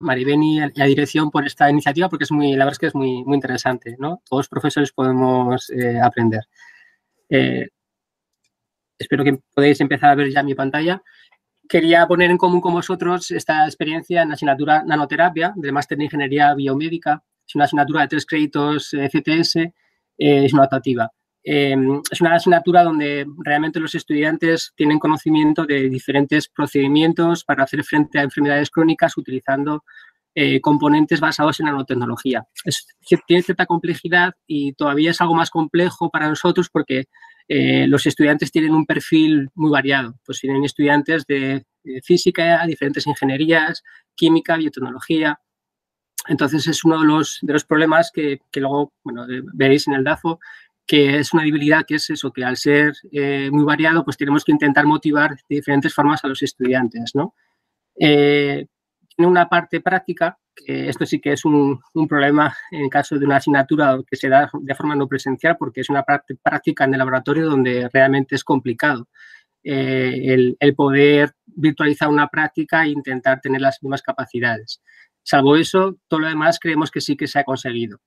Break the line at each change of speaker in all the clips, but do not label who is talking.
Maribén y la dirección por esta iniciativa porque es muy, la verdad es que es muy, muy interesante, ¿no? Todos los profesores podemos eh, aprender. Eh, espero que podáis empezar a ver ya mi pantalla. Quería poner en común con vosotros esta experiencia en la asignatura nanoterapia del máster de ingeniería biomédica. Es una asignatura de tres créditos CTS, es una optativa. Em, es una asignatura donde realmente los estudiantes tienen conocimiento de diferentes procedimientos para hacer frente a enfermedades crónicas utilizando eh, componentes basados en nanotecnología. tiene cierta complejidad y todavía es algo más complejo para nosotros porque eh, los estudiantes tienen un perfil muy variado. Pues tienen estudiantes de, física, diferentes ingenierías, química, biotecnología. Entonces es uno de los, de los problemas que, que luego bueno, veréis en el DAFO que es una debilidad que es eso, que al ser eh, muy variado, pues tenemos que intentar motivar de diferentes formas a los estudiantes, ¿no? Eh, tiene una parte práctica, que esto sí que es un, problema en el caso de una asignatura que se da de forma no presencial, porque es una parte práctica en el laboratorio donde realmente es complicado eh, el, poder virtualizar una práctica e intentar tener las mismas capacidades. Salvo eso, todo lo demás creemos que sí que se ha conseguido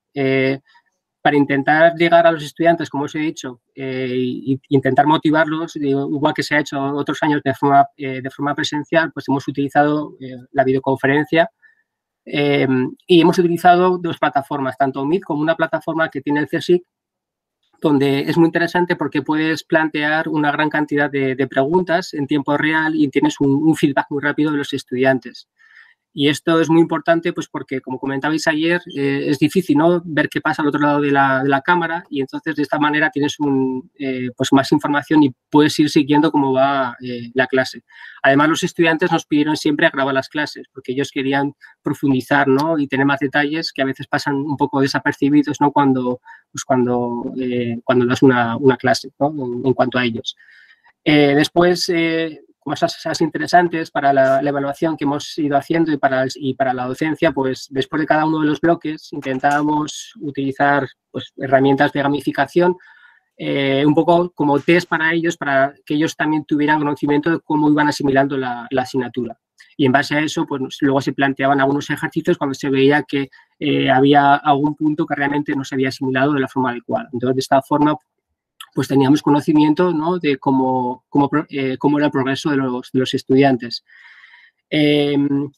para intentar llegar a los estudiantes, como os he dicho, e intentar motivarlos, igual que se ha hecho otros años de forma, eh, presencial, pues hemos utilizado eh, la videoconferencia y hemos utilizado dos plataformas, tanto Meet como una plataforma que tiene el CSIC, donde es muy interesante porque puedes plantear una gran cantidad de, preguntas en tiempo real y tienes un feedback muy rápido de los estudiantes. Y esto es muy importante pues porque, como comentabais ayer, eh, es difícil ¿no? ver qué pasa al otro lado de la, de la cámara y entonces de esta manera tienes un, eh, pues más información y puedes ir siguiendo cómo va eh, la clase. Además, los estudiantes nos pidieron siempre grabar las clases porque ellos querían profundizar ¿no? y tener más detalles que a veces pasan un poco desapercibidos ¿no? cuando, pues cuando, cuando das una, una clase ¿no? en, cuanto a ellos. después, cosas interesantes para la, evaluación que hemos ido haciendo y para, y para la docencia, pues después de cada uno de los bloques intentábamos utilizar pues, herramientas de gamificación, eh, un poco como test para ellos, para que ellos también tuvieran conocimiento de cómo iban asimilando la, asignatura. Y en base a eso, pues luego se planteaban algunos ejercicios cuando se veía que eh, había algún punto que realmente no se había asimilado de la forma adecuada. Entonces, de esta forma, pues teníamos conocimiento de cómo, cómo, eh, cómo, era el progreso de los, de los estudiantes. Em,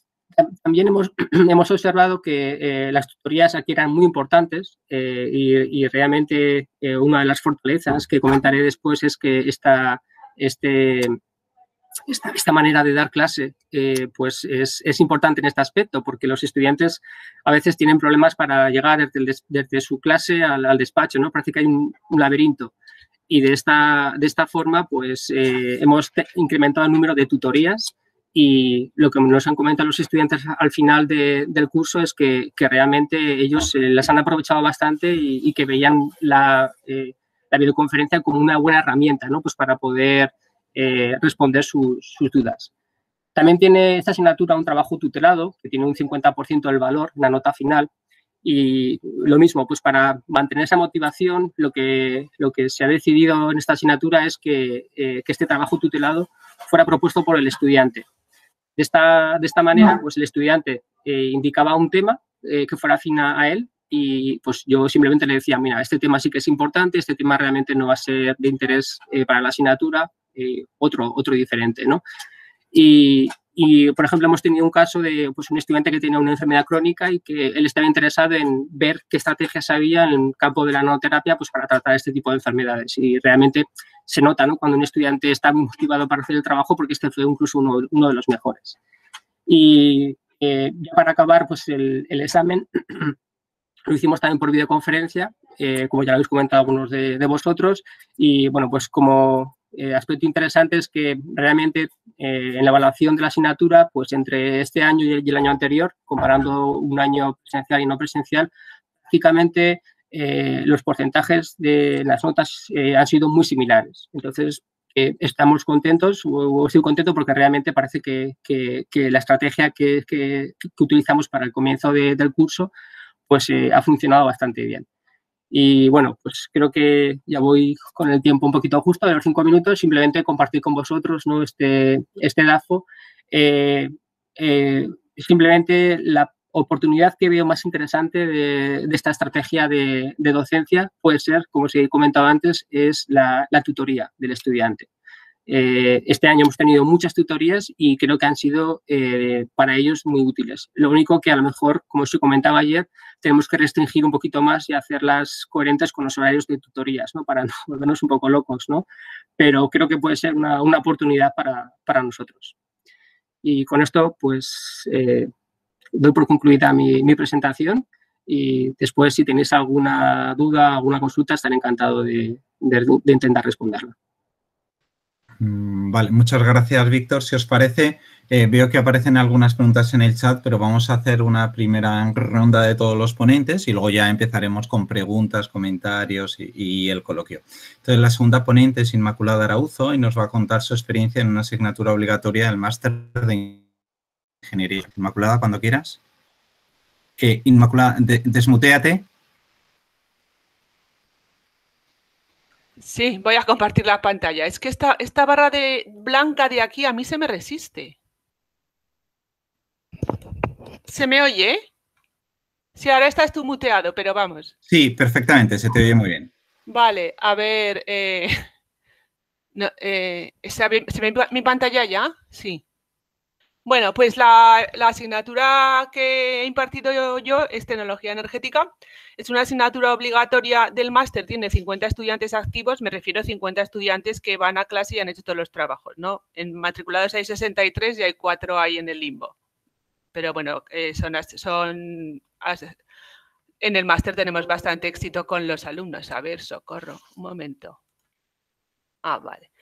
también hemos, hemos, observado que eh, las tutorías aquí eran muy importantes eh, y, realmente una de las fortalezas que comentaré después es que esta, este, esta, esta manera de dar clase pues es, es, importante en este aspecto porque los estudiantes a veces tienen problemas para llegar desde, su clase al, despacho, ¿no? Prácticamente hay un laberinto y de esta, de esta forma pues eh, hemos incrementado el número de tutorías y lo que nos han comentado los estudiantes al final del curso es que, que realmente ellos eh, las han aprovechado bastante y, que veían la, eh, la, videoconferencia como una buena herramienta ¿no? pues para poder responder sus dudas. También tiene esta asignatura un trabajo tutelado que tiene un 50% del valor, una nota final, y lo mismo, pues para mantener esa motivación, lo que, lo que se ha decidido en esta asignatura es que, eh, que este trabajo tutelado fuera propuesto por el estudiante. De esta, de esta manera, pues el estudiante eh, indicaba un tema eh, que fuera afín a, él y pues yo simplemente le decía, mira, este tema sí que es importante, este tema realmente no va a ser de interés para la asignatura, otro, otro diferente, ¿no? Y, y, por ejemplo, hemos tenido un caso de pues, un estudiante que tenía una enfermedad crónica y que él estaba interesado en ver qué estrategias había en el campo de la nanoterapia pues, para tratar este tipo de enfermedades. Y realmente se nota ¿no? cuando un estudiante está motivado para hacer el trabajo porque este fue incluso uno, uno de los mejores. Y eh, ya para acabar pues, el, el examen, lo hicimos también por videoconferencia, eh, como ya habéis comentado algunos de, de vosotros. Y bueno, pues como eh, aspecto interesante es que realmente eh, en la evaluación de la asignatura, pues entre este año y el, año anterior, comparando un año presencial y no presencial, prácticamente eh, los porcentajes de las notas han sido muy similares. Entonces, estamos contentos, o, estoy contento porque realmente parece que, la estrategia que, utilizamos para el comienzo del curso pues ha funcionado bastante bien. Y bueno, pues creo que ya voy con el tiempo un poquito justo, de los cinco minutos, simplemente compartir con vosotros ¿no? este, este DAFO. Eh, eh, simplemente la oportunidad que veo más interesante de, esta estrategia de, docencia puede ser, como os he comentado antes, es la, tutoría del estudiante. Eh, este año hemos tenido muchas tutorías y creo que han sido eh, para ellos muy útiles. Lo único que a lo mejor, como os comentaba ayer, tenemos que restringir un poquito más y hacerlas coherentes con los horarios de tutorías, ¿no? para no volvernos un poco locos. ¿no? Pero creo que puede ser una, oportunidad para, nosotros. Y con esto, pues, eh, doy por concluida mi, presentación y después si tenéis alguna duda, alguna consulta, estaré encantado de, intentar responderla.
Mm, vale, muchas gracias, Víctor. Si os parece, eh, veo que aparecen algunas preguntas en el chat, pero vamos a hacer una primera ronda de todos los ponentes y luego ya empezaremos con preguntas, comentarios y, el coloquio. Entonces, la segunda ponente es Inmaculada Arauzo y nos va a contar su experiencia en una asignatura obligatoria del máster de Ingeniería. Inmaculada, cuando quieras. Inmaculada, desmuteate.
Sí, voy a compartir la pantalla. Es que esta, esta barra de blanca de aquí a mí se me resiste. ¿Se me oye? Sí, ahora estás tú muteado, pero vamos.
Sí, perfectamente, se te oye muy bien.
Vale, a ver. Eh, eh, ¿Se ve mi pantalla ya? Sí. Bueno, pues la, asignatura que he impartido yo, es Tecnología Energética. Es una asignatura obligatoria del máster, tiene 50 estudiantes activos, me refiero a 50 estudiantes que van a clase y han hecho todos los trabajos, ¿no? En matriculados hay 63 y hay 4 ahí en el limbo. Pero bueno, eh, son, son en el máster tenemos bastante éxito con los alumnos. A ver, socorro, un momento. Ah, vale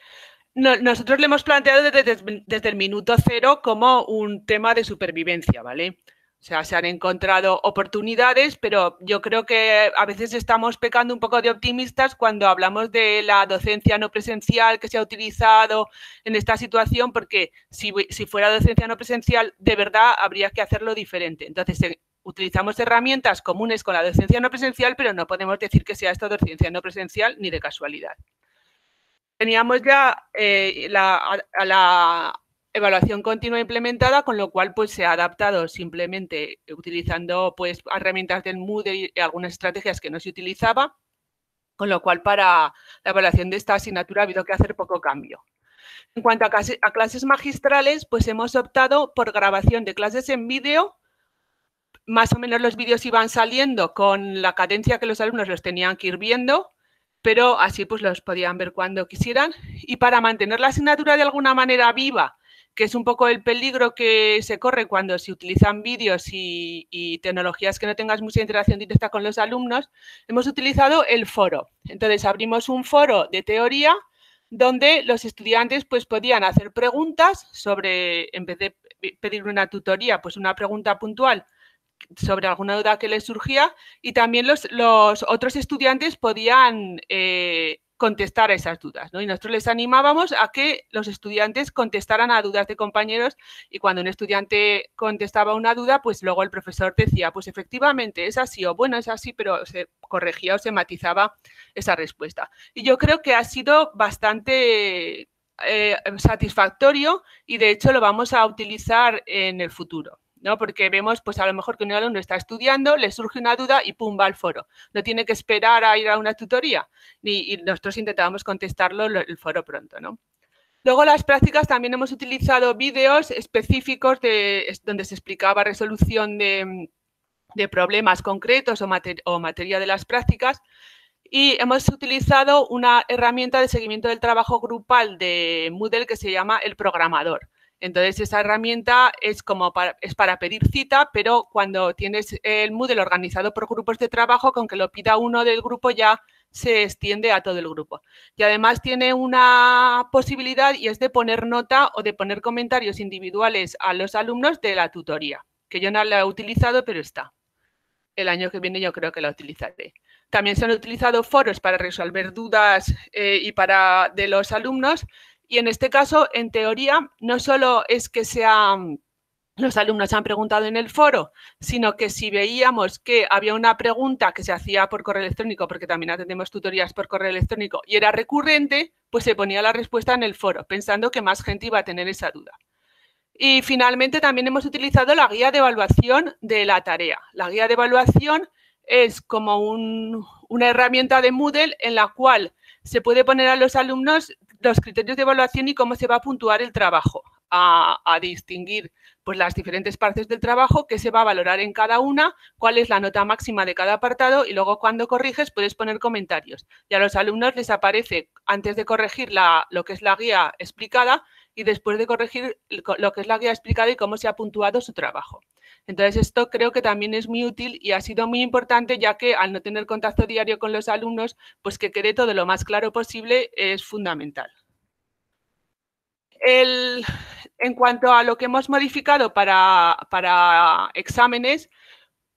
nosotros le hemos planteado desde, el minuto cero como un tema de supervivencia, ¿vale? O sea, se han encontrado oportunidades, pero yo creo que a veces estamos pecando un poco de optimistas cuando hablamos de la docencia no presencial que se ha utilizado en esta situación, porque si, fuera docencia no presencial, de verdad habría que hacerlo diferente. Entonces, eh, utilizamos herramientas comunes con la docencia no presencial, pero no podemos decir que sea esto docencia no presencial ni de casualidad teníamos ya eh, la, evaluación continua implementada, con lo cual pues, se ha adaptado simplemente utilizando pues, herramientas del Moodle y algunas estrategias que no se utilizaba, con lo cual para la evaluación de esta asignatura ha habido que hacer poco cambio. En cuanto a, a clases magistrales, pues hemos optado por grabación de clases en vídeo más o menos los vídeos iban saliendo con la cadencia que los alumnos los tenían que ir viendo pero así pues los podían ver cuando quisieran. Y para mantener la asignatura de alguna manera viva, que es un poco el peligro que se corre cuando se utilizan vídeos y, tecnologías que no tengas mucha interacción directa con los alumnos, hemos utilizado el foro. Entonces abrimos un foro de teoría donde los estudiantes pues podían hacer preguntas sobre, en vez de pedir una tutoría, pues una pregunta puntual sobre alguna duda que les surgía y también los, otros estudiantes podían eh, contestar a esas dudas. Y nosotros les animábamos a que los estudiantes contestaran a dudas de compañeros y cuando un estudiante contestaba una duda, pues luego el profesor decía, pues efectivamente es así o bueno, es así, pero se corregía o se matizaba esa respuesta. Y yo creo que ha sido bastante eh, satisfactorio y de hecho lo vamos a utilizar en el futuro. ¿No? Porque vemos, pues a lo mejor que un alumno está estudiando, le surge una duda y pum, va al foro. No tiene que esperar a ir a una tutoría. y nosotros intentábamos contestarlo el foro pronto, ¿no? Luego las prácticas también hemos utilizado vídeos específicos de, donde se explicaba resolución de, problemas concretos o, o materia de las prácticas y hemos utilizado una herramienta de seguimiento del trabajo grupal de Moodle que se llama el programador. Entonces, esa herramienta es como para, es para pedir cita, pero cuando tienes el Moodle organizado por grupos de trabajo, con que lo pida uno del grupo ya se extiende a todo el grupo. Y además tiene una posibilidad y es de poner nota o de poner comentarios individuales a los alumnos de la tutoría, que yo no la he utilizado, pero está. El año que viene yo creo que la utilizaré. También se han utilizado foros para resolver dudas eh, y para de los alumnos y en este caso, en teoría, no solo es que sean los alumnos han preguntado en el foro, sino que si veíamos que había una pregunta que se hacía por correo electrónico, porque también atendemos tutorías por correo electrónico, y era recurrente, pues se ponía la respuesta en el foro, pensando que más gente iba a tener esa duda. Y finalmente también hemos utilizado la guía de evaluación de la tarea. La guía de evaluación es como una herramienta de Moodle en la cual se puede poner a los alumnos los criterios de evaluación y cómo se va a puntuar el trabajo, a, distinguir pues, las diferentes partes del trabajo, qué se va a valorar en cada una, cuál es la nota máxima de cada apartado y luego cuando corriges puedes poner comentarios. Y a los alumnos les aparece, antes de corregir lo que es la guía explicada y después de corregir lo que es la guía explicada y cómo se ha puntuado su trabajo. Entonces, esto creo que también es muy útil y ha sido muy importante ya que al no tener contacto diario con los alumnos, pues que quede todo lo más claro posible es fundamental. en cuanto a lo que hemos modificado para, exámenes,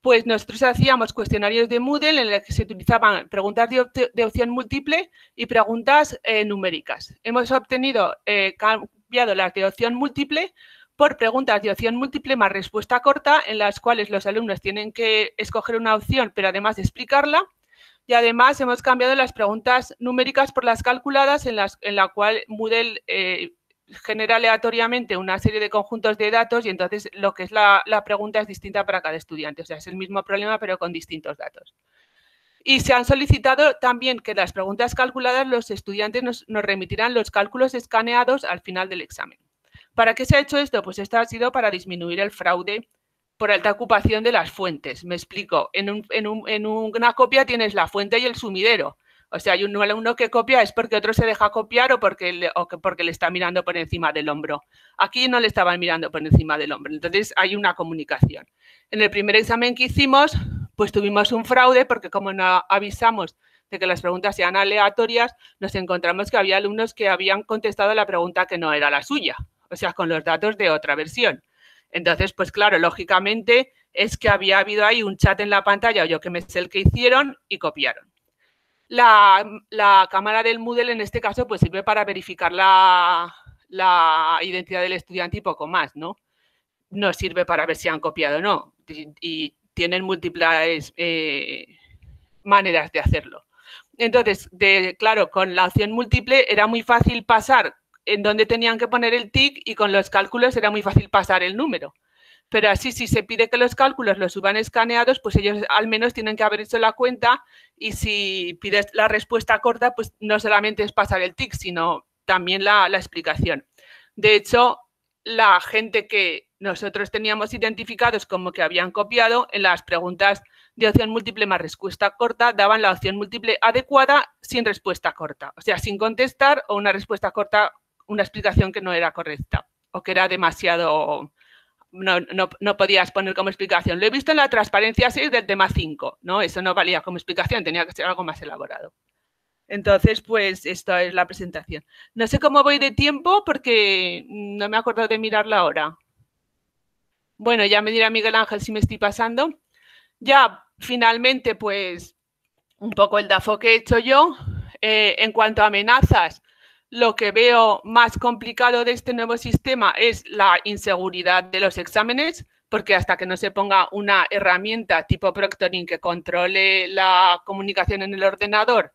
pues nosotros hacíamos cuestionarios de Moodle en los que se utilizaban preguntas de, opción múltiple y preguntas eh, numéricas. Hemos obtenido, eh, cambiado las de opción múltiple por preguntas de opción múltiple más respuesta corta, en las cuales los alumnos tienen que escoger una opción, pero además explicarla. Y además hemos cambiado las preguntas numéricas por las calculadas, en, las, en la cual Moodle eh, genera aleatoriamente una serie de conjuntos de datos y entonces lo que es la, pregunta es distinta para cada estudiante. O sea, es el mismo problema, pero con distintos datos. Y se han solicitado también que las preguntas calculadas los estudiantes nos, nos remitirán los cálculos escaneados al final del examen. ¿Para qué se ha hecho esto? Pues esto ha sido para disminuir el fraude por alta ocupación de las fuentes. Me explico. En, una copia tienes la fuente y el sumidero. O sea, hay un alumno que copia es porque otro se deja copiar o porque, le, porque le está mirando por encima del hombro. Aquí no le estaban mirando por encima del hombro. Entonces hay una comunicación. En el primer examen que hicimos, pues tuvimos un fraude porque como no avisamos de que las preguntas sean aleatorias, nos encontramos que había alumnos que habían contestado la pregunta que no era la suya o sea, con los datos de otra versión. Entonces, pues claro, lógicamente es que había habido ahí un chat en la pantalla o yo que me sé el que hicieron y copiaron. La, cámara del Moodle en este caso pues sirve para verificar la, identidad del estudiante y poco más, ¿no? No sirve para ver si han copiado o no y, tienen múltiples eh, maneras de hacerlo. Entonces, de, claro, con la opción múltiple era muy fácil pasar en donde tenían que poner el TIC y con los cálculos era muy fácil pasar el número. Pero así, si se pide que los cálculos los suban escaneados, pues ellos al menos tienen que haber hecho la cuenta y si pides la respuesta corta, pues no solamente es pasar el TIC, sino también la, la explicación. De hecho, la gente que nosotros teníamos identificados como que habían copiado en las preguntas de opción múltiple más respuesta corta daban la opción múltiple adecuada sin respuesta corta, o sea, sin contestar o una respuesta corta una explicación que no era correcta o que era demasiado, no, no, podías poner como explicación. Lo he visto en la transparencia 6 del tema 5, ¿no? Eso no valía como explicación, tenía que ser algo más elaborado. Entonces, pues esto es la presentación. No sé cómo voy de tiempo porque no me acuerdo de mirar la hora. Bueno, ya me dirá Miguel Ángel si me estoy pasando. Ya, finalmente, pues un poco el DAFO que he hecho yo. Eh, en cuanto a amenazas, lo que veo más complicado de este nuevo sistema es la inseguridad de los exámenes, porque hasta que no se ponga una herramienta tipo Proctoring que controle la comunicación en el ordenador,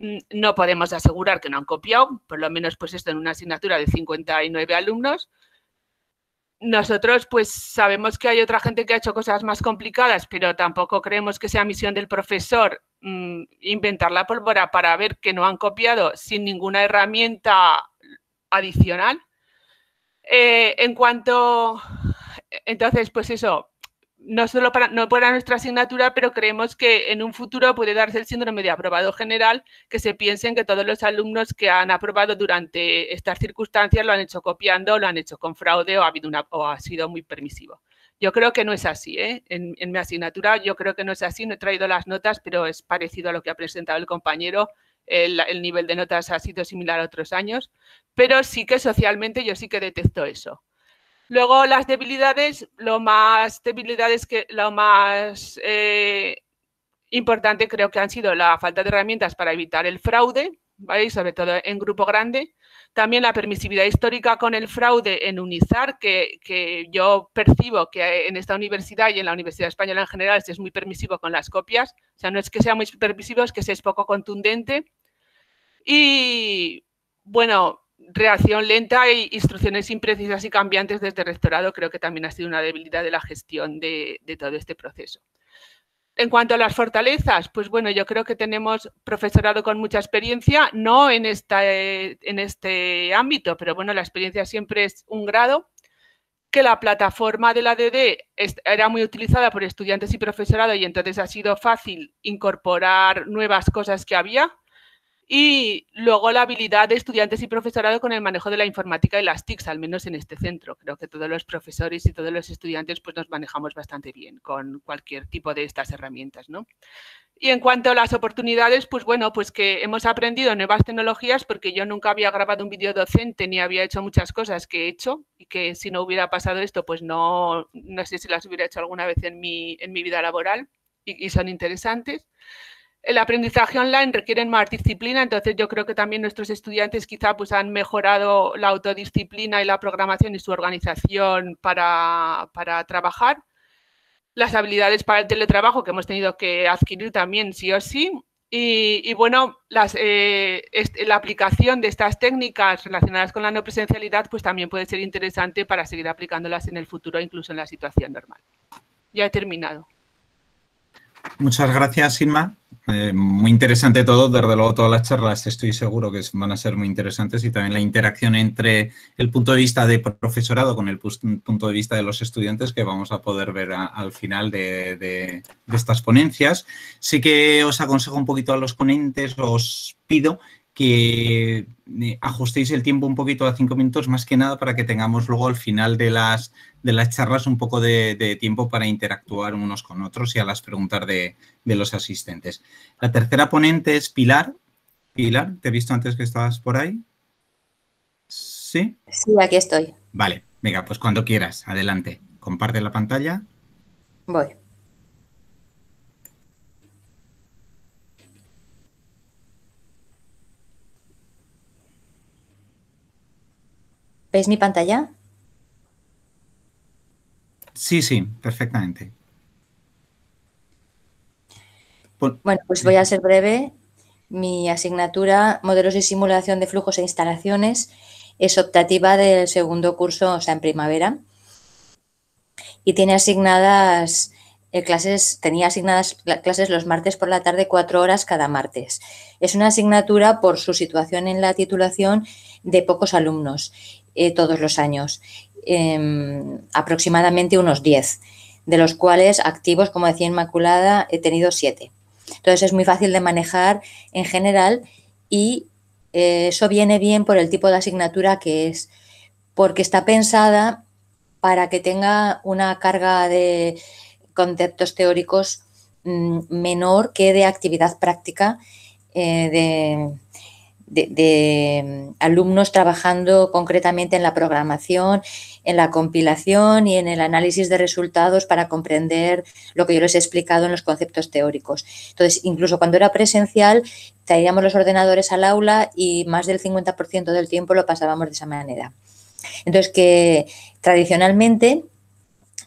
mm, no podemos asegurar que no han copiado, por lo menos pues esto en una asignatura de 59 alumnos. Nosotros pues sabemos que hay otra gente que ha hecho cosas más complicadas, pero tampoco creemos que sea misión del profesor mm, inventar la pólvora para ver que no han copiado sin ninguna herramienta adicional. Eh, en cuanto, entonces, pues eso, no solo para, no para nuestra asignatura, pero creemos que en un futuro puede darse el síndrome de aprobado general, que se piensen que todos los alumnos que han aprobado durante estas circunstancias lo han hecho copiando, lo han hecho con fraude o ha, habido una, o ha sido muy permisivo. Yo creo que no es así. ¿eh? En, mi asignatura yo creo que no es así. No he traído las notas, pero es parecido a lo que ha presentado el compañero. El, el nivel de notas ha sido similar a otros años, pero sí que socialmente yo sí que detecto eso. Luego las debilidades, lo más debilidades que lo más eh, importante creo que han sido la falta de herramientas para evitar el fraude, sobre todo en grupo grande. También la permisividad histórica con el fraude en UNIZAR, que, que, yo percibo que en esta universidad y en la Universidad Española en general es muy permisivo con las copias. O sea, no es que sea muy permisivo, es que se es poco contundente. Y bueno, reacción lenta e instrucciones imprecisas y cambiantes desde el rectorado creo que también ha sido una debilidad de la gestión de, todo este proceso. En cuanto a las fortalezas, pues bueno, yo creo que tenemos profesorado con mucha experiencia, no en, esta, en este ámbito, pero bueno, la experiencia siempre es un grado que la plataforma de la DD era muy utilizada por estudiantes y profesorado y entonces ha sido fácil incorporar nuevas cosas que había. Y luego la habilidad de estudiantes y profesorado con el manejo de la informática y las TICs, al menos en este centro. Creo que todos los profesores y todos los estudiantes pues nos manejamos bastante bien con cualquier tipo de estas herramientas. ¿no? Y en cuanto a las oportunidades, pues bueno, pues que hemos aprendido nuevas tecnologías porque yo nunca había grabado un vídeo docente ni había hecho muchas cosas que he hecho y que si no hubiera pasado esto, pues no, no sé si las hubiera hecho alguna vez en mi, en mi vida laboral y, son interesantes. El aprendizaje online requiere más disciplina, entonces yo creo que también nuestros estudiantes quizá pues han mejorado la autodisciplina y la programación y su organización para, para trabajar las habilidades para el teletrabajo que hemos tenido que adquirir también sí o sí. Y, bueno, eh, la aplicación de estas técnicas relacionadas con la no presencialidad pues también puede ser interesante para seguir aplicándolas en el futuro, incluso en la situación normal. Ya he terminado.
Muchas gracias, Inma. Eh, muy interesante todo, desde luego todas las charlas estoy seguro que van a ser muy interesantes y también la interacción entre el punto de vista de profesorado con el punto de vista de los estudiantes que vamos a poder ver al final de, estas ponencias. Sí que os aconsejo un poquito a los ponentes, os pido que eh, ajustéis el tiempo un poquito a cinco minutos, más que nada para que tengamos luego al final de las, de las charlas un poco de, tiempo para interactuar unos con otros y a las preguntas de, los asistentes. La tercera ponente es Pilar. Pilar, te he visto antes que estabas por ahí. ¿Sí?
Sí, aquí estoy.
Vale, venga, pues cuando quieras, adelante. Comparte la pantalla.
Voy. ¿Veis mi pantalla?
Sí, sí, perfectamente.
Bueno, pues voy a ser breve. Mi asignatura Modelos y Simulación de Flujos e Instalaciones es optativa del segundo curso, o sea, en primavera. Y tiene asignadas eh, clases, tenía asignadas clases los martes por la tarde, cuatro horas cada martes. Es una asignatura por su situación en la titulación de pocos alumnos eh, todos los años, em, aproximadamente unos 10, de los cuales activos, como decía Inmaculada, he tenido 7. Entonces es muy fácil de manejar en general y eh, eso viene bien por el tipo de asignatura que es, porque está pensada para que tenga una carga de conceptos teóricos mm, menor que de actividad práctica eh, de, de, mm, alumnos trabajando concretamente en la programación, en la compilación y en el análisis de resultados para comprender lo que yo les he explicado en los conceptos teóricos. Entonces, incluso cuando era presencial, traíamos los ordenadores al aula y más del 50% del tiempo lo pasábamos de esa manera. Entonces, que tradicionalmente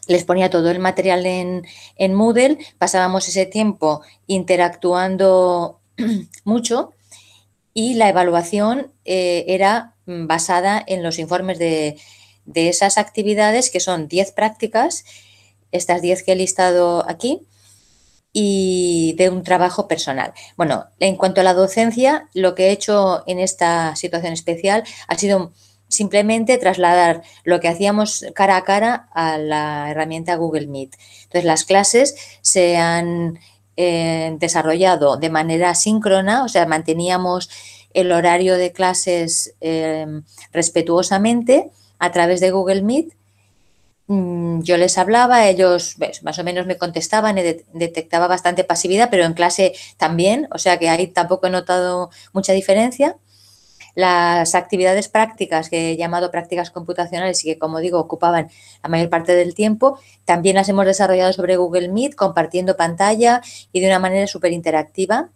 les ponía todo el material en, en Moodle, pasábamos ese tiempo interactuando mucho y la evaluación eh, era mm, basada en los informes de, esas actividades, que son 10 prácticas, estas 10 que he listado aquí, y de un trabajo personal. Bueno, en cuanto a la docencia, lo que he hecho en esta situación especial ha sido simplemente trasladar lo que hacíamos cara a cara a la herramienta Google Meet. Entonces, las clases se han eh, desarrollado de manera síncrona, o sea, manteníamos el horario de clases eh, respetuosamente a través de Google Meet. Mm, yo les hablaba, ellos más o menos me contestaban, detectaba bastante pasividad, pero en clase también, o sea que ahí tampoco he notado mucha diferencia. Las actividades prácticas que he llamado prácticas computacionales y que, como digo, ocupaban la mayor parte del tiempo, también las hemos desarrollado sobre Google Meet, compartiendo pantalla y de una manera súper interactiva.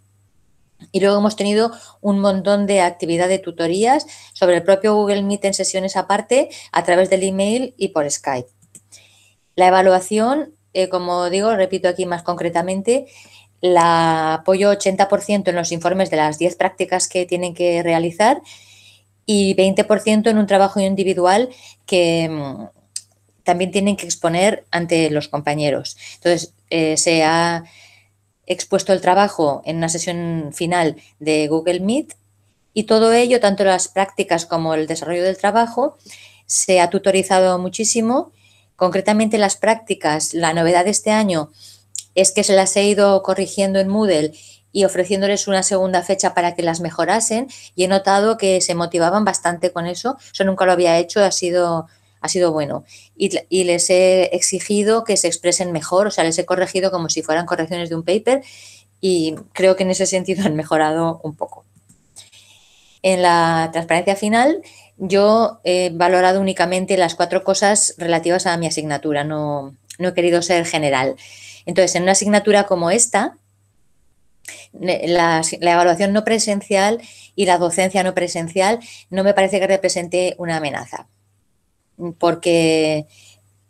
Y luego hemos tenido un montón de actividad de tutorías sobre el propio Google Meet en sesiones aparte, a través del email y por Skype. La evaluación, eh, como digo, repito aquí más concretamente, la apoyo 80% en los informes de las 10 prácticas que tienen que realizar y 20% en un trabajo individual que mm, también tienen que exponer ante los compañeros. Entonces, eh, se ha expuesto el trabajo en una sesión final de Google Meet y todo ello, tanto las prácticas como el desarrollo del trabajo, se ha tutorizado muchísimo. Concretamente las prácticas, la novedad de este año es que se las he ido corrigiendo en Moodle y ofreciéndoles una segunda fecha para que las mejorasen y he notado que se motivaban bastante con eso. Eso nunca lo había hecho, ha sido, ha sido bueno. Y, y, les he exigido que se expresen mejor, o sea, les he corregido como si fueran correcciones de un paper y creo que en ese sentido han mejorado un poco. En la transparencia final, yo he valorado únicamente las cuatro cosas relativas a mi asignatura, no, no he querido ser general. Entonces, en una asignatura como esta, la, evaluación no presencial y la docencia no presencial no me parece que represente una amenaza, porque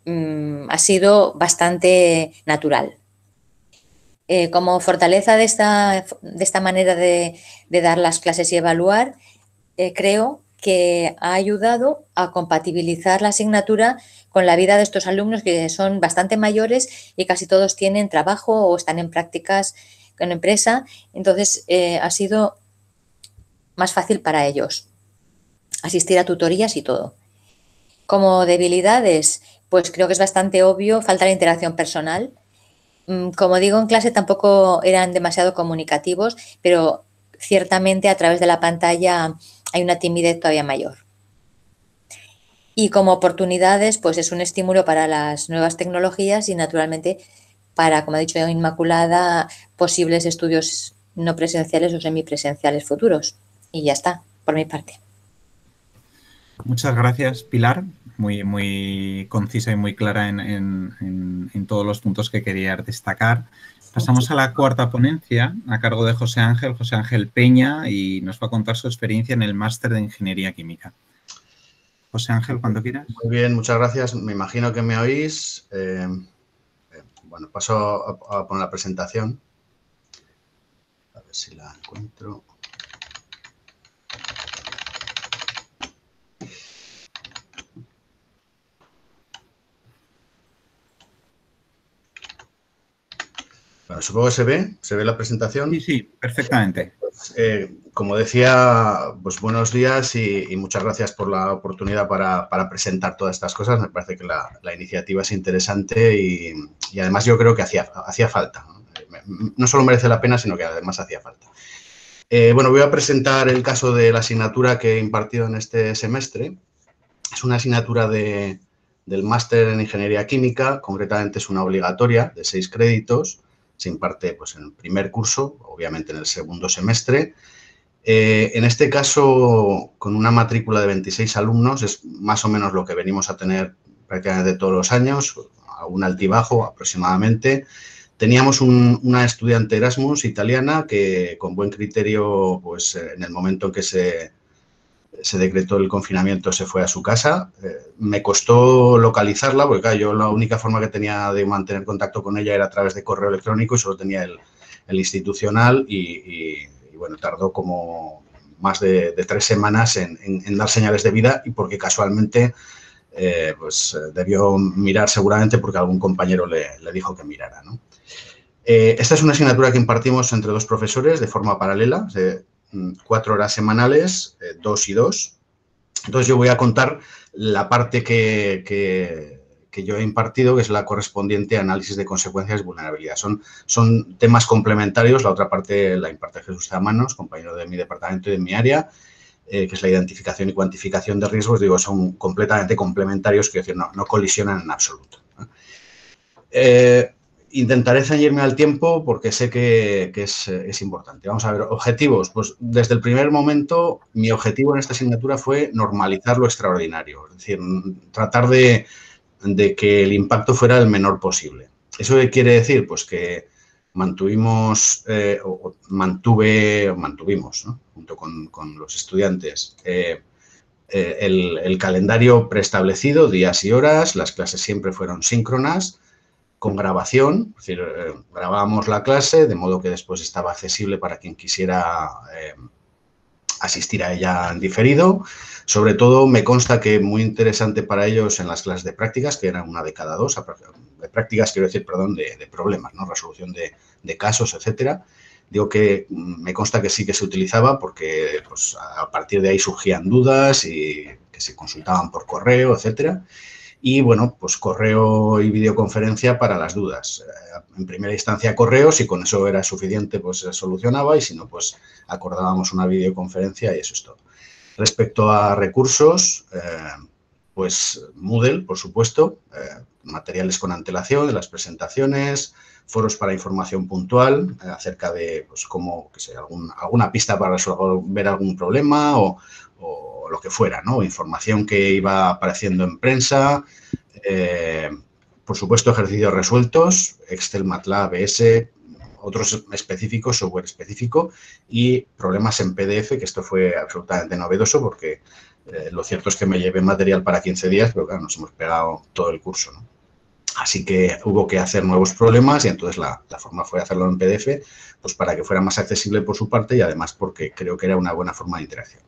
mm, ha sido bastante natural. Eh, como fortaleza de esta, de esta manera de, dar las clases y evaluar, eh, creo que ha ayudado a compatibilizar la asignatura con la vida de estos alumnos que son bastante mayores y casi todos tienen trabajo o están en prácticas con empresa, entonces eh, ha sido más fácil para ellos asistir a tutorías y todo. Como debilidades, pues creo que es bastante obvio, falta la interacción personal. Mm, como digo, en clase tampoco eran demasiado comunicativos, pero ciertamente a través de la pantalla hay una timidez todavía mayor. Y como oportunidades, pues es un estímulo para las nuevas tecnologías y naturalmente para, como ha dicho Inmaculada, posibles estudios no presenciales o semipresenciales futuros. Y ya está, por mi parte.
Muchas gracias, Pilar. Muy, muy concisa y muy clara en, todos los puntos que quería destacar. Pasamos a la cuarta ponencia a cargo de José Ángel, José Ángel Peña, y nos va a contar su experiencia en el máster de Ingeniería Química. José Ángel, cuando quieras.
Muy bien, muchas gracias. Me imagino que me oís. Eh, bueno, paso a, poner la presentación. A ver si la encuentro. Bueno, supongo que se ve, se ve la presentación.
Sí, sí, perfectamente.
Eh, como decía, pues buenos días y, muchas gracias por la oportunidad para, presentar todas estas cosas. Me parece que la, iniciativa es interesante y, además yo creo que hacía, falta. ¿no? solo merece la pena, sino que además hacía falta. Eh, bueno, voy a presentar el caso de la asignatura que he impartido en este semestre. Es una asignatura de, del máster en Ingeniería Química, concretamente es una obligatoria de seis créditos. Se imparte pues, en el primer curso, obviamente en el segundo semestre, eh, en este caso, con una matrícula de 26 alumnos, es más o menos lo que venimos a tener prácticamente todos los años, a un altibajo aproximadamente. Teníamos una estudiante Erasmus italiana que con buen criterio, pues en el momento en que se, se decretó el confinamiento se fue a su casa. Eh, me costó localizarla porque yo la única forma que tenía de mantener contacto con ella era a través de correo electrónico y solo tenía el, institucional y bueno, tardó como más de, tres semanas en, dar señales de vida y porque casualmente eh, pues eh, debió mirar seguramente porque algún compañero le, dijo que mirara. Esta es una asignatura que impartimos entre dos profesores de forma paralela, cuatro horas semanales, dos y dos. Entonces yo voy a contar la parte que que yo he impartido, que es la correspondiente análisis de consecuencias y vulnerabilidad. Son, son temas complementarios, la otra parte la imparte Jesús Manos, compañero de mi departamento y de mi área, eh, que es la identificación y cuantificación de riesgos, digo, son completamente complementarios, que decir, no, no colisionan en absoluto. Eh, intentaré ceñirme al tiempo porque sé que, es, es, importante. Vamos a ver, objetivos. Pues desde el primer momento, mi objetivo en esta asignatura fue normalizar lo extraordinario, es decir, tratar de que el impacto fuera el menor posible. ¿Eso qué quiere decir? Pues que mantuvimos, eh, o mantuve, mantuvimos, junto con, los estudiantes, eh, eh, el, calendario preestablecido, días y horas, las clases siempre fueron síncronas, con grabación, es decir, grabábamos la clase de modo que después estaba accesible para quien quisiera asistir a ella en diferido. Sobre todo me consta que muy interesante para ellos en las clases de prácticas, que eran una de cada dos, de prácticas quiero decir, perdón, de, problemas, ¿no? resolución de, de casos, etcétera. Digo que me consta que sí que se utilizaba porque pues, a partir de ahí surgían dudas y que se consultaban por correo, etcétera. Y bueno, pues correo y videoconferencia para las dudas. Eh, en primera instancia correo, si con eso era suficiente, pues se solucionaba y si no, pues acordábamos una videoconferencia y eso es todo. Respecto a recursos, eh, pues Moodle, por supuesto, eh, materiales con antelación de las presentaciones, foros para información puntual acerca de pues, cómo, que sé, alguna pista para resolver algún problema o, lo que fuera, ¿no? Información que iba apareciendo en prensa, eh, por supuesto ejercicios resueltos, Excel, MATLAB, ES, otros específicos, software específico y problemas en PDF, que esto fue absolutamente novedoso porque eh, lo cierto es que me llevé material para 15 días, pero claro, nos hemos pegado todo el curso, ¿no? Así que hubo que hacer nuevos problemas y entonces la, forma fue hacerlo en PDF, pues para que fuera más accesible por su parte y además porque creo que era una buena forma de interacción.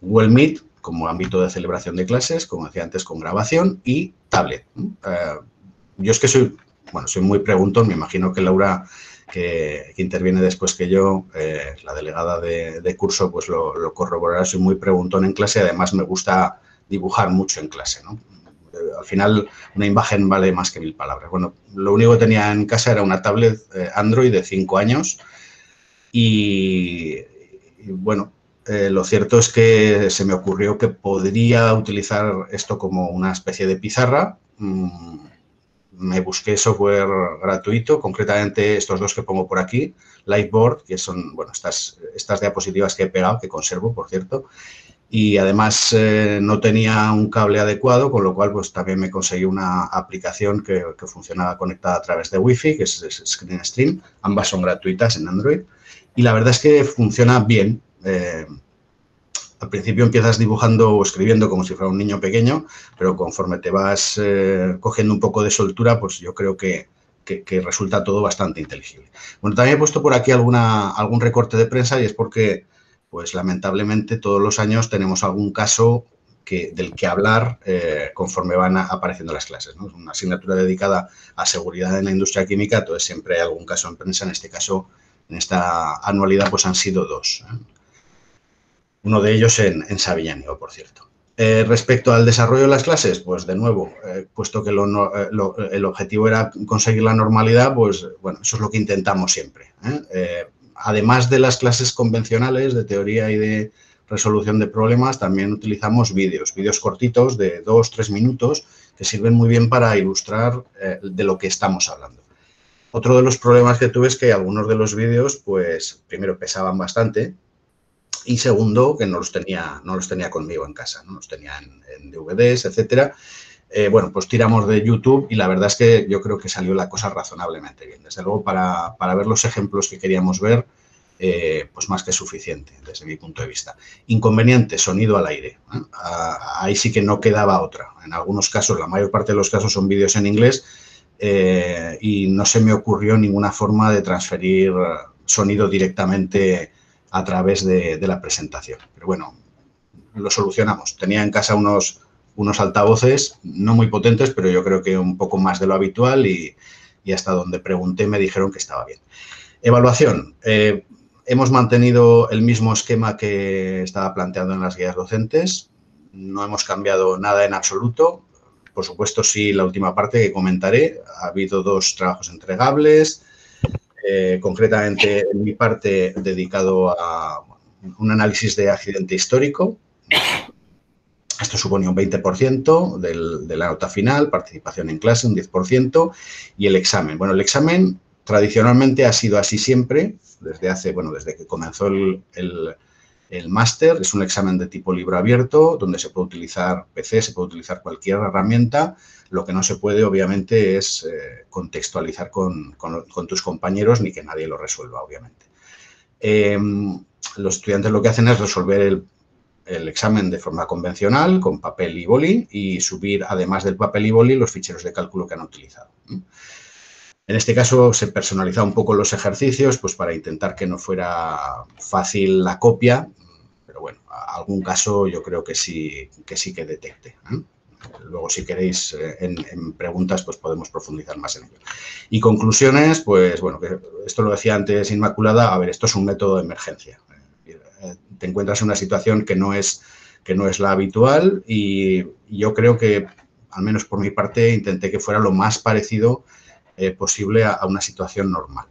Google Meet como ámbito de celebración de clases, como decía antes, con grabación y tablet. Eh, yo es que soy, bueno, soy muy preguntón, me imagino que Laura, que, interviene después que yo, eh, la delegada de, curso, pues lo, corroborará, soy muy preguntón en clase, además me gusta dibujar mucho en clase, ¿no? al final una imagen vale más que mil palabras. Bueno, lo único que tenía en casa era una tablet eh, Android de 5 años y, bueno, eh, lo cierto es que se me ocurrió que podría utilizar esto como una especie de pizarra. Mm, me busqué software gratuito, concretamente estos dos que pongo por aquí, Lightboard, que son, bueno, estas, estas diapositivas que he pegado, que conservo, por cierto, y además eh, no tenía un cable adecuado, con lo cual pues también me conseguí una aplicación que, funcionaba conectada a través de Wi-Fi, que es, ScreenStream, ambas son gratuitas en Android, y la verdad es que funciona bien. Eh, al principio empiezas dibujando o escribiendo como si fuera un niño pequeño, pero conforme te vas eh, cogiendo un poco de soltura, pues yo creo que, que, resulta todo bastante inteligible. Bueno, también he puesto por aquí alguna, algún recorte de prensa y es porque pues lamentablemente todos los años tenemos algún caso del que hablar eh, conforme van apareciendo las clases. una asignatura dedicada a seguridad en la industria química, entonces siempre hay algún caso en prensa. En este caso, en esta anualidad, pues han sido dos. Uno de ellos en, en por cierto. Eh, respecto al desarrollo de las clases, pues de nuevo, puesto que el objetivo era conseguir la normalidad, pues bueno, eso es lo que intentamos siempre además de las clases convencionales de teoría y de resolución de problemas, también utilizamos vídeos, vídeos cortitos de dos, tres minutos que sirven muy bien para ilustrar eh, de lo que estamos hablando. Otro de los problemas que tuve es que algunos de los vídeos, pues, primero pesaban bastante y segundo, que no los tenía, no los tenía conmigo en casa, no los tenía en, DVDs, etcétera. Eh, bueno, pues tiramos de YouTube y la verdad es que yo creo que salió la cosa razonablemente bien. Desde luego, para, ver los ejemplos que queríamos ver, eh, pues más que suficiente desde mi punto de vista. Inconveniente, sonido al aire. ¿eh? ahí sí que no quedaba otra. En algunos casos, la mayor parte de los casos son vídeos en inglés y no se me ocurrió ninguna forma de transferir sonido directamente a través de, la presentación. Pero bueno, lo solucionamos. Tenía en casa unos unos altavoces no muy potentes, pero yo creo que un poco más de lo habitual y, hasta donde pregunté me dijeron que estaba bien. Evaluación. Eh, hemos mantenido el mismo esquema que estaba planteando en las guías docentes. No hemos cambiado nada en absoluto. Por supuesto, sí, la última parte que comentaré. Ha habido dos trabajos entregables. Eh, concretamente, en mi parte dedicado a un análisis de accidente histórico, esto suponía un 20% de la nota final, participación en clase un 10% y el examen. Bueno, el examen tradicionalmente ha sido así siempre, desde hace, bueno, desde que comenzó el, máster. Es un examen de tipo libro abierto, donde se puede utilizar PC, se puede utilizar cualquier herramienta. Lo que no se puede, obviamente, es eh, contextualizar con, tus compañeros ni que nadie lo resuelva, obviamente. Em, los estudiantes lo que hacen es resolver el, examen de forma convencional con papel y boli y subir, además del papel y boli, los ficheros de cálculo que han utilizado. En este caso se personaliza un poco los ejercicios pues para intentar que no fuera fácil la copia, pero bueno, algún caso yo creo que sí que, sí que detecte. Luego, si queréis, eh, en, preguntas, pues podemos profundizar más en ello. Y conclusiones, pues bueno, que esto lo decía antes Inmaculada, a ver, esto es un método de emergencia. Te encuentras en una situación que no es, que no es la habitual y yo creo que, al menos por mi parte, intenté que fuera lo más parecido posible a, una situación normal.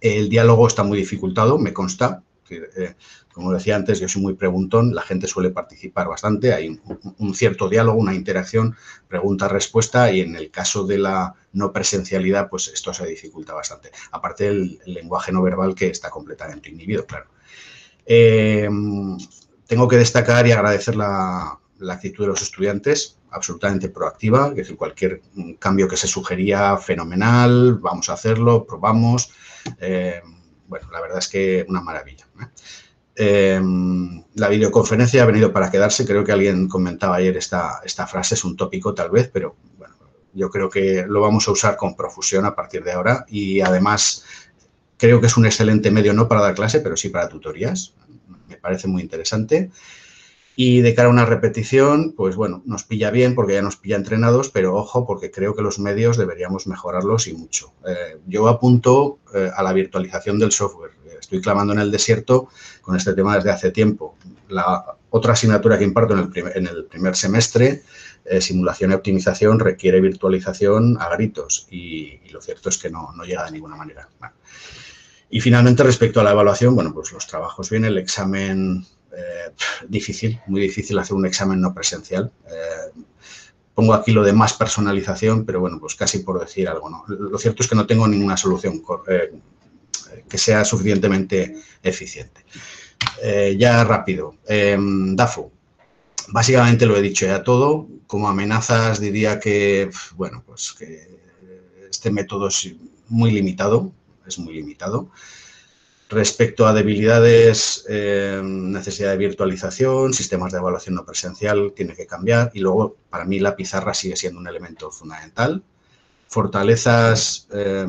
El diálogo está muy dificultado, me consta. Eh, como decía antes, yo soy muy preguntón, la gente suele participar bastante, hay un, cierto diálogo, una interacción, pregunta-respuesta y en el caso de la no presencialidad, pues esto se dificulta bastante. Aparte del lenguaje no verbal que está completamente inhibido, claro. Eh, tengo que destacar y agradecer la, actitud de los estudiantes, absolutamente proactiva, es decir, cualquier cambio que se sugería, fenomenal, vamos a hacerlo, probamos. Eh, bueno, la verdad es que una maravilla. ¿eh? La videoconferencia ha venido para quedarse. Creo que alguien comentaba ayer esta, esta frase, es un tópico tal vez, pero bueno, yo creo que lo vamos a usar con profusión a partir de ahora y además creo que es un excelente medio no para dar clase, pero sí para tutorías. Me parece muy interesante. Y de cara a una repetición, pues bueno, nos pilla bien porque ya nos pilla entrenados, pero ojo porque creo que los medios deberíamos mejorarlos y mucho. Eh, yo apunto eh, a la virtualización del software. Estoy clamando en el desierto con este tema desde hace tiempo. La otra asignatura que imparto en el primer, en el primer semestre, eh, simulación y optimización, requiere virtualización a gritos y, lo cierto es que no, no llega de ninguna manera. Y finalmente, respecto a la evaluación, bueno, pues los trabajos bien, el examen eh, difícil, muy difícil hacer un examen no presencial. Eh, pongo aquí lo de más personalización, pero bueno, pues casi por decir algo, ¿no? Lo cierto es que no tengo ninguna solución que sea suficientemente eficiente. ya rápido, DAFO. Básicamente lo he dicho ya todo. Como amenazas diría que, bueno, pues que este método es muy limitado, es muy limitado. Respecto a debilidades, eh, necesidad de virtualización, sistemas de evaluación no presencial, tiene que cambiar. Y luego, para mí, la pizarra sigue siendo un elemento fundamental. Fortalezas, eh,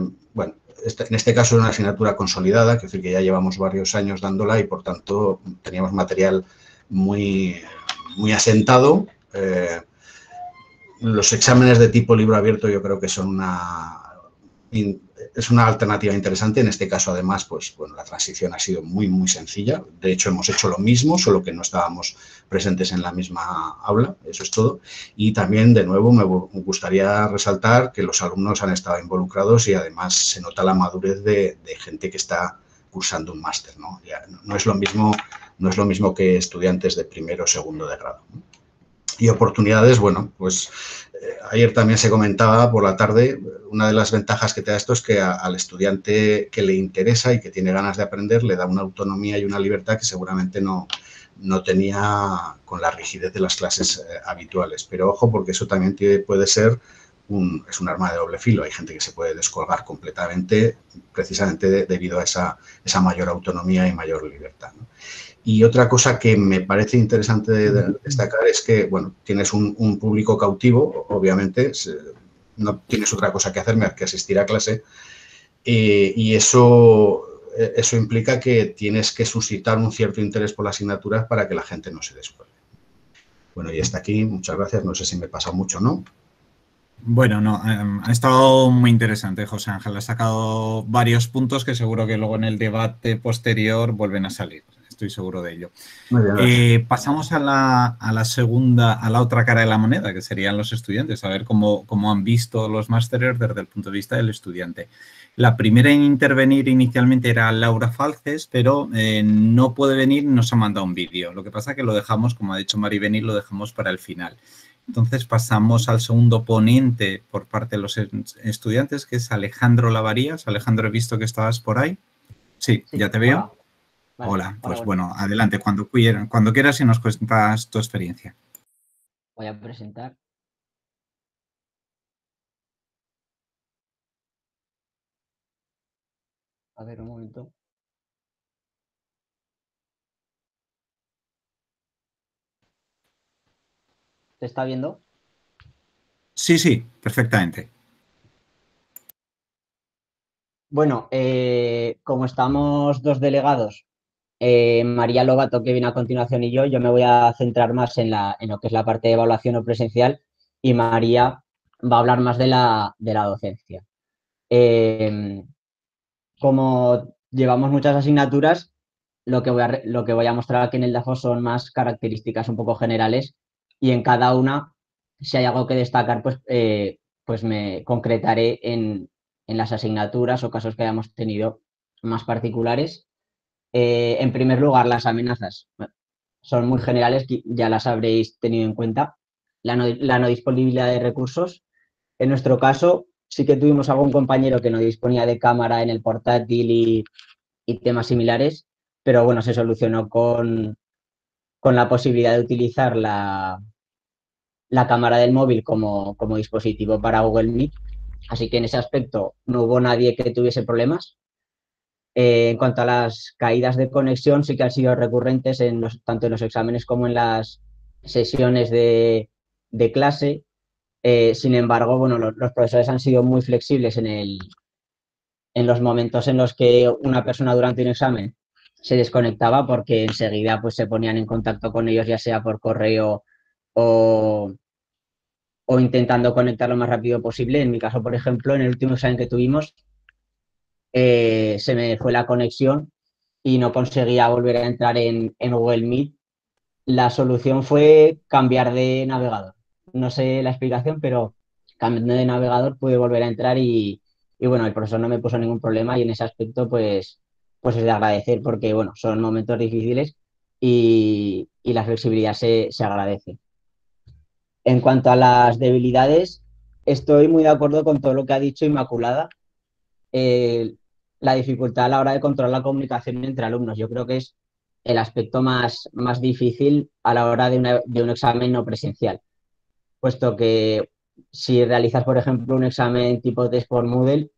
en este caso es una asignatura consolidada, que decir que ya llevamos varios años dándola y, por tanto, teníamos material muy, muy asentado. Eh, los exámenes de tipo libro abierto yo creo que son una es una alternativa interesante. En este caso, además, pues bueno, la transición ha sido muy, muy sencilla. De hecho, hemos hecho lo mismo, solo que no estábamos presentes en la misma aula. Eso es todo. Y también, de nuevo, me gustaría resaltar que los alumnos han estado involucrados y además se nota la madurez de, gente que está cursando un máster. ¿no? no, es lo mismo, no es lo mismo que estudiantes de primero o segundo de grado. Y oportunidades, bueno, pues ayer también se comentaba por la tarde, una de las ventajas que te da esto es que al estudiante que le interesa y que tiene ganas de aprender le da una autonomía y una libertad que seguramente no, no tenía con la rigidez de las clases eh, habituales. Pero ojo, porque eso también puede ser un, es un arma de doble filo. Hay gente que se puede descolgar completamente precisamente debido a esa, esa mayor autonomía y mayor libertad. Y otra cosa que me parece interesante destacar es que, bueno, tienes un, público cautivo, obviamente, no tienes otra cosa que hacer más que asistir a clase, eh, y eso, eh, eso implica que tienes que suscitar un cierto interés por la asignatura para que la gente no se descuelgue. Bueno, y hasta aquí, muchas gracias, no sé si me he pasado mucho o no.
Bueno, no, em, ha estado muy interesante, José Ángel. Ha sacado varios puntos que seguro que luego en el debate posterior vuelven a salir estoy seguro de ello. Eh, pasamos a la, segunda, a la otra cara de la moneda, que serían los estudiantes, a ver cómo, han visto los másteres desde el punto de vista del estudiante. La primera en intervenir inicialmente era Laura Falces, pero eh, no puede venir, nos ha mandado un vídeo. Lo que pasa es que lo dejamos, como ha dicho Mari Benir, lo dejamos para el final. Entonces pasamos al segundo ponente por parte de los estudiantes, que es Alejandro Lavarías. Alejandro, he visto que estabas por ahí. Sí, ya te veo. Hola, pues bueno, adelante, cuando, cuando quieras y nos cuentas tu experiencia.
Voy a presentar. A ver, un momento. ¿Te está viendo?
Sí, sí, perfectamente.
Bueno, eh, como estamos dos delegados eh, María Lobato, que viene a continuación, y yo, yo me voy a centrar más en, la, en lo que es la parte de evaluación o presencial y María va a hablar más de la, de la docencia. Em, como llevamos muchas asignaturas, lo que, voy a, lo que voy a mostrar aquí en el DAFO son más características un poco generales y en cada una, si hay algo que destacar, pues, eh, pues me concretaré en, en, las asignaturas o casos que hayamos tenido más particulares. Eh, en primer lugar, las amenazas son muy generales, ya las habréis tenido en cuenta. La no, disponibilidad de recursos. En nuestro caso, sí que tuvimos algún compañero que no disponía de cámara en el portátil y, y temas similares, pero bueno, se solucionó con, la posibilidad de utilizar la, la cámara del móvil como, como, dispositivo para Google Meet. Así que en ese aspecto no hubo nadie que tuviese problemas. Eh, en cuanto a las caídas de conexión, sí que han sido recurrentes en tanto en los exámenes como en las sesiones de, clase. Eh, sin embargo, bueno, los, profesores han sido muy flexibles en los momentos en los que una persona durante un examen se desconectaba porque enseguida pues, se ponían en contacto con ellos, ya sea por correo o, o intentando conectar lo más rápido posible. En mi caso, por ejemplo, en el último examen que tuvimos, eh, se me fue la conexión y no conseguía volver a entrar en, en Google Meet. La solución fue cambiar de navegador no sé la explicación, pero cambiando de navegador pude volver a entrar y, bueno, el profesor no me puso ningún problema y en ese aspecto pues, pues es de agradecer porque bueno, son momentos difíciles y, y la flexibilidad se, se, agradece. En cuanto a las debilidades, estoy muy de acuerdo con todo lo que ha dicho Inmaculada. Eh, la dificultad a la hora de controlar la comunicación entre alumnos, yo creo que es el aspecto más, más difícil a la hora de, una, de un examen no presencial puesto que si realizas, por ejemplo, un examen tipo test por Moodle,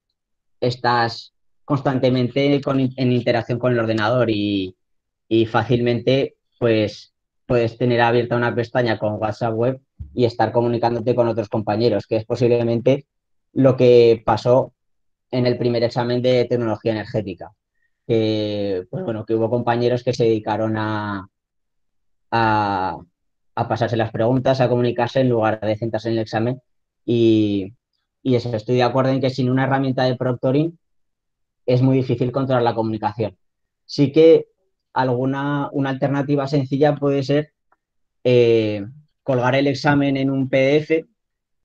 estás constantemente con, en interacción con el ordenador y, y, fácilmente pues puedes tener abierta una pestaña con WhatsApp web y estar comunicándote con otros compañeros, que es posiblemente lo que pasó en el primer examen de tecnología energética. Que, pues bueno, que hubo compañeros que se dedicaron a, a, a pasarse las preguntas, a comunicarse en lugar de centrarse en el examen. Y, y, eso, estoy de acuerdo en que sin una herramienta de proctoring es muy difícil controlar la comunicación. Sí que alguna una alternativa sencilla puede ser eh, colgar el examen en un PDF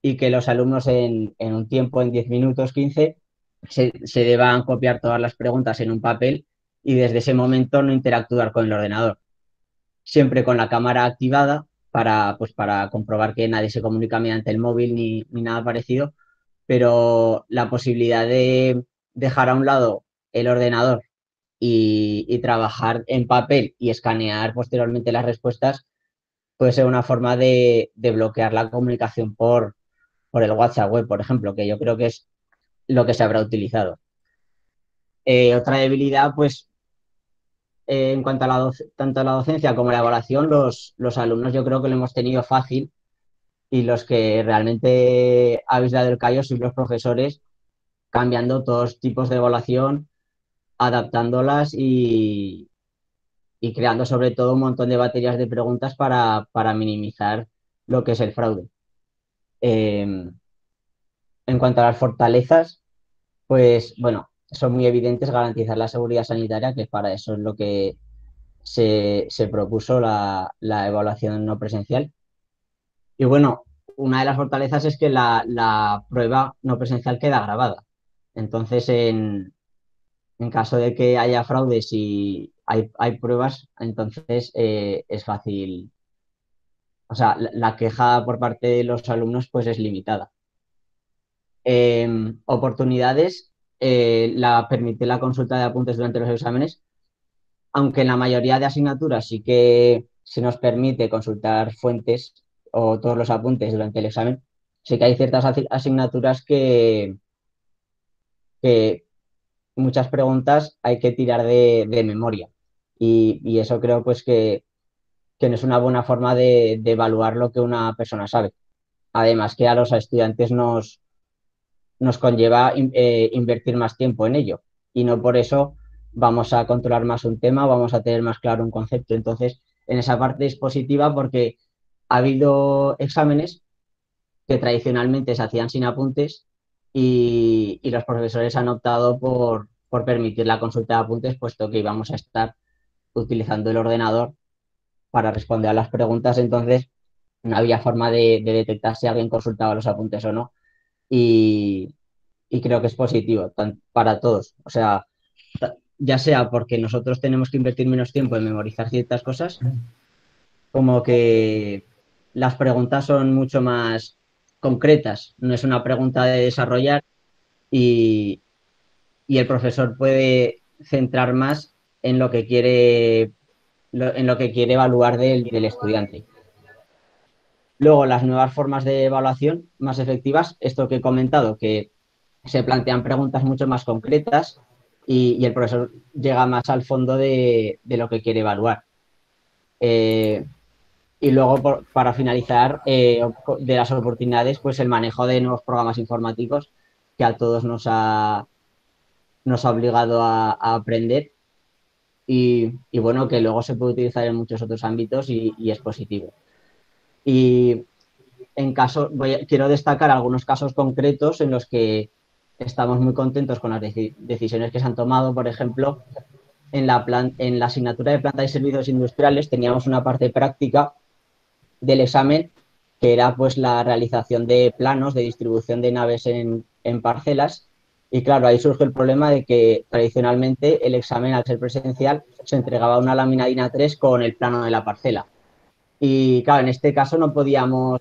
y que los alumnos en, en un tiempo, en 10 minutos, 15, se, deban copiar todas las preguntas en un papel y desde ese momento no interactuar con el ordenador. Siempre con la cámara activada para, pues, para comprobar que nadie se comunica mediante el móvil ni, ni nada parecido, pero la posibilidad de dejar a un lado el ordenador y, y, trabajar en papel y escanear posteriormente las respuestas puede ser una forma de, de bloquear la comunicación por, por, el WhatsApp web, por ejemplo, que yo creo que es lo que se habrá utilizado. Eh, otra debilidad, pues eh, en cuanto a la tanto a la docencia como a la evaluación, los, los alumnos yo creo que lo hemos tenido fácil y los que realmente habéis dado el callo sois los profesores cambiando todos tipos de evaluación, adaptándolas y, y creando sobre todo un montón de baterías de preguntas para, para minimizar lo que es el fraude. Eh, en cuanto a las fortalezas, pues bueno, son muy evidentes garantizar la seguridad sanitaria, que para eso es lo que se, propuso la, evaluación no presencial. Y bueno, una de las fortalezas es que la, prueba no presencial queda grabada. Entonces, en, caso de que haya fraudes y hay, hay pruebas, entonces eh, es fácil. O sea, la, la, queja por parte de los alumnos pues es limitada. Eh, oportunidades eh, la, permite la consulta de apuntes durante los exámenes, aunque en la mayoría de asignaturas sí que se nos permite consultar fuentes o todos los apuntes durante el examen, sí que hay ciertas asignaturas que, que muchas preguntas hay que tirar de, memoria. Y, eso creo pues que, que, no es una buena forma de evaluar lo que una persona sabe. Además que a los estudiantes nos, nos conlleva eh, invertir más tiempo en ello y no por eso vamos a controlar más un tema, vamos a tener más claro un concepto. Entonces, en esa parte es positiva porque ha habido exámenes que tradicionalmente se hacían sin apuntes y, los profesores han optado por, permitir la consulta de apuntes, puesto que íbamos a estar utilizando el ordenador para responder a las preguntas. Entonces, no había forma de, detectar si alguien consultaba los apuntes o no. Y, y creo que es positivo para todos. O sea, ya sea porque nosotros tenemos que invertir menos tiempo en memorizar ciertas cosas, como que las preguntas son mucho más concretas, no es una pregunta de desarrollar y, el profesor puede centrar más en lo que quiere, en lo que quiere evaluar del, del estudiante. Luego, las nuevas formas de evaluación más efectivas, esto que he comentado, que se plantean preguntas mucho más concretas y, el profesor llega más al fondo de, lo que quiere evaluar. Eh, y luego, para finalizar, eh, de las oportunidades, pues el manejo de nuevos programas informáticos que a todos nos ha, nos ha obligado a, aprender y, bueno, que luego se puede utilizar en muchos otros ámbitos y, es positivo. Y en caso, quiero destacar algunos casos concretos en los que estamos muy contentos con las decisiones que se han tomado. Por ejemplo, en la, en la asignatura de planta y servicios industriales teníamos una parte práctica del examen que era pues la realización de planos de distribución de naves en, parcelas. Y claro, ahí surge el problema de que tradicionalmente el examen, al ser presencial, se entregaba una lámina DIN 3 con el plano de la parcela. Y claro, en este caso no podíamos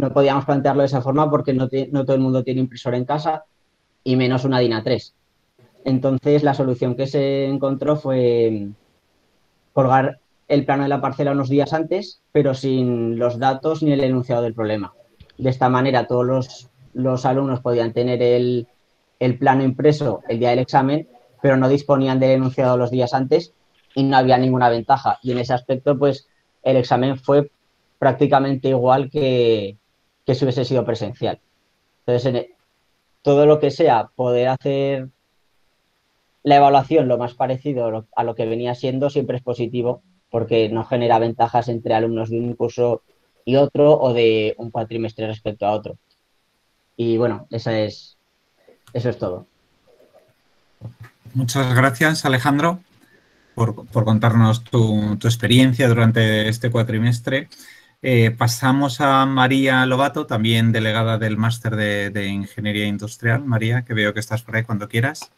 no podíamos plantearlo de esa forma porque no, todo el mundo tiene impresora en casa y menos una DIN A3. Entonces la solución que se encontró fue colgar el plano de la parcela unos días antes, pero sin los datos ni el enunciado del problema. De esta manera todos los, alumnos podían tener el, el, plano impreso el día del examen, pero no disponían del enunciado los días antes y no había ninguna ventaja. Y en ese aspecto, pues el examen fue prácticamente igual que, si hubiese sido presencial. Entonces, e, todo lo que sea poder hacer la evaluación lo más parecido a lo que venía siendo siempre es positivo porque no genera ventajas entre alumnos de un curso y otro o de un cuatrimestre respecto a otro. Y bueno, esa es, eso es todo.
Muchas gracias, Alejandro, por, contarnos tu, tu, experiencia durante este cuatrimestre. Eh, pasamos a María Lobato, también delegada del máster de, Ingeniería Industrial. María, que veo que estás por ahí cuando quieras.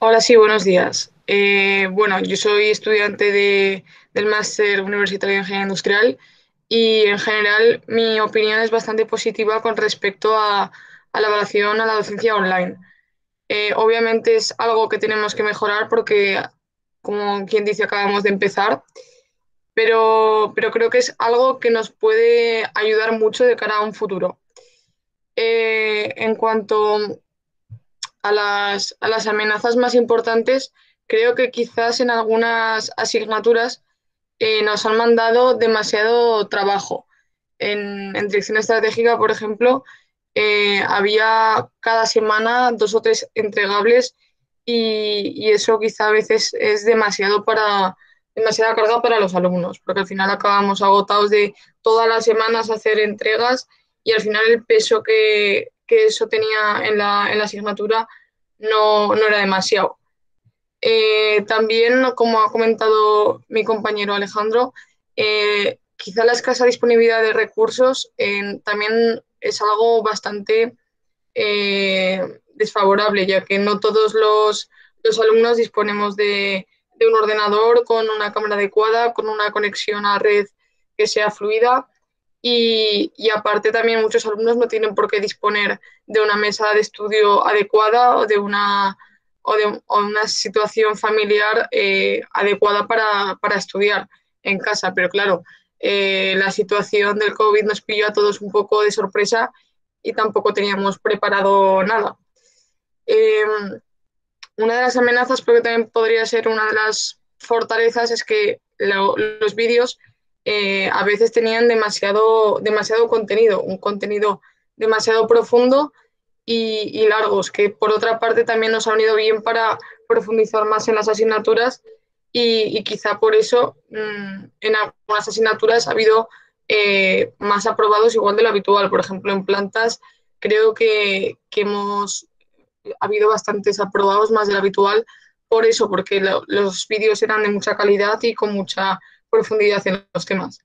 Hola, sí, buenos días. Eh, bueno, yo soy estudiante del máster universitario de Ingeniería Industrial y en general mi opinión es bastante positiva con respecto a, la evaluación a la docencia online. Eh, obviamente es algo que tenemos que mejorar porque, como quien dice, acabamos de empezar pero, creo que es algo que nos puede ayudar mucho de cara a un futuro. Eh, en cuanto a las, amenazas más importantes, creo que quizás en algunas asignaturas eh, nos han mandado demasiado trabajo. En, dirección estratégica, por ejemplo, eh, había cada semana dos o tres entregables y, eso quizá a veces es demasiado para, demasiada carga para los alumnos, porque al final acabamos agotados de todas las semanas hacer entregas y al final el peso que, eso tenía en la, asignatura no, era demasiado. Eh, también, como ha comentado mi compañero Alejandro, eh, quizá la escasa disponibilidad de recursos también es algo bastante eh, desfavorable, ya que no todos los alumnos disponemos de, un ordenador con una cámara adecuada, con una conexión a red que sea fluida. Y, aparte también muchos alumnos no tienen por qué disponer de una mesa de estudio adecuada o de una, o de, una situación familiar eh, adecuada para, estudiar en casa. Pero claro, eh, la situación del COVID nos pilló a todos un poco de sorpresa y tampoco teníamos preparado nada. Em, una de las amenazas, pero que también podría ser una de las fortalezas, es que los vídeos eh, a veces tenían demasiado, demasiado contenido, un contenido demasiado profundo y, largos, que por otra parte también nos ha venido bien para profundizar más en las asignaturas y, quizá por eso mm, en algunas asignaturas ha habido eh, más aprobados igual de lo habitual. Por ejemplo, en plantas creo que, hemos ha habido bastantes aprobados más de lo habitual por eso, porque los vídeos eran de mucha calidad y con mucha profundidad en los temas.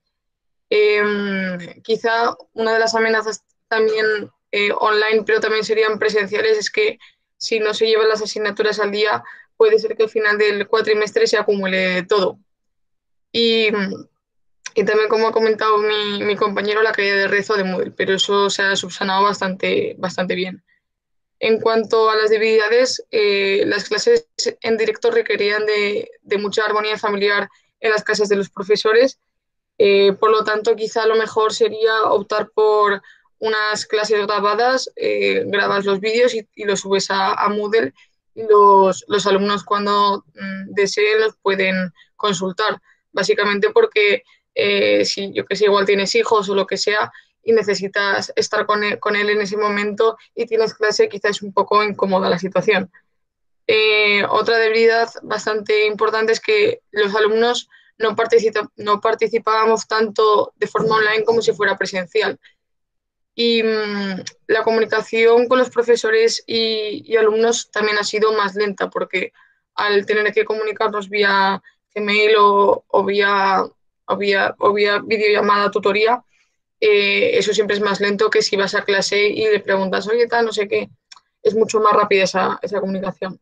Em, quizá una de las amenazas también eh, online, pero también serían presenciales, es que si no se llevan las asignaturas al día, puede ser que al final del cuatrimestre se acumule todo. Y, también, como ha comentado mi, mi, compañero, la caída de rezo de Moodle, pero eso se ha subsanado bastante, bastante bien. En cuanto a las debilidades, eh, las clases en directo requerían de, mucha armonía familiar en las casas de los profesores. Eh, por lo tanto, quizá lo mejor sería optar por unas clases grabadas, eh, grabas los vídeos y, los subes a, Moodle los, los alumnos cuando mm, deseen los pueden consultar. Básicamente porque eh, si yo que sé, igual tienes hijos o lo que sea y necesitas estar con él, con él en ese momento y tienes clase, quizás es un poco incómoda la situación. Eh, otra debilidad bastante importante es que los alumnos no, no participábamos tanto de forma online como si fuera presencial y mm, la comunicación con los profesores y, alumnos también ha sido más lenta porque al tener que comunicarnos vía Gmail o vía, o vía, o vía videollamada tutoría, eh, eso siempre es más lento que si vas a clase y le preguntas, oye, tal, no sé qué, es mucho más rápida esa, esa comunicación.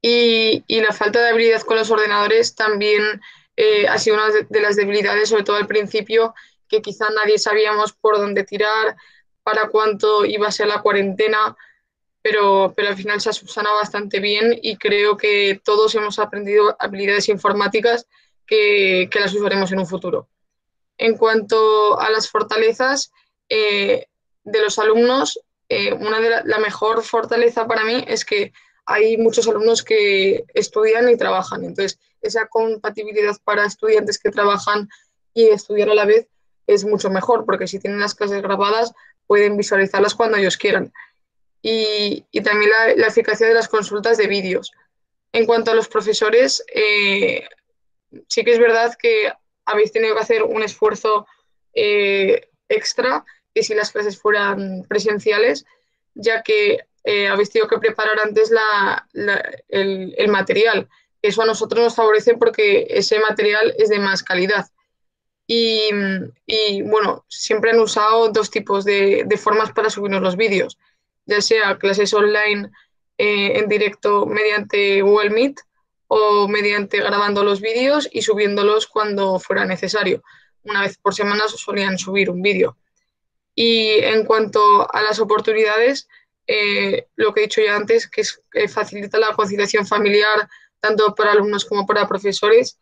Y, y, la falta de habilidad con los ordenadores también eh, ha sido una de las debilidades, sobre todo al principio, que quizá nadie sabíamos por dónde tirar, para cuánto iba a ser la cuarentena, pero, pero al final se ha subsanado bastante bien y creo que todos hemos aprendido habilidades informáticas que, que las usaremos en un futuro. En cuanto a las fortalezas eh, de los alumnos, eh, una de la, mejor fortaleza para mí es que hay muchos alumnos que estudian y trabajan. Entonces, esa compatibilidad para estudiantes que trabajan y estudiar a la vez es mucho mejor, porque si tienen las clases grabadas pueden visualizarlas cuando ellos quieran. Y, también la, eficacia de las consultas de vídeos. En cuanto a los profesores, eh, sí que es verdad que habéis tenido que hacer un esfuerzo eh, extra que si las clases fueran presenciales, ya que eh, habéis tenido que preparar antes el, el material. Eso a nosotros nos favorece porque ese material es de más calidad. Y, bueno, siempre han usado dos tipos de, formas para subirnos los vídeos, ya sea clases online eh, en directo mediante Google Meet o mediante grabando los vídeos y subiéndolos cuando fuera necesario. Una vez por semana solían subir un vídeo. Y en cuanto a las oportunidades, eh, lo que he dicho ya antes, que, que facilita la conciliación familiar tanto para alumnos como para profesores,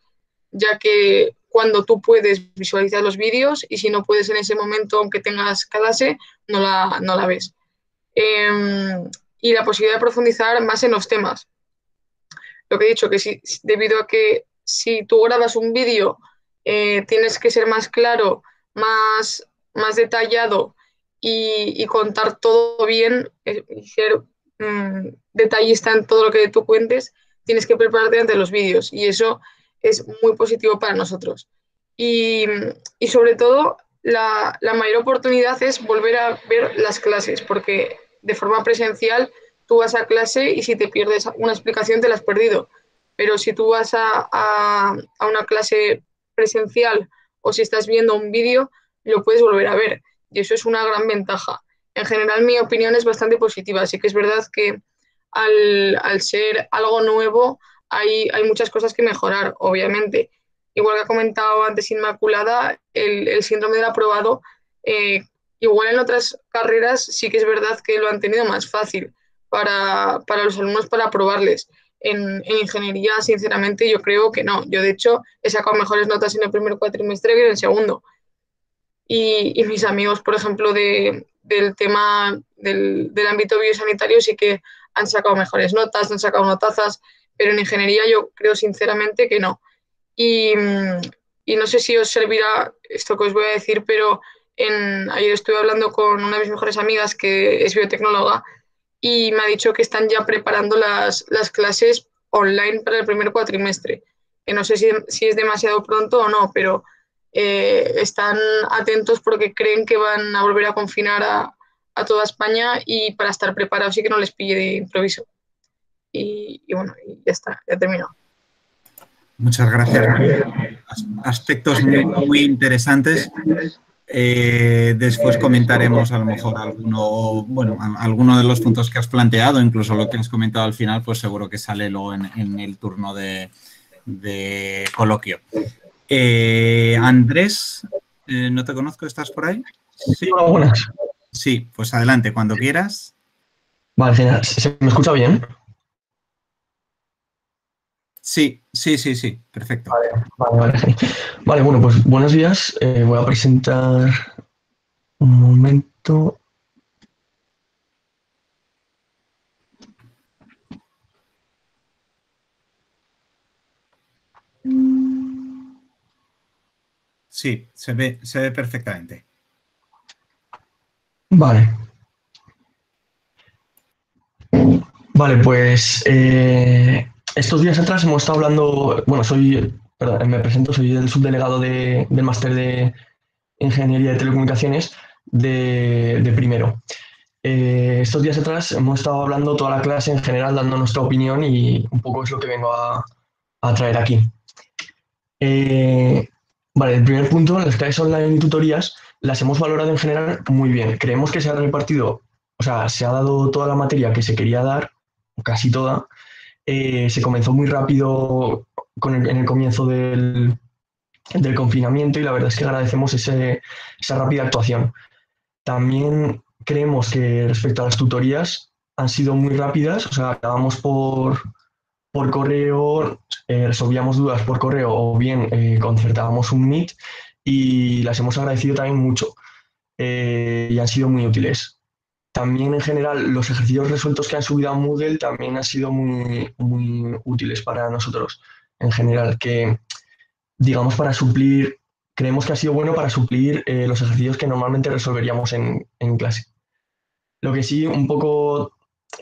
ya que cuando tú puedes visualizar los vídeos y si no puedes en ese momento, aunque tengas clase, no la, no la ves. Em, y la posibilidad de profundizar más en los temas. Lo que he dicho, que si, debido a que si tú grabas un vídeo, eh, tienes que ser más claro, más, más detallado y, contar todo bien, eh, ser mm, detallista en todo lo que tú cuentes, tienes que prepararte ante los vídeos. Y eso es muy positivo para nosotros. Y, y sobre todo, la, la, mayor oportunidad es volver a ver las clases, porque de forma presencial tú vas a clase y si te pierdes una explicación te la has perdido. Pero si tú vas a, a, una clase presencial o si estás viendo un vídeo, lo puedes volver a ver. Y eso es una gran ventaja. En general, mi opinión es bastante positiva. Así que es verdad que al, al ser algo nuevo, hay, muchas cosas que mejorar, obviamente. Igual que ha comentado antes Inmaculada, el, síndrome del aprobado, eh, igual en otras carreras sí que es verdad que lo han tenido más fácil para, los alumnos para aprobarles. En, ingeniería, sinceramente, yo creo que no. Yo, de hecho, he sacado mejores notas en el primer cuatrimestre que en el segundo. Y, mis amigos, por ejemplo, del tema del, del, ámbito biosanitario sí que han sacado mejores notas, han sacado notazas pero en ingeniería yo creo sinceramente que no. Y, no sé si os servirá esto que os voy a decir, pero ayer estuve hablando con una de mis mejores amigas que es biotecnóloga y me ha dicho que están ya preparando las, clases online para el primer cuatrimestre. Que no sé si, es demasiado pronto o no, pero eh, están atentos porque creen que van a volver a confinar a, toda España y para estar preparados y que no les pille de improviso. Y, bueno, ya está, ya he terminado.
Muchas gracias. Aspectos muy interesantes. Eh, después comentaremos a lo mejor alguno, bueno, alguno de los puntos que has planteado, incluso lo que has comentado al final, pues seguro que sale luego en, el turno de, coloquio. Eh, Andrés, eh, no te conozco, ¿estás por ahí?
Sí, buenas.
Sí, pues adelante, cuando quieras.
Vale, ¿se me escucha bien?
Sí, sí, sí, sí, perfecto.
Vale, vale, vale. bueno, pues buenos días. Eh, voy a presentar un momento.
Sí, se ve, se ve perfectamente.
Vale. Vale, pues eh, estos días atrás hemos estado hablando, bueno, soy, perdón, me presento, soy el subdelegado del máster de Ingeniería de Telecomunicaciones de, primero. Eh, estos días atrás hemos estado hablando toda la clase en general, dando nuestra opinión y un poco es lo que vengo a, traer aquí. Eh, vale, el primer punto, las clases online y tutorías las hemos valorado en general muy bien. Creemos que se ha repartido, o sea, se ha dado toda la materia que se quería dar, casi toda, eh, se comenzó muy rápido en el comienzo del, confinamiento y la verdad es que agradecemos esa rápida actuación. También creemos que respecto a las tutorías han sido muy rápidas, o sea, acabamos por, por correo, eh, resolvíamos dudas por correo o bien eh, concertábamos un Meet y las hemos agradecido también mucho y han sido muy útiles. También en general los ejercicios resueltos que han subido a Moodle también han sido muy, muy útiles para nosotros en general, que digamos para suplir, creemos que ha sido bueno para suplir eh, los ejercicios que normalmente resolveríamos en, clase. Lo que sí, un poco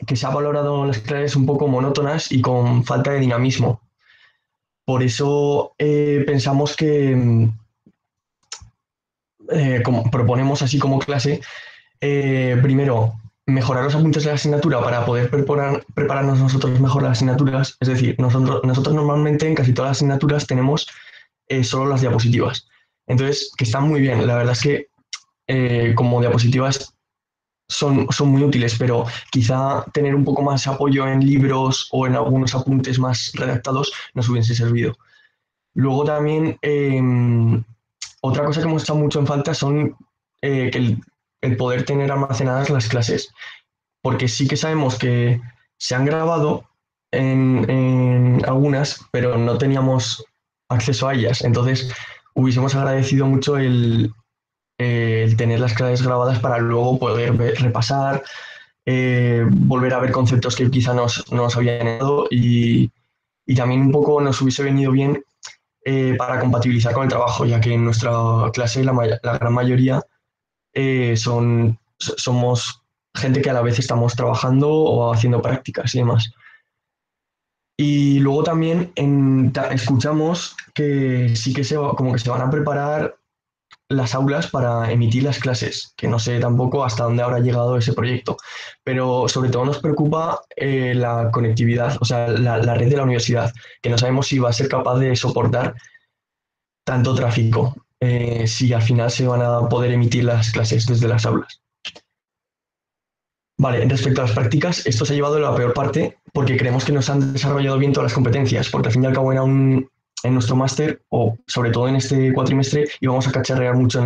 que se ha valorado en las clases un poco monótonas y con falta de dinamismo. Por eso eh, pensamos que, eh, como proponemos así como clase, eh, primero, mejorar los apuntes de la asignatura para poder prepararnos nosotros mejor las asignaturas. Es decir, nosotros, nosotros normalmente en casi todas las asignaturas tenemos eh, solo las diapositivas. Entonces, que están muy bien. La verdad es que eh, como diapositivas son, son muy útiles, pero quizá tener un poco más apoyo en libros o en algunos apuntes más redactados nos hubiese servido. Luego también, em, otra cosa que hemos echado mucho en falta son que el, el poder tener almacenadas las clases, porque sí que sabemos que se han grabado en, algunas, pero no teníamos acceso a ellas. Entonces, hubiésemos agradecido mucho el, tener las clases grabadas para luego poder repasar, eh, volver a ver conceptos que quizá nos, nos habían dado y, también un poco nos hubiese venido bien eh, para compatibilizar con el trabajo, ya que en nuestra clase la, la gran mayoría eh, son, somos gente que a la vez estamos trabajando o haciendo prácticas y demás. Y luego también escuchamos que sí que se, como que se van a preparar las aulas para emitir las clases, que no sé tampoco hasta dónde habrá llegado ese proyecto, pero sobre todo nos preocupa eh, la conectividad, o sea, la, red de la universidad, que no sabemos si va a ser capaz de soportar tanto tráfico. Eh, si al final se van a poder emitir las clases desde las aulas. Vale, respecto a las prácticas, esto se ha llevado la peor parte porque creemos que nos han desarrollado bien todas las competencias, porque al fin y al cabo en nuestro máster, o sobre todo en este cuatrimestre, íbamos a cacharrear mucho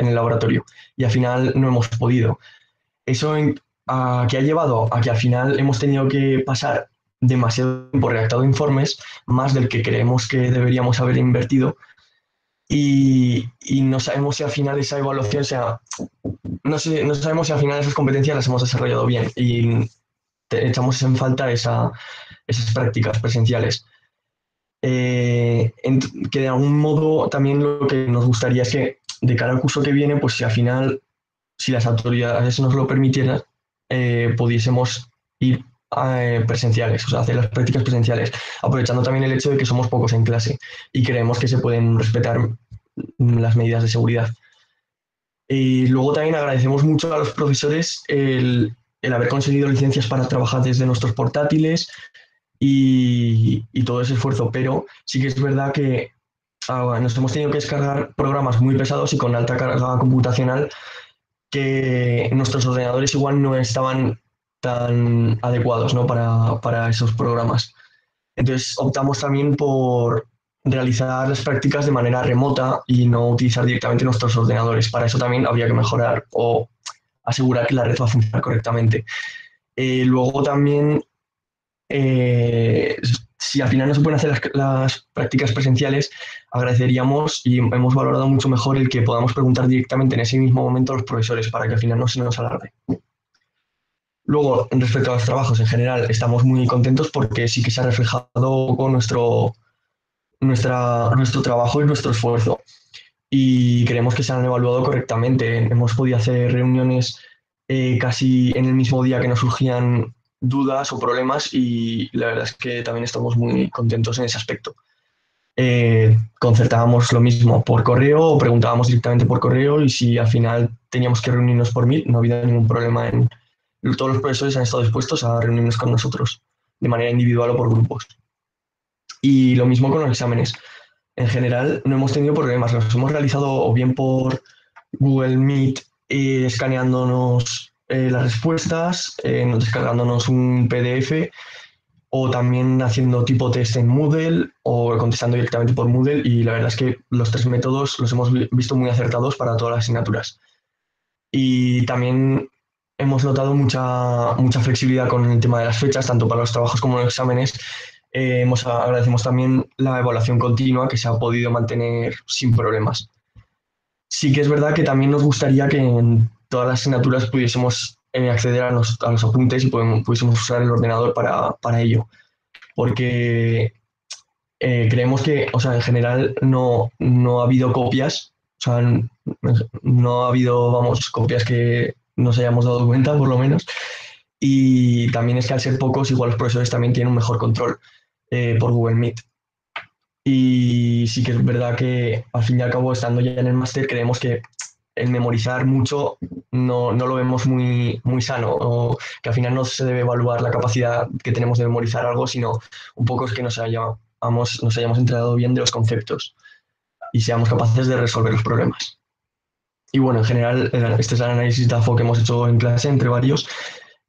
en, el laboratorio y al final no hemos podido. Eso a, que ha llevado a que al final hemos tenido que pasar demasiado tiempo redactando informes, más del que creemos que deberíamos haber invertido, y, no sabemos si al final esa evaluación, sea, no, sé, no sabemos si al final esas competencias las hemos desarrollado bien y echamos en falta esa, esas prácticas presenciales. Eh, que de algún modo también lo que nos gustaría es que de cara al curso que viene, pues si al final, si las autoridades nos lo permitieran, eh, pudiésemos ir eh, presenciales, o sea, hacer las prácticas presenciales, aprovechando también el hecho de que somos pocos en clase y creemos que se pueden respetar las medidas de seguridad. Y luego también agradecemos mucho a los profesores el, el haber conseguido licencias para trabajar desde nuestros portátiles y, y, todo ese esfuerzo, pero sí que es verdad que ah, nos hemos tenido que descargar programas muy pesados y con alta carga computacional que nuestros ordenadores igual no estaban adecuados ¿no? para, para esos programas. Entonces optamos también por realizar las prácticas de manera remota y no utilizar directamente nuestros ordenadores. Para eso también habría que mejorar o asegurar que la red va a funcionar correctamente. Eh, luego también, eh, si al final no se pueden hacer las, las, prácticas presenciales, agradeceríamos y hemos valorado mucho mejor el que podamos preguntar directamente en ese mismo momento a los profesores para que al final no se nos alarde. Luego, respecto a los trabajos en general, estamos muy contentos porque sí que se ha reflejado con nuestro, nuestra, nuestro trabajo y nuestro esfuerzo. Y creemos que se han evaluado correctamente. Hemos podido hacer reuniones eh, casi en el mismo día que nos surgían dudas o problemas y la verdad es que también estamos muy contentos en ese aspecto. Eh, concertábamos lo mismo por correo o preguntábamos directamente por correo y si al final teníamos que reunirnos por mí, no había ningún problema en, todos los profesores han estado dispuestos a reunirnos con nosotros de manera individual o por grupos. Y lo mismo con los exámenes. En general no hemos tenido problemas, los hemos realizado o bien por Google Meet eh, escaneándonos eh, las respuestas, eh, descargándonos un PDF o también haciendo tipo test en Moodle o contestando directamente por Moodle y la verdad es que los tres métodos los hemos visto muy acertados para todas las asignaturas. Y también hemos notado mucha, mucha flexibilidad con el tema de las fechas, tanto para los trabajos como los exámenes. Eh, hemos, agradecemos también la evaluación continua que se ha podido mantener sin problemas. Sí que es verdad que también nos gustaría que en todas las asignaturas pudiésemos eh, acceder a los, a los, apuntes y pudiésemos usar el ordenador para, para ello, porque eh, creemos que, o sea, en general no, no ha habido copias, o sea, no ha habido, vamos, copias que nos hayamos dado cuenta, por lo menos. Y también es que al ser pocos, igual los profesores también tienen un mejor control eh, por Google Meet. Y sí que es verdad que al fin y al cabo, estando ya en el máster, creemos que el memorizar mucho no, no, lo vemos muy, muy sano, o que al final no se debe evaluar la capacidad que tenemos de memorizar algo, sino un poco es que nos hayamos, nos hayamos enterado bien de los conceptos y seamos capaces de resolver los problemas. Y bueno, en general, este es el análisis de AFO que hemos hecho en clase entre varios.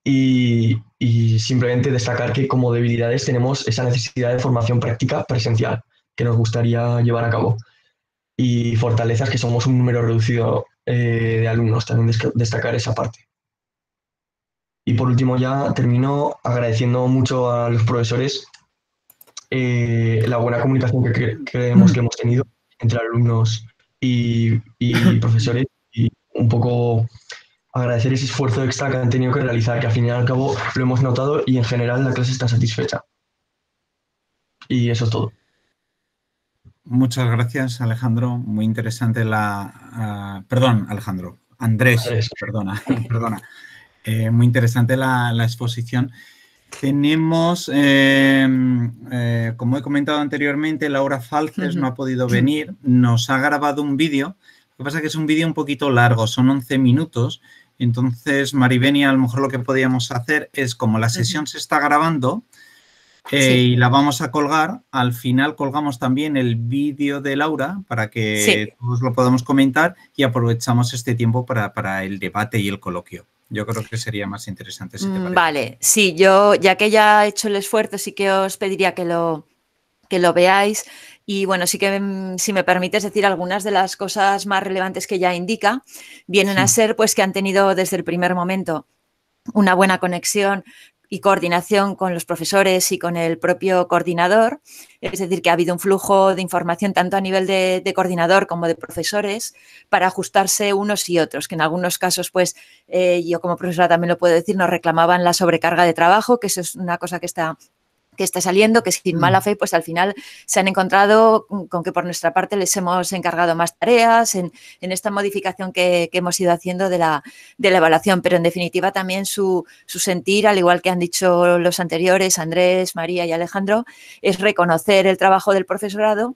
Y, y, simplemente destacar que como debilidades tenemos esa necesidad de formación práctica presencial que nos gustaría llevar a cabo. Y fortalezas que somos un número reducido eh, de alumnos, también destacar esa parte. Y por último ya termino agradeciendo mucho a los profesores eh, la buena comunicación que creemos que hemos tenido entre alumnos y, profesores y un poco agradecer ese esfuerzo extra que han tenido que realizar, que al fin y al cabo lo hemos notado y en general la clase está satisfecha. Y eso es todo.
Muchas gracias, Alejandro. Muy interesante la... Uh, perdón, Alejandro. Andrés, Andrés. perdona, perdona. Eh, muy interesante la, la exposición. Tenemos, eh, eh, como he comentado anteriormente, Laura Falces no ha podido venir, nos ha grabado un vídeo, lo que pasa es que es un vídeo un poquito largo, son 11 minutos, entonces Maribeni a lo mejor lo que podríamos hacer es como la sesión se está grabando eh, sí. y la vamos a colgar, al final colgamos también el vídeo de Laura para que sí. todos lo podamos comentar y aprovechamos este tiempo para, para el debate y el coloquio. Yo creo que sería más interesante. Si te
parece. Vale, sí, yo ya que ya he hecho el esfuerzo, sí que os pediría que lo, que lo veáis. Y bueno, sí que mm, si me permites decir algunas de las cosas más relevantes que ya indica, vienen sí. a ser pues que han tenido desde el primer momento una buena conexión y coordinación con los profesores y con el propio coordinador. Es decir, que ha habido un flujo de información tanto a nivel de, coordinador como de profesores para ajustarse unos y otros, que en algunos casos, pues eh, yo como profesora también lo puedo decir, nos reclamaban la sobrecarga de trabajo, que eso es una cosa que está que está saliendo, que sin mala fe, pues al final se han encontrado con que por nuestra parte les hemos encargado más tareas en, esta modificación que, hemos ido haciendo de la, de la evaluación, pero en definitiva también su, su, sentir, al igual que han dicho los anteriores, Andrés, María y Alejandro, es reconocer el trabajo del profesorado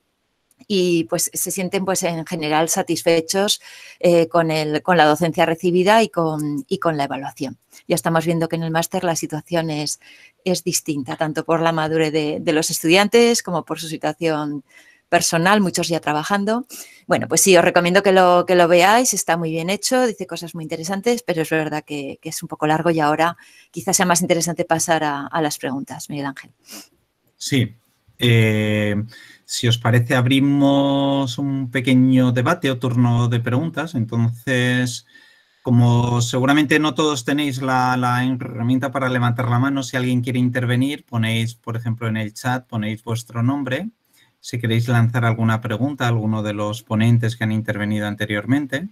y pues se sienten pues en general satisfechos eh, con, el, con la docencia recibida y con, y con la evaluación. Ya estamos viendo que en el máster la situación es, es distinta, tanto por la madurez de, los estudiantes como por su situación personal, muchos ya trabajando. Bueno, pues sí, os recomiendo que lo, que lo veáis, está muy bien hecho, dice cosas muy interesantes, pero es verdad que, es un poco largo y ahora quizás sea más interesante pasar a, a las preguntas, Miguel Ángel.
Sí. Eh, si os parece, abrimos un pequeño debate o turno de preguntas. Entonces, como seguramente no todos tenéis la, herramienta para levantar la mano, si alguien quiere intervenir, ponéis, por ejemplo, en el chat, ponéis vuestro nombre. Si queréis lanzar alguna pregunta a alguno de los ponentes que han intervenido anteriormente.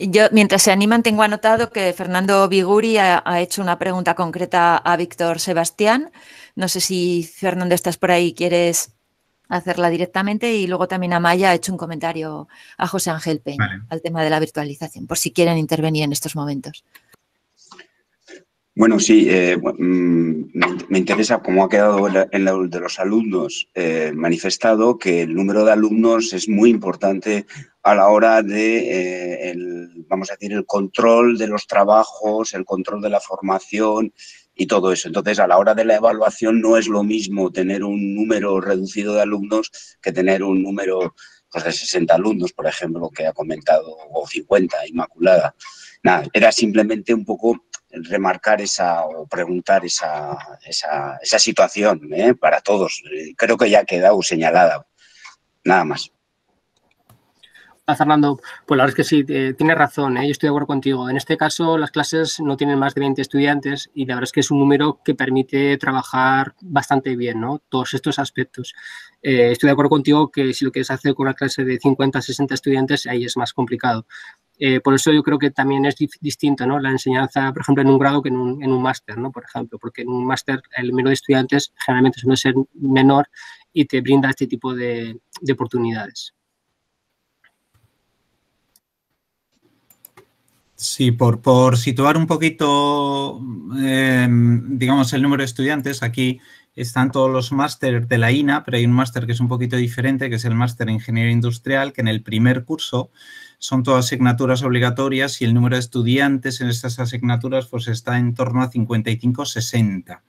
Yo, mientras se animan, tengo anotado que Fernando Viguri ha, ha, hecho una pregunta concreta a Víctor Sebastián. No sé si, Fernando, estás por ahí, quieres hacerla directamente y luego también Amaya ha hecho un comentario a José Ángel Peña al tema de la virtualización, por si quieren intervenir en estos momentos.
Bueno, sí, eh, mm, me, interesa cómo ha quedado en la de los alumnos eh, manifestado que el número de alumnos es muy importante a la hora de, eh, vamos a decir, el control de los trabajos, el control de la formación y todo eso. Entonces, a la hora de la evaluación no es lo mismo tener un número reducido de alumnos que tener un número pues, de 60 alumnos, por ejemplo, que ha comentado, o 50, Inmaculada. Nada, era simplemente un poco remarcar esa o preguntar esa, esa, esa situación ¿eh? para todos. Creo que ya ha quedado señalada. Nada más.
Fernando, pues la verdad es que sí, eh, tienes razón, ¿eh? yo estoy de acuerdo contigo. En este caso, las clases no tienen más de 20 estudiantes y la verdad es que es un número que permite trabajar bastante bien, ¿no? Todos estos aspectos. Eh, estoy de acuerdo contigo que si lo quieres hacer con una clase de 50, 60 estudiantes, ahí es más complicado. por eso yo creo que también es distinto, ¿no? La enseñanza, por ejemplo, en un grado que en un, en un máster, ¿no? Por ejemplo, porque en un máster el número de estudiantes generalmente suele ser menor y te brinda este tipo de oportunidades.
Sí, por, por situar un poquito, em, digamos, el número de estudiantes, aquí están todos los másteres de la INA, pero hay un máster que es un poquito diferente, que es el máster de Ingeniería Industrial, que en el primer curso son todas asignaturas obligatorias y el número de estudiantes en estas asignaturas pues está en torno a 55-60.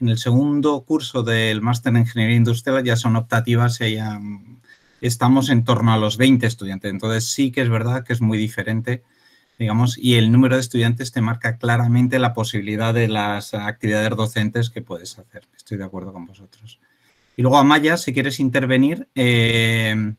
En el segundo curso del máster de Ingeniería Industrial ya son optativas y ya estamos en torno a los 20 estudiantes. Entonces sí que es verdad que es muy diferente digamos, y el número de estudiantes te marca claramente la posibilidad de las actividades docentes que puedes hacer. Estoy de acuerdo con vosotros. Y luego, Amaya, si quieres intervenir, eh,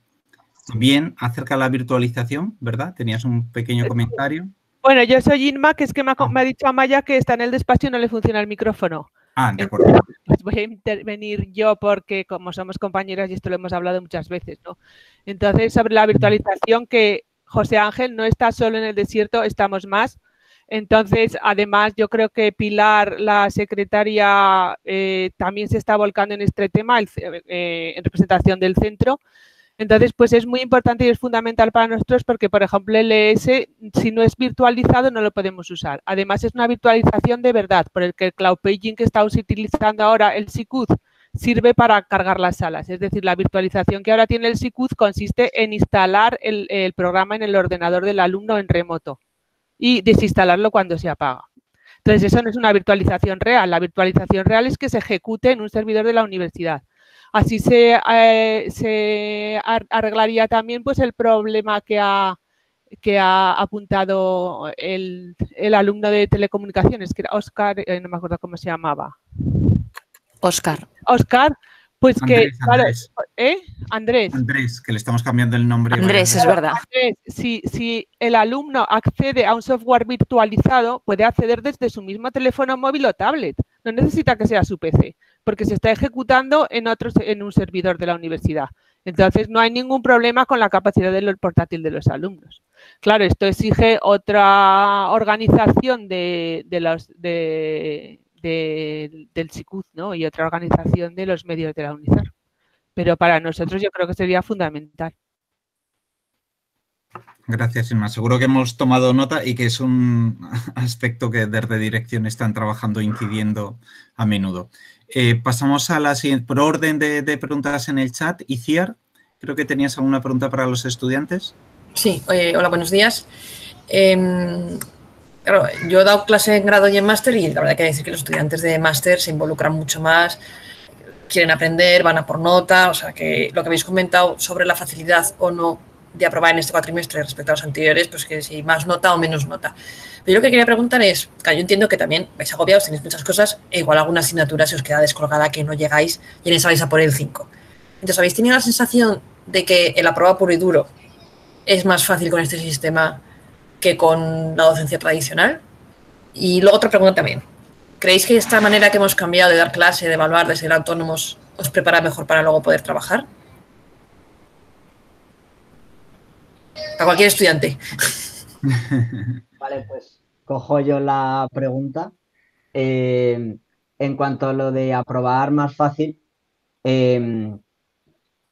bien acerca de la virtualización, ¿verdad? Tenías un pequeño comentario.
Bueno, yo soy Inma, que es que me ha, ah. me ha dicho Amaya que está en el despacho y no le funciona el micrófono.
Ah, de acuerdo.
Pues voy a intervenir yo porque como somos compañeras y esto lo hemos hablado muchas veces, ¿no? Entonces, sobre la virtualización que José Ángel no está solo en el desierto, estamos más. Entonces, además, yo creo que Pilar, la secretaria, eh, también se está volcando en este tema eh, en representación del centro. Entonces, pues es muy importante y es fundamental para nosotros porque, por ejemplo, el ES, si no es virtualizado, no lo podemos usar. Además, es una virtualización de verdad, por el que el Cloud Paging que estamos utilizando ahora, el SICUD, sirve para cargar las salas. Es decir, la virtualización que ahora tiene el SICUD consiste en instalar el, programa en el ordenador del alumno en remoto y desinstalarlo cuando se apaga. Entonces, eso no es una virtualización real. La virtualización real es que se ejecute en un servidor de la universidad. Así se, eh, arreglaría también pues, el problema que ha, apuntado el, alumno de telecomunicaciones, que era Oscar, eh, no me acuerdo cómo se llamaba.
Oscar.
Oscar, pues que,
Andrés.
¿eh? Andrés.
Andrés, que le estamos cambiando el nombre.
Andrés, es verdad.
si, si el alumno accede a un software virtualizado, puede acceder desde su mismo teléfono móvil o tablet. No necesita que sea su PC, porque se está ejecutando en, otro, en un servidor de la universidad. Entonces, no hay ningún problema con la capacidad del portátil de los alumnos. Claro, esto exige otra organización de, de, los, de, del SICUZ ¿no? y otra organización de los medios de la UNICEF. Pero para nosotros yo creo que sería fundamental.
Gracias, Irma. Seguro que hemos tomado nota y que es un aspecto que desde dirección están trabajando, incidiendo a menudo. Eh, pasamos a la siguiente, por orden de, preguntas en el chat. Iciar, creo que tenías alguna pregunta para los estudiantes.
Sí, eh, hola, buenos días. Em, yo he dado clase en grado y en máster y la verdad que hay que decir que los estudiantes de máster se involucran mucho más, quieren aprender, van a por nota, o sea que lo que habéis comentado sobre la facilidad o no de aprobar en este cuatrimestre respecto a los anteriores, pues que si más nota o menos nota. Pero yo lo que quería preguntar es, que yo entiendo que también vais agobiados, tenéis muchas cosas, e igual alguna asignatura se os queda descolgada que no llegáis y en esa vais a por el 5. Entonces, ¿habéis tenido la sensación de que el aprobado puro y duro es más fácil con este sistema que con la docencia tradicional? Y luego otra pregunta también. ¿Creéis que esta manera que hemos cambiado de dar clase, de evaluar, de ser autónomos, os prepara mejor para luego poder trabajar? a cualquier estudiante.
Vale, pues cojo yo la pregunta. Eh, en cuanto a lo de aprobar más fácil, eh,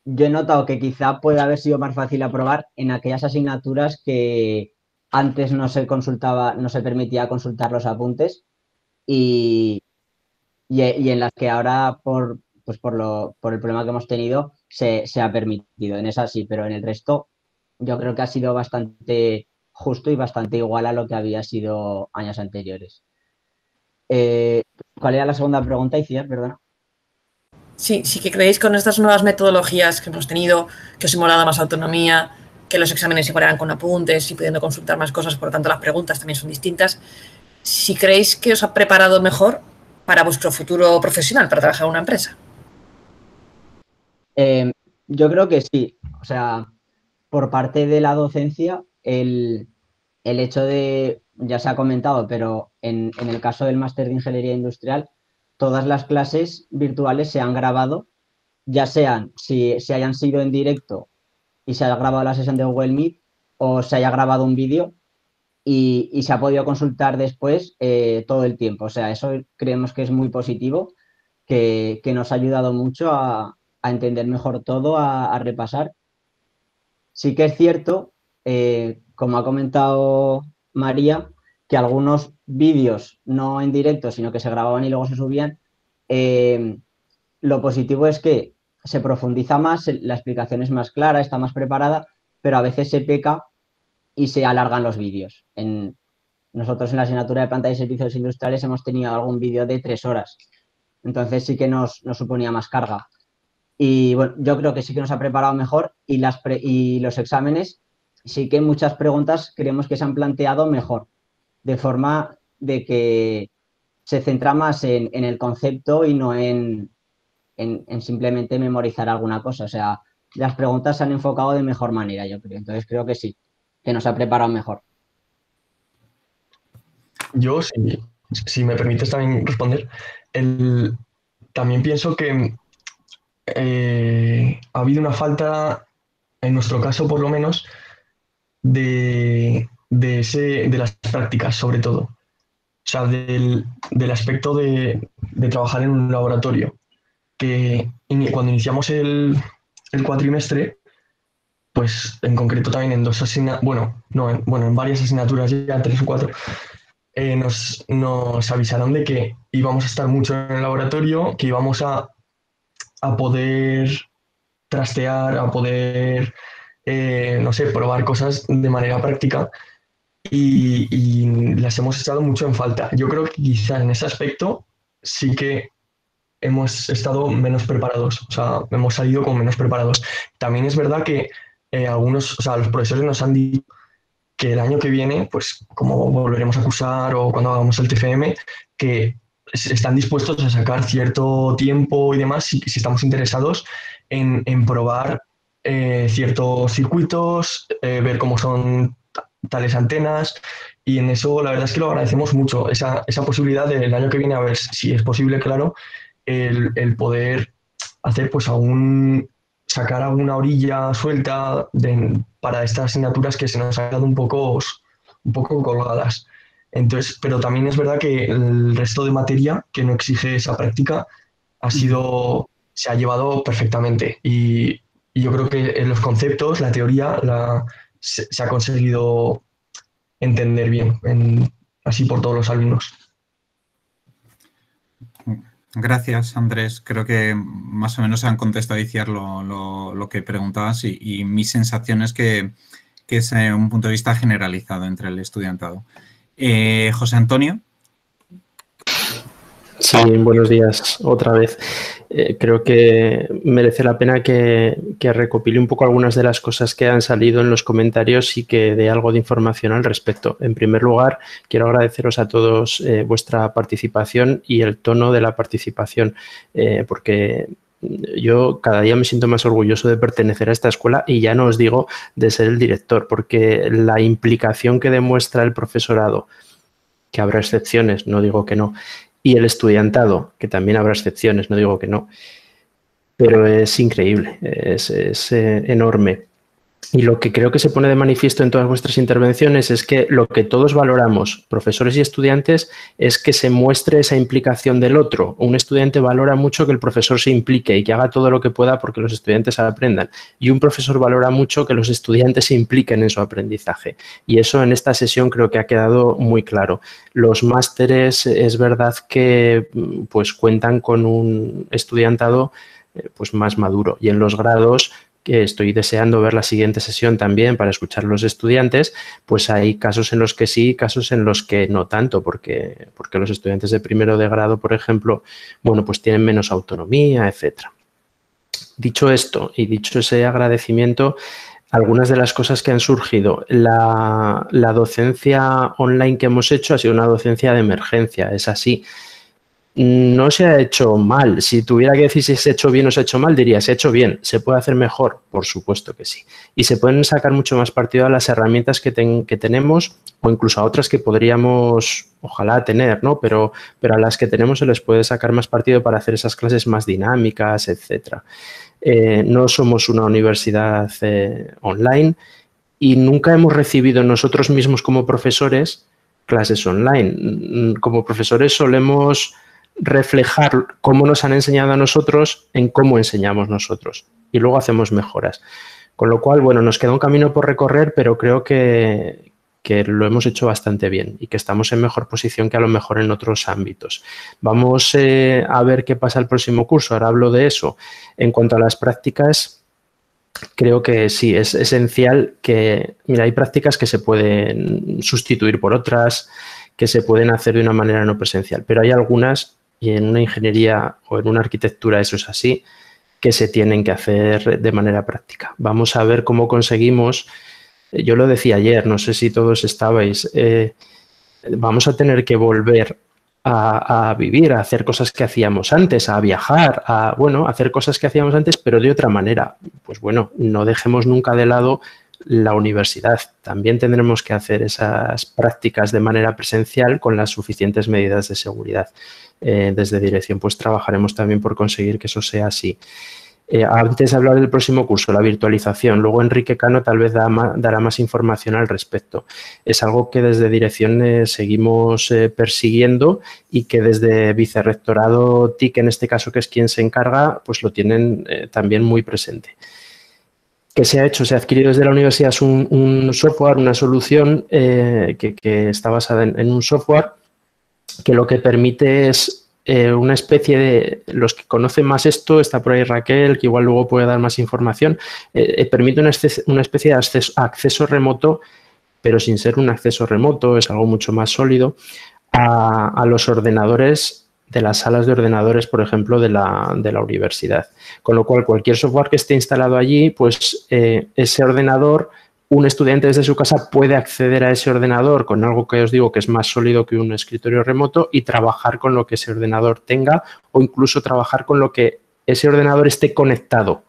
yo he notado que quizá puede haber sido más fácil aprobar en aquellas asignaturas que antes no se consultaba, no se permitía consultar los apuntes y, en las que ahora por, pues por, lo, por el problema que hemos tenido se, ha permitido. En esa sí, pero en el resto yo creo que ha sido bastante justo y bastante igual a lo que había sido años anteriores. Eh, ¿Cuál era la segunda pregunta? Perdona.
Sí, sí que creéis con estas nuevas metodologías que hemos tenido, que os hemos dado más autonomía, que los exámenes igual eran con apuntes y pudiendo consultar más cosas, por lo tanto las preguntas también son distintas. Si creéis que os ha preparado mejor para vuestro futuro profesional, para trabajar en una empresa.
Eh, yo creo que sí. O sea, por parte de la docencia, el, hecho de, ya se ha comentado, pero en, el caso del máster de Ingeniería Industrial, todas las clases virtuales se han grabado, ya sean si se hayan sido en directo y se haya grabado la sesión de Google Meet o se haya grabado un vídeo y, se ha podido consultar después eh, todo el tiempo. O sea, eso creemos que es muy positivo, que, nos ha ayudado mucho a, entender mejor todo, a repasar Sí que es cierto, eh, como ha comentado María, que algunos vídeos, no en directo, sino que se grababan y luego se subían, eh, lo positivo es que se profundiza más, la explicación es más clara, está más preparada, pero a veces se peca y se alargan los vídeos. En, nosotros en la asignatura de pantalla y servicios industriales hemos tenido algún vídeo de tres horas, entonces sí que nos suponía más carga. Y bueno, yo creo que sí que nos ha preparado mejor y, las y los exámenes sí que muchas preguntas creemos que se han planteado mejor, de forma de que se centra más en, el concepto y no en, en, simplemente memorizar alguna cosa. O sea, las preguntas se han enfocado de mejor manera, yo creo. Entonces creo que sí, que nos ha preparado mejor.
Yo, si, si me permites también responder, también pienso que eh, ha habido una falta, en nuestro caso por lo menos, de, ese, de las prácticas sobre todo. O sea, del, aspecto de, trabajar en un laboratorio. Que cuando iniciamos el, cuatrimestre, pues en concreto también en dos asignaturas, bueno, no, en, bueno, en varias asignaturas, ya tres o cuatro, eh, nos, nos avisaron de que íbamos a estar mucho en el laboratorio, que íbamos a a poder trastear, a poder, eh, no sé, probar cosas de manera práctica y, las hemos echado mucho en falta. Yo creo que quizá en ese aspecto sí que hemos estado menos preparados, o sea, hemos salido como menos preparados. También es verdad que eh, algunos, o sea, los profesores nos han dicho que el año que viene, pues como volveremos a cursar o cuando hagamos el TFM, que están dispuestos a sacar cierto tiempo y demás si, estamos interesados en, en probar eh, ciertos circuitos, eh, ver cómo son tales antenas y en eso la verdad es que lo agradecemos mucho, esa, esa posibilidad del año que viene, a ver si es posible, claro, el, el poder hacer pues aún sacar alguna orilla suelta para estas asignaturas que se nos han quedado un poco, un poco colgadas. Entonces, pero también es verdad que el resto de materia que no exige esa práctica ha sido, se ha llevado perfectamente. Y, yo creo que en los conceptos, la teoría, la, se, ha conseguido entender bien, así por todos los alumnos.
Gracias, Andrés. Creo que más o menos han contestado lo, lo, que preguntabas y, mi sensación es que, que es eh, un punto de vista generalizado entre el estudiantado. Eh, José Antonio.
Sí, buenos días otra vez. Eh, creo que merece la pena que, recopile un poco algunas de las cosas que han salido en los comentarios y que dé algo de información al respecto. En primer lugar, quiero agradeceros a todos eh, vuestra participación y el tono de la participación, porque yo cada día me siento más orgulloso de pertenecer a esta escuela y ya no os digo de ser el director, porque la implicación que demuestra el profesorado, que habrá excepciones, no digo que no, y el estudiantado, que también habrá excepciones, no digo que no, pero es increíble, es, eh, enorme. Y lo que creo que se pone de manifiesto en todas vuestras intervenciones es que lo que todos valoramos, profesores y estudiantes, es que se muestre esa implicación del otro. Un estudiante valora mucho que el profesor se implique y que haga todo lo que pueda porque los estudiantes aprendan. Y un profesor valora mucho que los estudiantes se impliquen en su aprendizaje. Y eso en esta sesión creo que ha quedado muy claro. Los másteres es verdad que pues cuentan con un estudiantado eh, pues más maduro y en los grados estoy deseando ver la siguiente sesión también para escuchar a los estudiantes, pues hay casos en los que sí, casos en los que no tanto, porque, porque los estudiantes de primero de grado, por ejemplo, bueno, pues tienen menos autonomía, etcétera. Dicho esto y dicho ese agradecimiento, algunas de las cosas que han surgido. La, la, docencia online que hemos hecho ha sido una docencia de emergencia, es así no se ha hecho mal. Si tuviera que decir si se ha hecho bien o se ha hecho mal, diría, se ha hecho bien. ¿Se puede hacer mejor? Por supuesto que sí. Y se pueden sacar mucho más partido a las herramientas que, tenemos o incluso a otras que podríamos, ojalá, tener, ¿no? Pero, pero a las que tenemos se les puede sacar más partido para hacer esas clases más dinámicas, etcétera. Eh, no somos una universidad eh, online y nunca hemos recibido nosotros mismos como profesores clases online. Como profesores solemos reflejar cómo nos han enseñado a nosotros en cómo enseñamos nosotros y luego hacemos mejoras. Con lo cual, bueno, nos queda un camino por recorrer, pero creo que, lo hemos hecho bastante bien y que estamos en mejor posición que a lo mejor en otros ámbitos. Vamos eh, a ver qué pasa el próximo curso, ahora hablo de eso. En cuanto a las prácticas, creo que sí, es esencial que, mira, hay prácticas que se pueden sustituir por otras, que se pueden hacer de una manera no presencial, pero hay algunas y en una ingeniería o en una arquitectura eso es así, que se tienen que hacer de manera práctica. Vamos a ver cómo conseguimos, eh, yo lo decía ayer, no sé si todos estabais, eh, vamos a tener que volver a, vivir, a hacer cosas que hacíamos antes, a viajar, a, bueno, a hacer cosas que hacíamos antes, pero de otra manera. Pues bueno, no dejemos nunca de lado la universidad. También tendremos que hacer esas prácticas de manera presencial con las suficientes medidas de seguridad. Eh, desde dirección, pues trabajaremos también por conseguir que eso sea así. Eh, antes de hablar del próximo curso, la virtualización, luego Enrique Cano tal vez dará más información al respecto. Es algo que desde dirección eh, seguimos persiguiendo y que desde vicerrectorado TIC, en este caso que es quien se encarga, pues lo tienen también muy presente. ¿Qué se ha hecho? Se ha adquirido desde la universidad un, software, una solución que, está basada en un software que lo que permite es eh, una especie de, los que conocen más esto, está por ahí Raquel, que igual luego puede dar más información, eh, eh, permite una, especie de acceso, remoto, pero sin ser un acceso remoto, es algo mucho más sólido, a, los ordenadores de las salas de ordenadores, por ejemplo, de la, de la, universidad. Con lo cual, cualquier software que esté instalado allí, pues ese ordenador un estudiante desde su casa puede acceder a ese ordenador con algo que os digo que es más sólido que un escritorio remoto y trabajar con lo que ese ordenador tenga o incluso trabajar con lo que ese ordenador esté conectado.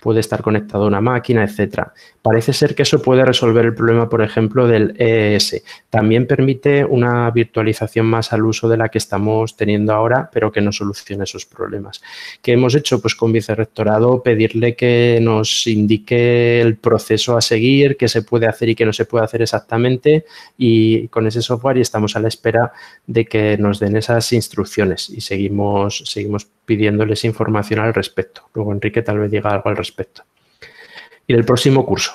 Puede estar conectado a una máquina, etcétera. Parece ser que eso puede resolver el problema, por ejemplo, del EES. También permite una virtualización más al uso de la que estamos teniendo ahora, pero que no solucione esos problemas. ¿Qué hemos hecho? Pues con vicerrectorado pedirle que nos indique el proceso a seguir, qué se puede hacer y qué no se puede hacer exactamente y con ese software y estamos a la espera de que nos den esas instrucciones y seguimos, seguimos pidiéndoles información al respecto. Luego Enrique tal vez diga algo al respecto. Y el próximo curso.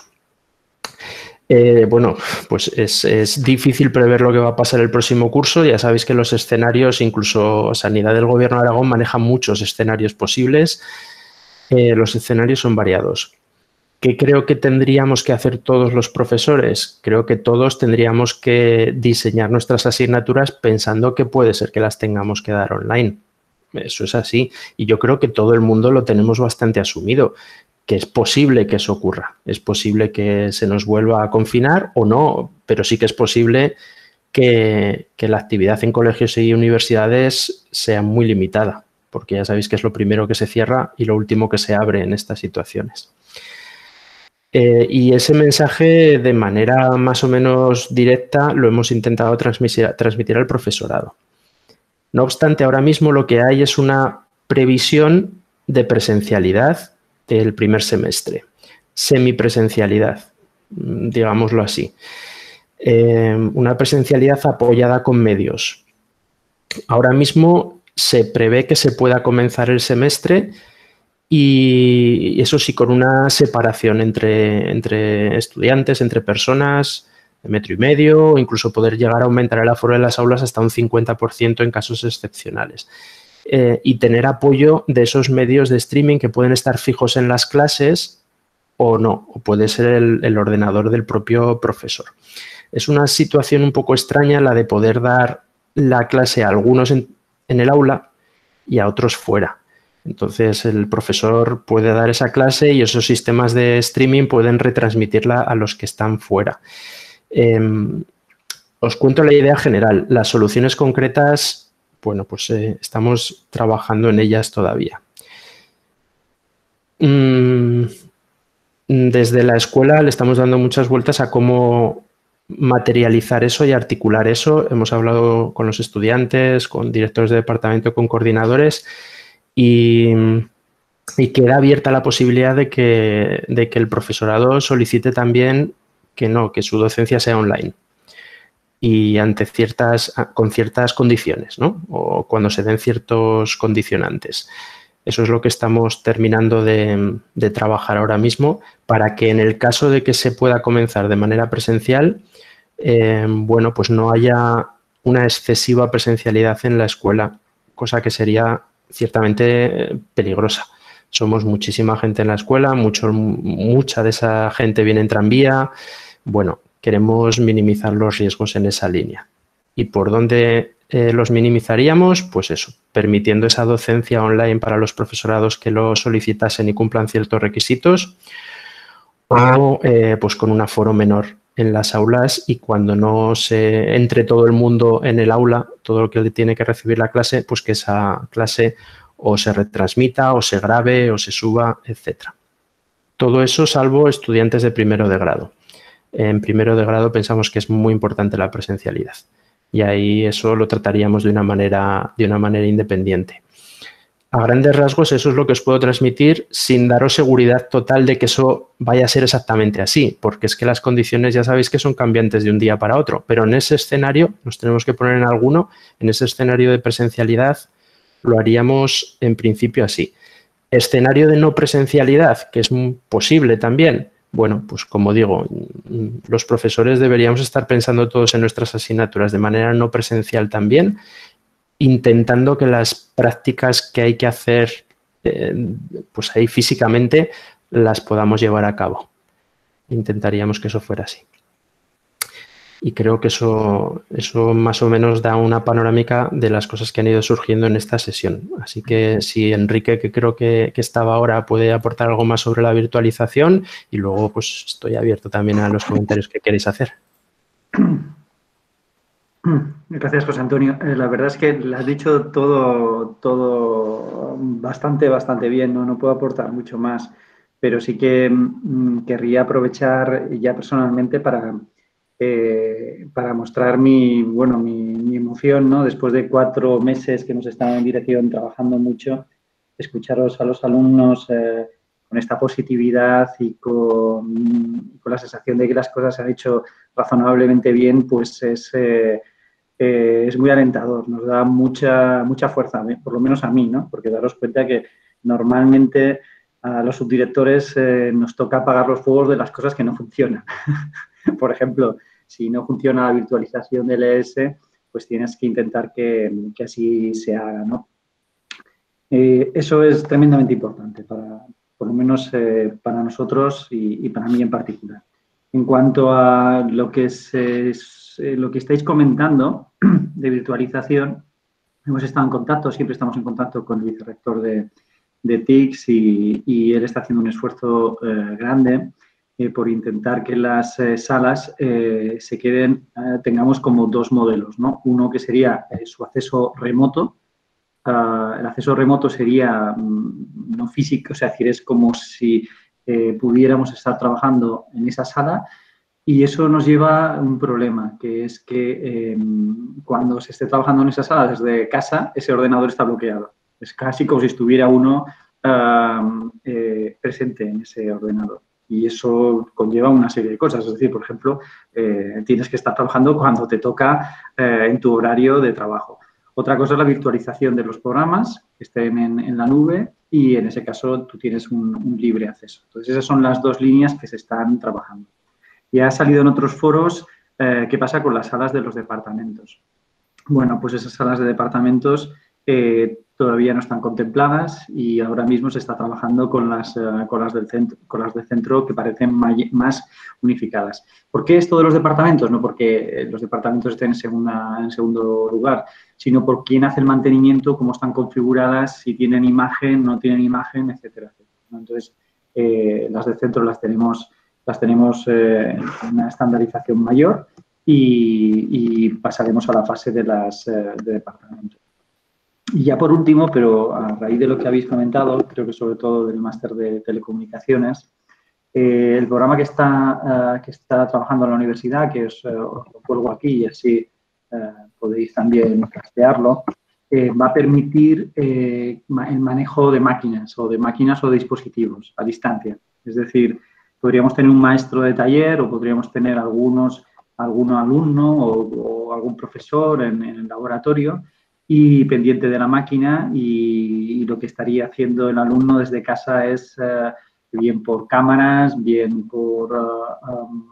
Eh, bueno, pues es, difícil prever lo que va a pasar el próximo curso. Ya sabéis que los escenarios, incluso Sanidad del Gobierno de Aragón maneja muchos escenarios posibles. Eh, los escenarios son variados. ¿Qué creo que tendríamos que hacer todos los profesores? Creo que todos tendríamos que diseñar nuestras asignaturas pensando que puede ser que las tengamos que dar online. Eso es así. Y yo creo que todo el mundo lo tenemos bastante asumido, que es posible que eso ocurra. Es posible que se nos vuelva a confinar o no, pero sí que es posible que, la actividad en colegios y universidades sea muy limitada, porque ya sabéis que es lo primero que se cierra y lo último que se abre en estas situaciones. Eh, y ese mensaje de manera más o menos directa lo hemos intentado transmitir al profesorado. No obstante, ahora mismo lo que hay es una previsión de presencialidad del primer semestre, semipresencialidad, digámoslo así. Eh, una presencialidad apoyada con medios. Ahora mismo se prevé que se pueda comenzar el semestre y eso sí, con una separación entre, entre estudiantes, entre personas, metro y medio, o incluso poder llegar a aumentar el aforo de las aulas hasta un 50% en casos excepcionales. Eh, y tener apoyo de esos medios de streaming que pueden estar fijos en las clases o no, o puede ser el, ordenador del propio profesor. Es una situación un poco extraña la de poder dar la clase a algunos en, el aula y a otros fuera. Entonces el profesor puede dar esa clase y esos sistemas de streaming pueden retransmitirla a los que están fuera. Em, os cuento la idea general. Las soluciones concretas, bueno, pues eh, estamos trabajando en ellas todavía. Mm, desde la escuela le estamos dando muchas vueltas a cómo materializar eso y articular eso. Hemos hablado con los estudiantes, con directores de departamento, con coordinadores y, queda abierta la posibilidad de que, de que el profesorado solicite también que no, que su docencia sea online y ante ciertas, con ciertas condiciones, ¿no? O cuando se den ciertos condicionantes. Eso es lo que estamos terminando de, trabajar ahora mismo para que en el caso de que se pueda comenzar de manera presencial, eh, bueno, pues no haya una excesiva presencialidad en la escuela, cosa que sería ciertamente peligrosa. Somos muchísima gente en la escuela, mucho, mucha de esa gente viene en tranvía, bueno, queremos minimizar los riesgos en esa línea. ¿Y por dónde eh, los minimizaríamos? Pues eso, permitiendo esa docencia online para los profesorados que lo solicitasen y cumplan ciertos requisitos o eh, pues con un aforo menor en las aulas y cuando no se entre todo el mundo en el aula, todo lo que tiene que recibir la clase, pues que esa clase o se retransmita o se grabe o se suba, etcétera. Todo eso salvo estudiantes de primero de grado en primero de grado pensamos que es muy importante la presencialidad y ahí eso lo trataríamos de una manera, de una manera independiente. A grandes rasgos eso es lo que os puedo transmitir sin daros seguridad total de que eso vaya a ser exactamente así, porque es que las condiciones ya sabéis que son cambiantes de un día para otro, pero en ese escenario nos tenemos que poner en alguno, en ese escenario de presencialidad lo haríamos en principio así. Escenario de no presencialidad, que es posible también, bueno, pues como digo, los profesores deberíamos estar pensando todos en nuestras asignaturas de manera no presencial también, intentando que las prácticas que hay que hacer eh, pues ahí físicamente las podamos llevar a cabo. Intentaríamos que eso fuera así y creo que eso, eso más o menos da una panorámica de las cosas que han ido surgiendo en esta sesión. Así que si Enrique, que creo que, estaba ahora, puede aportar algo más sobre la virtualización y luego pues estoy abierto también a los comentarios que queréis hacer.
Gracias, José Antonio. Eh, la verdad es que le has dicho todo, todo bastante, bastante bien, ¿no? no puedo aportar mucho más pero sí que mm, querría aprovechar ya personalmente para, eh, para mostrar mi, bueno, mi, emoción, ¿no? Después de cuatro meses que hemos estado en dirección trabajando mucho, escucharos a los alumnos eh, con esta positividad y con, con, la sensación de que las cosas se han hecho razonablemente bien, pues es, eh, es muy alentador, nos da mucha, mucha fuerza, por lo menos a mí, ¿no? Porque daros cuenta que normalmente a los subdirectores eh, nos toca apagar los fuegos de las cosas que no funcionan. Por ejemplo, si no funciona la virtualización del ES, pues tienes que intentar que, así se haga. ¿no? Eh, eso es tremendamente importante, para, por lo menos eh, para nosotros y, para mí en particular. En cuanto a lo que, es, lo que estáis comentando de virtualización, hemos estado en contacto, siempre estamos en contacto con el vicerrector de, de TICS y, él está haciendo un esfuerzo eh, grande eh, por intentar que las eh, salas se queden, tengamos como dos modelos, ¿no? Uno que sería su acceso remoto. Ah, el acceso remoto sería mm, no físico, o sea, decir, es como si pudiéramos estar trabajando en esa sala y eso nos lleva a un problema, que es que em, cuando se esté trabajando en esa sala desde casa, ese ordenador está bloqueado. Es casi como si estuviera uno eh, presente en ese ordenador. Y eso conlleva una serie de cosas. Es decir, por ejemplo, eh, tienes que estar trabajando cuando te toca eh, en tu horario de trabajo. Otra cosa es la virtualización de los programas que estén en, la nube y en ese caso tú tienes un, un, libre acceso. Entonces, esas son las dos líneas que se están trabajando. Y ha salido en otros foros qué pasa con las salas de los departamentos. Bueno, pues esas salas de departamentos todavía no están contempladas y ahora mismo se está trabajando con las, eh, con las, del, centro, con las del centro que parecen más unificadas. ¿Por qué esto de los departamentos? No porque los departamentos estén en, segunda, en segundo lugar, sino por quién hace el mantenimiento, cómo están configuradas, si tienen imagen, no tienen imagen, etcétera. Entonces, eh, las del centro las tenemos, las tenemos eh, en una estandarización mayor y, pasaremos a la fase de las de departamentos. Y ya por último, pero a raíz de lo que habéis comentado, creo que sobre todo del máster de telecomunicaciones, eh, el programa que está, eh, que está trabajando en la universidad, que os, eh, cuelgo aquí y así podéis también castearlo, va a permitir el manejo de máquinas o de máquinas o dispositivos a distancia. Es decir, podríamos tener un maestro de taller o podríamos tener algunos, algún alumno o, algún profesor en, en el laboratorio y pendiente de la máquina y, lo que estaría haciendo el alumno desde casa es eh, bien por cámaras, bien por, eh, um,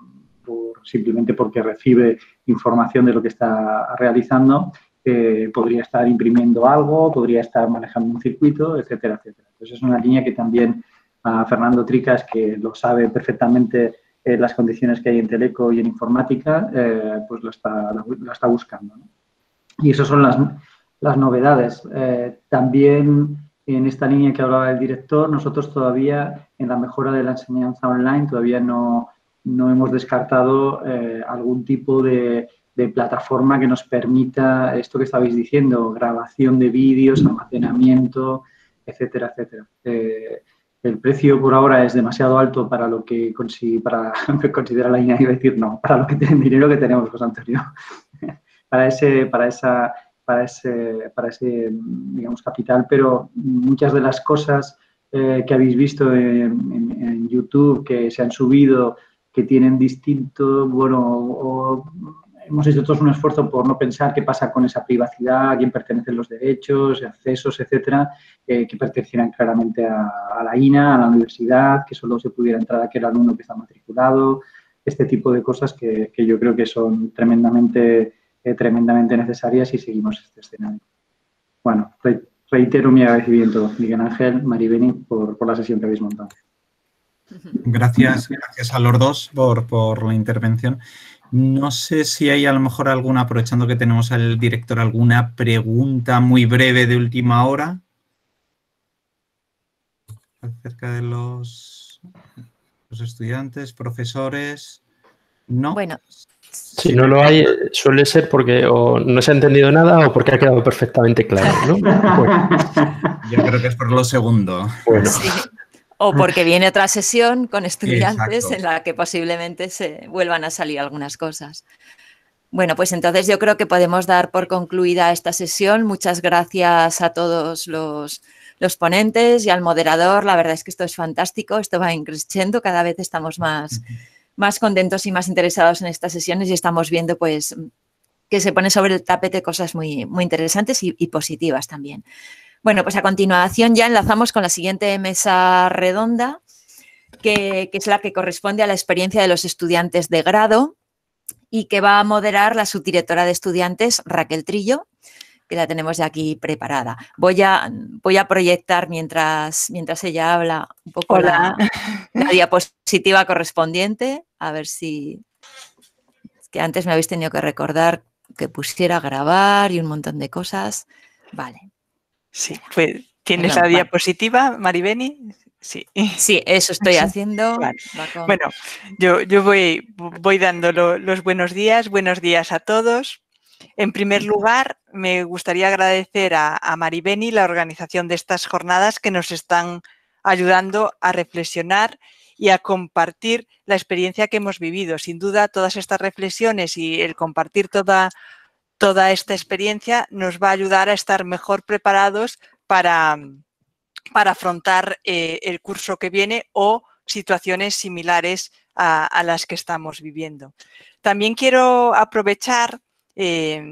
por, simplemente porque recibe información de lo que está realizando, eh, podría estar imprimiendo algo, podría estar manejando un circuito, etcétera, etcétera. Entonces es una línea que también Fernando Tricas, que lo sabe perfectamente las condiciones que hay en Teleco y en informática, pues lo está, lo está buscando. Y esas son las, las novedades. Eh, también en esta línea que hablaba el director, nosotros todavía en la mejora de la enseñanza online todavía no, hemos descartado eh, algún tipo de, plataforma que nos permita esto que estabais diciendo, grabación de vídeos, almacenamiento, etcétera, etcétera. Eh, el precio por ahora es demasiado alto para lo que para considera la línea, y decir no, para lo que el dinero que tenemos, José Antonio. para, ese, para esa para ese, para ese digamos, capital, pero muchas de las cosas eh, que habéis visto en, YouTube, que se han subido, que tienen distinto, bueno, hemos hecho todos un esfuerzo por no pensar qué pasa con esa privacidad, a quién pertenecen los derechos, accesos, etcétera, eh, que pertenecieran claramente a, la INA, a la universidad, que solo se pudiera entrar a aquel alumno que está matriculado, este tipo de cosas que, que yo creo que son tremendamente eh, tremendamente necesarias y seguimos este escenario. Bueno, reitero mi agradecimiento, Miguel Ángel, Maribeni, por, por la sesión que habéis montado.
Gracias, gracias a los dos por, por, la intervención. No sé si hay a lo mejor alguna, aprovechando que tenemos al director, alguna pregunta muy breve de última hora acerca de los, los estudiantes, profesores. No.
Bueno,
si no lo hay, suele ser porque o no se ha entendido nada o porque ha quedado perfectamente claro, ¿no?
Yo creo que es por lo segundo.
o porque viene otra sesión con estudiantes en la que posiblemente se vuelvan a salir algunas cosas. Bueno, pues entonces yo creo que podemos dar por concluida esta sesión. Muchas gracias a todos los, ponentes y al moderador. La verdad es que esto es fantástico, esto va increciendo, cada vez estamos más, más contentos y más interesados en estas sesiones y estamos viendo pues que se pone sobre el tapete cosas muy, muy interesantes y, positivas también. Bueno, pues a continuación ya enlazamos con la siguiente mesa redonda, que, que es la que corresponde a la experiencia de los estudiantes de grado y que va a moderar la subdirectora de estudiantes, Raquel Trillo, que la tenemos ya aquí preparada. Voy a, voy a proyectar mientras, mientras ella habla un poco la, diapositiva correspondiente, a ver si... Es que antes me habéis tenido que recordar que pusiera a grabar y un montón de cosas. Vale.
Sí, pues tienes la diapositiva, Maribeni.
Sí. sí, eso estoy haciendo.
Bueno, yo, yo voy, voy dando los buenos días. Buenos días a todos. En primer lugar, me gustaría agradecer a, a Maribeni la organización de estas jornadas que nos están ayudando a reflexionar y a compartir la experiencia que hemos vivido. Sin duda, todas estas reflexiones y el compartir toda, toda esta experiencia nos va a ayudar a estar mejor preparados para, para afrontar eh, el curso que viene o situaciones similares a, las que estamos viviendo. También quiero aprovechar eh,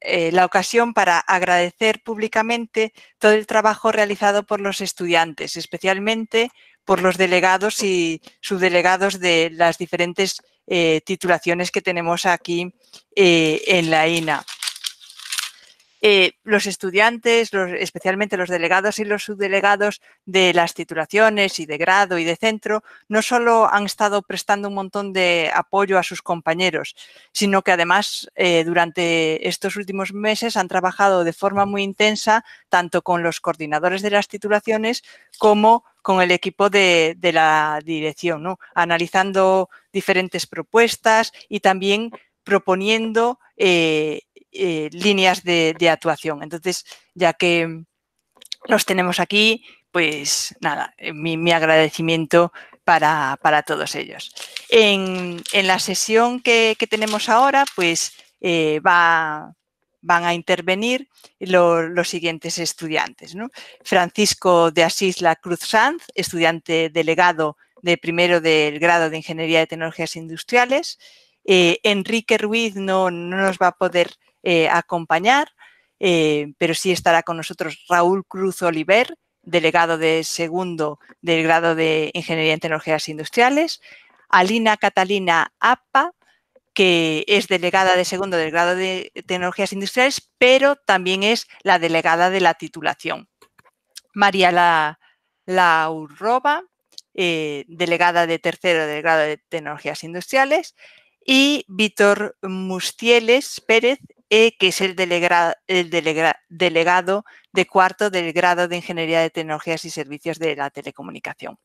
eh, la ocasión para agradecer públicamente todo el trabajo realizado por los estudiantes, especialmente por los delegados y subdelegados de las diferentes titulaciones que tenemos aquí en la INA. Eh, los estudiantes, especialmente los delegados y los subdelegados de las titulaciones y de grado y de centro, no solo han estado prestando un montón de apoyo a sus compañeros, sino que además eh, durante estos últimos meses han trabajado de forma muy intensa tanto con los coordinadores de las titulaciones como con el equipo de, la dirección, analizando diferentes propuestas y también proponiendo eh, eh, líneas de, actuación. Entonces, ya que los tenemos aquí, pues nada, eh, mi, agradecimiento para, todos ellos. En, la sesión que, tenemos ahora, pues eh, va, van a intervenir los siguientes estudiantes. Francisco de Asís La Cruz Sanz, estudiante delegado de primero del grado de Ingeniería de Tecnologías Industriales. Enrique Ruiz no, no, nos va a poder eh, acompañar, eh, pero sí estará con nosotros Raúl Cruz Oliver, delegado de segundo del grado de Ingeniería en Tecnologías Industriales, Alina Catalina Appa, que es delegada de segundo del grado de Tecnologías Industriales, pero también es la delegada de la titulación. María La, eh, delegada de tercero del grado de Tecnologías Industriales, y Víctor Mustieles Pérez, e, que es el, delegado de cuarto del grado de Ingeniería de Tecnologías y Servicios de la Telecomunicación.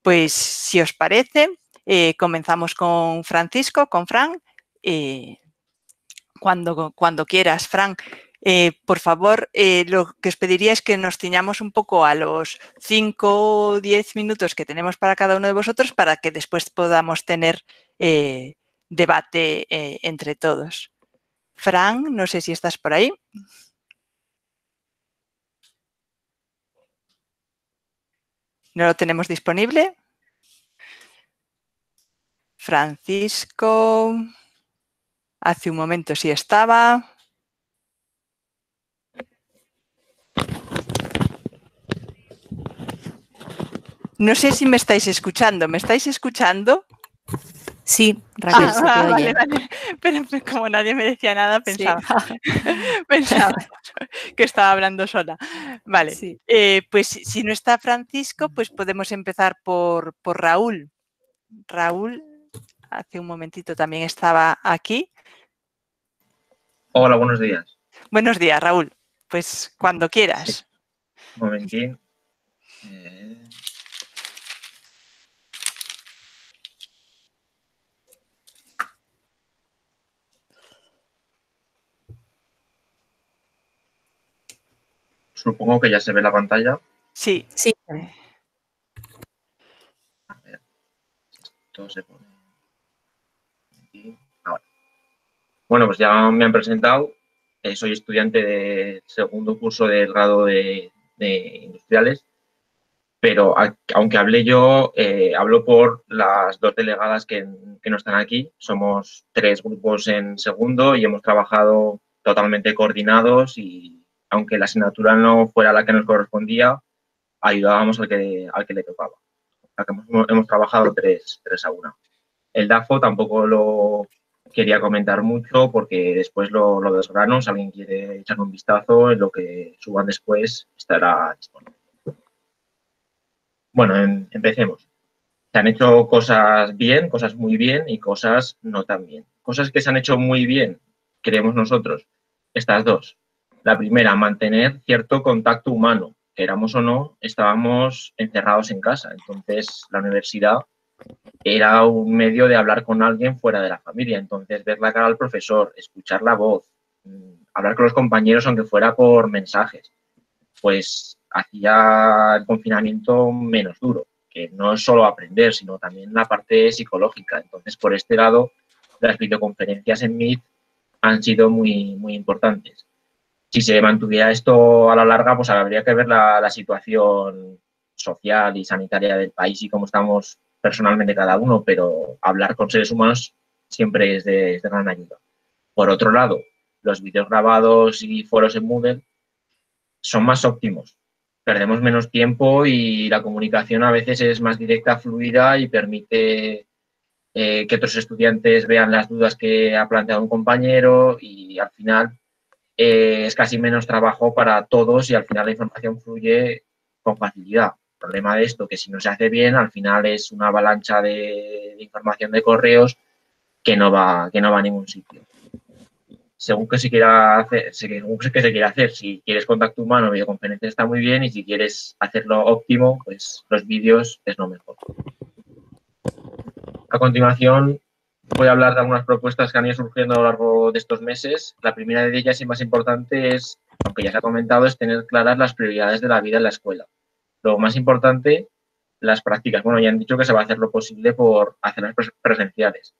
Pues si os parece, eh, comenzamos con Francisco, con Fran. Eh, cuando, cuando quieras, Fran. Eh, por favor, lo que os pediría es que nos ciñamos un poco a los 5 o 10 minutos que tenemos para cada uno de vosotros para que después podamos tener debate entre todos. Fran, no sé si estás por ahí. ¿No lo tenemos disponible? Francisco. Hace un momento sí estaba. No sé si me estáis escuchando. ¿Me estáis escuchando?
Sí, Raquel,
ah, vale, vale. Pero como nadie me decía nada, pensaba, pensaba que estaba hablando sola. Vale, eh, pues si no está Francisco, pues podemos empezar por, por Raúl. Raúl, hace un momentito también estaba aquí.
Hola, buenos días.
Buenos días, Raúl. Pues cuando quieras.
Un momentín. Eh, Supongo que ya se ve la pantalla.
Sí,
sí.
esto se pone Ahora. Bueno, pues ya me han presentado. Eh, soy estudiante de segundo curso del grado de, industriales, pero aunque hablé yo, eh, hablo por las dos delegadas que, que no están aquí. Somos tres grupos en segundo y hemos trabajado totalmente coordinados y aunque la asignatura no fuera la que nos correspondía, ayudábamos al que, al que le tocaba. hemos, trabajado tres, tres a una. El DAFO tampoco lo quería comentar mucho porque después lo, lo desgrano. Si alguien quiere echar un vistazo en lo que suban después, estará disponible. Bueno, em, empecemos. Se han hecho cosas bien, cosas muy bien y cosas no tan bien. Cosas que se han hecho muy bien, creemos nosotros, estas dos. La primera, mantener cierto contacto humano. Queramos o no, estábamos encerrados en casa. Entonces, la universidad era un medio de hablar con alguien fuera de la familia. Entonces, ver la cara al profesor, escuchar la voz, mm, hablar con los compañeros, aunque fuera por mensajes, pues hacía el confinamiento menos duro, que no solo aprender, sino también la parte psicológica. Entonces, por este lado, las videoconferencias en Meet han sido muy, muy importantes. Si se mantuviera esto a la larga, pues habría que ver la, situación social y sanitaria del país y cómo estamos personalmente cada uno, pero hablar con seres humanos siempre es de, gran ayuda. Por otro lado, los vídeos grabados y foros en Moodle son más óptimos. Perdemos menos tiempo y la comunicación a veces es más directa, fluida y permite eh, que otros estudiantes vean las dudas que ha planteado un compañero y al final eh, es casi menos trabajo para todos y al final la información fluye con facilidad. El problema de esto, que si no se hace bien, al final es una avalancha de, información de correos que no va, que no va a ningún sitio. Según que se quiera hacer, según que se quiera hacer, si quieres contacto humano, videoconferencia está muy bien y si quieres hacerlo óptimo, pues los vídeos es lo mejor. A continuación, voy a hablar de algunas propuestas que han ido surgiendo a lo largo de estos meses. La primera de ellas y más importante es, aunque ya se ha comentado, es tener claras las prioridades de la vida en la escuela. Lo más importante, las prácticas. Bueno, ya han dicho que se va a hacer lo posible por hacerlas presenciales.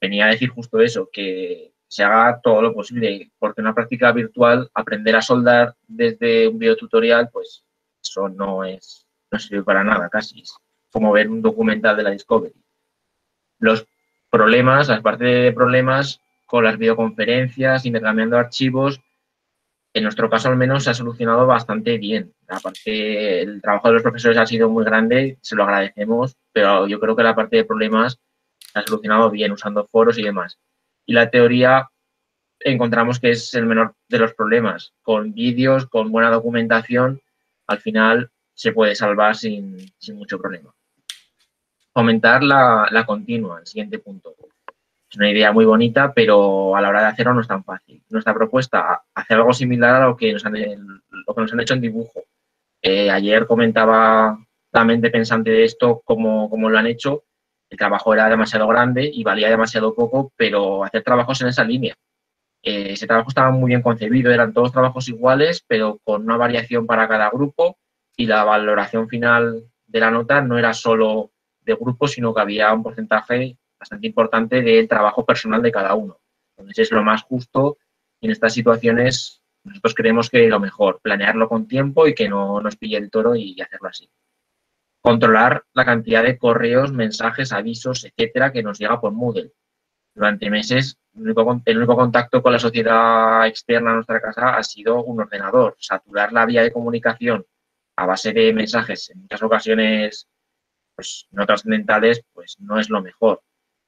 Venía a decir justo eso, que se haga todo lo posible, porque una práctica virtual, aprender a soldar desde un videotutorial, pues eso no es, no sirve para nada casi. Es como ver un documental de la Discovery los problemas, las partes de problemas con las videoconferencias, intercambiando archivos, en nuestro caso al menos se ha solucionado bastante bien. Aparte, el trabajo de los profesores ha sido muy grande, se lo agradecemos, pero yo creo que la parte de problemas se ha solucionado bien usando foros y demás. Y la teoría encontramos que es el menor de los problemas. Con vídeos, con buena documentación, al final se puede salvar sin, sin mucho problema. Fomentar la, la continua, el siguiente punto. Es una idea muy bonita, pero a la hora de hacerlo no es tan fácil. Nuestra propuesta, hacer algo similar a lo que nos han, lo que nos han hecho en dibujo. Eh, ayer comentaba la mente pensante de esto, cómo, cómo lo han hecho. El trabajo era demasiado grande y valía demasiado poco, pero hacer trabajos en esa línea. Eh, ese trabajo estaba muy bien concebido, eran todos trabajos iguales, pero con una variación para cada grupo y la valoración final de la nota no era solo de grupo, sino que había un porcentaje bastante importante del trabajo personal de cada uno. Entonces es lo más justo en estas situaciones nosotros creemos que lo mejor, planearlo con tiempo y que no nos pille el toro y hacerlo así. Controlar la cantidad de correos, mensajes, avisos, etcétera, que nos llega por Moodle. Durante meses, el único, el único contacto con la sociedad externa a nuestra casa ha sido un ordenador. Saturar la vía de comunicación a base de mensajes, en muchas ocasiones pues, no trascendentales, pues no es lo mejor.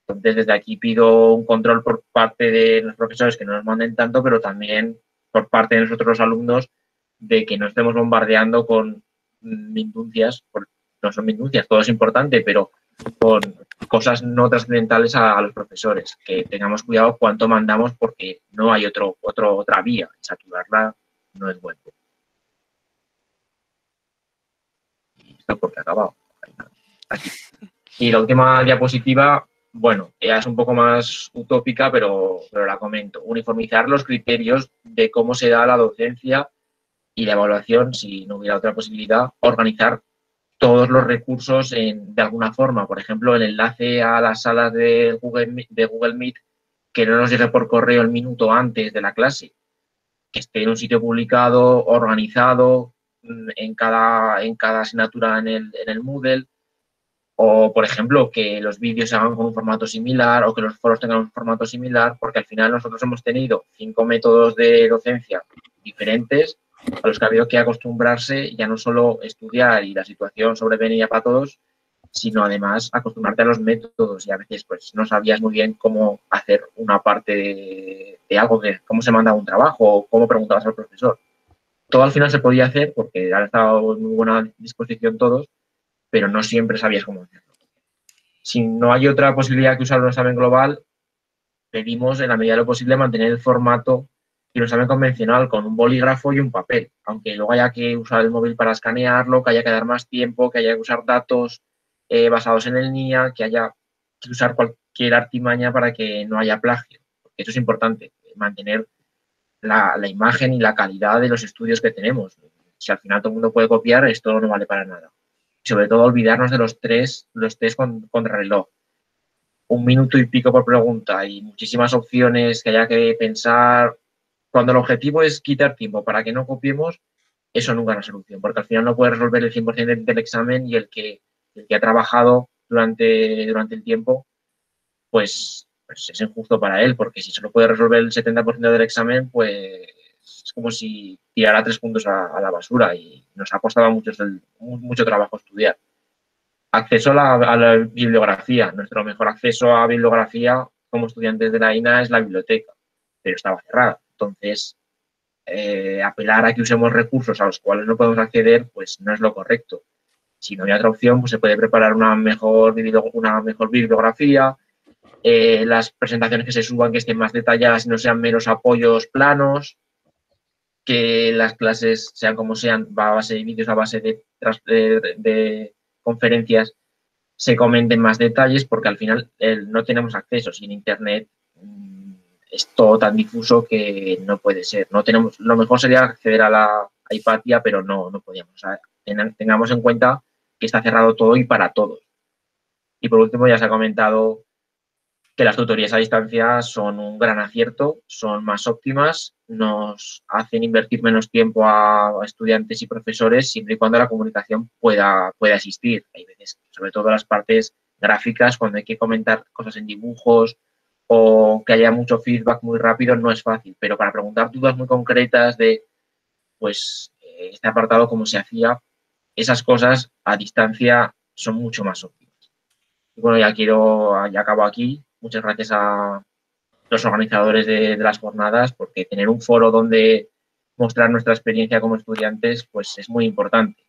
Entonces, desde aquí pido un control por parte de los profesores que no nos manden tanto, pero también por parte de nosotros los alumnos de que no estemos bombardeando con minucias, no son minucias, todo es importante, pero con cosas no trascendentales a, los profesores, que tengamos cuidado cuánto mandamos porque no hay otro, otro, otra vía, saturarla no es bueno. Esto porque acabado. Y la última diapositiva, bueno, ya es un poco más utópica, pero, pero la comento. Uniformizar los criterios de cómo se da la docencia y la evaluación, si no hubiera otra posibilidad, organizar todos los recursos de alguna forma. Por ejemplo, el enlace a las salas de Google, de Google Meet que no nos llegue por correo el minuto antes de la clase, que esté en un sitio publicado, organizado mm, en cada, en cada asignatura en el, en el Moodle, o, por ejemplo, que los vídeos se hagan con un formato similar o que los foros tengan un formato similar, porque al final nosotros hemos tenido cinco métodos de docencia diferentes a los que ha habido que acostumbrarse ya no solo estudiar y la situación sobrevenía para todos, sino además acostumbrarte a los métodos y a veces pues no sabías muy bien cómo hacer una parte de, algo, de cómo se manda un trabajo o cómo preguntabas al profesor. Todo al final se podía hacer porque han estado en muy buena disposición todos, pero no siempre sabías cómo hacerlo. Si no hay otra posibilidad que usar un examen global, pedimos en la medida de lo posible mantener el formato y un examen convencional con un bolígrafo y un papel, aunque luego haya que usar el móvil para escanearlo, que haya que dar más tiempo, que haya que usar datos eh, basados en el NIA, que haya que usar cualquier artimaña para que no haya plagio. Porque eso es importante, mantener la, imagen y la calidad de los estudios que tenemos. Si al final todo el mundo puede copiar, esto no vale para nada. Sobre todo olvidarnos de los tres, los tres con, reloj. Un minuto y pico por pregunta y muchísimas opciones que haya que pensar. Cuando el objetivo es quitar tiempo para que no copiemos, eso nunca es la solución, porque al final no puedes resolver el 100% del examen y el que el que ha trabajado durante, durante el tiempo, pues, pues, es injusto para él, porque si solo puede resolver el 70% del examen, pues es como si tirara tres puntos a, la basura y nos ha costado mucho, trabajo estudiar. Acceso a la, bibliografía. Nuestro mejor acceso a bibliografía como estudiantes de la INA es la biblioteca, pero estaba cerrada. Entonces, eh, apelar a que usemos recursos a los cuales no podemos acceder, pues no es lo correcto si no hay otra opción, pues se puede preparar una mejor, una mejor bibliografía, eh, las presentaciones que se suban que estén más detalladas y no sean menos apoyos planos, que las clases sean como sean, a base de vídeos, a base de, de, conferencias, se comenten más detalles porque al final no tenemos acceso sin internet mm, es todo tan difuso que no puede ser. No tenemos, lo mejor sería acceder a la Hipatia, pero no, no podíamos. tengamos en cuenta que está cerrado todo y para todos. Y por último, ya se ha comentado que las tutorías a distancia son un gran acierto, son más óptimas, nos hacen invertir menos tiempo a estudiantes y profesores siempre y cuando la comunicación pueda, pueda existir. Hay veces, sobre todo las partes gráficas, cuando hay que comentar cosas en dibujos o que haya mucho feedback muy rápido, no es fácil. Pero para preguntar dudas muy concretas de, pues, eh, este apartado, cómo se hacía, esas cosas a distancia son mucho más óptimas. Y bueno, ya quiero, ya acabo aquí. Muchas gracias a los organizadores de, las jornadas, porque tener un foro donde mostrar nuestra experiencia como estudiantes, pues es muy importante.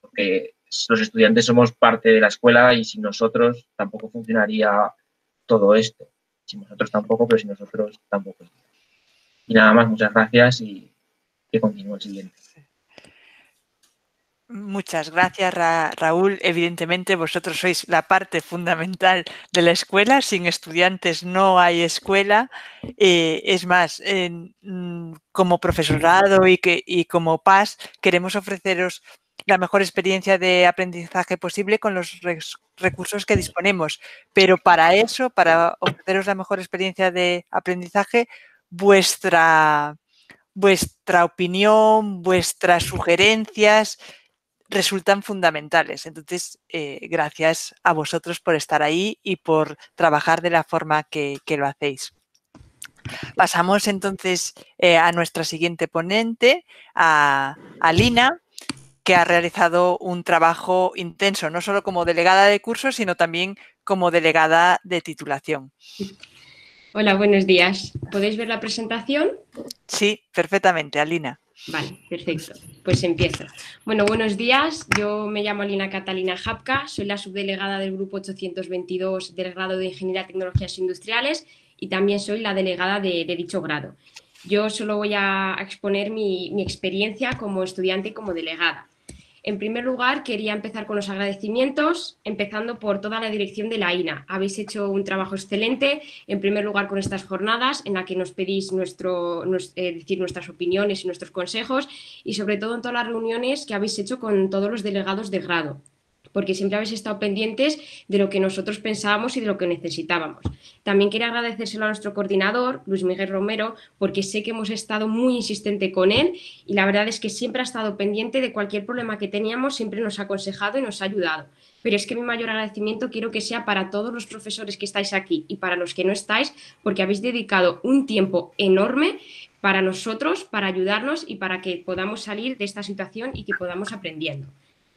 Porque los estudiantes somos parte de la escuela y sin nosotros tampoco funcionaría todo esto. Sin nosotros tampoco, pero sin nosotros tampoco. Y nada más, muchas gracias y que continúe el siguiente.
Muchas gracias, Raúl. Evidentemente, vosotros sois la parte fundamental de la escuela. Sin estudiantes no hay escuela. Eh, es más, mm, como profesorado y, que, y como PAS, queremos ofreceros la mejor experiencia de aprendizaje posible con los recursos que disponemos. Pero para eso, para ofreceros la mejor experiencia de aprendizaje, vuestra, vuestra opinión, vuestras sugerencias, resultan fundamentales. Entonces, eh, gracias a vosotros por estar ahí y por trabajar de la forma que, lo hacéis. Pasamos entonces eh, a nuestra siguiente ponente, a, a, Lina, que ha realizado un trabajo intenso, no solo como delegada de cursos, sino también como delegada de titulación.
Hola, buenos días. ¿Podéis ver la presentación?
Sí, perfectamente, Alina.
Vale, perfecto. Pues empiezo. Bueno, buenos días. Yo me llamo Alina Catalina Japka, soy la subdelegada del Grupo 822 del grado de Ingeniería de Tecnologías Industriales y también soy la delegada de, dicho grado. Yo solo voy a exponer mi, experiencia como estudiante y como delegada. En primer lugar, quería empezar con los agradecimientos, empezando por toda la dirección de la INA. Habéis hecho un trabajo excelente, en primer lugar con estas jornadas en las que nos pedís eh, nuestras opiniones y nuestros consejos y sobre todo en todas las reuniones que habéis hecho con todos los delegados de grado porque siempre habéis estado pendientes de lo que nosotros pensábamos y de lo que necesitábamos. También quería agradecérselo a nuestro coordinador, Luis Miguel Romero, porque sé que hemos estado muy insistente con él y la verdad es que siempre ha estado pendiente de cualquier problema que teníamos, siempre nos ha aconsejado y nos ha ayudado. Pero es que mi mayor agradecimiento quiero que sea para todos los profesores que estáis aquí y para los que no estáis, porque habéis dedicado un tiempo enorme para nosotros, para ayudarnos y para que podamos salir de esta situación y que podamos aprendiendo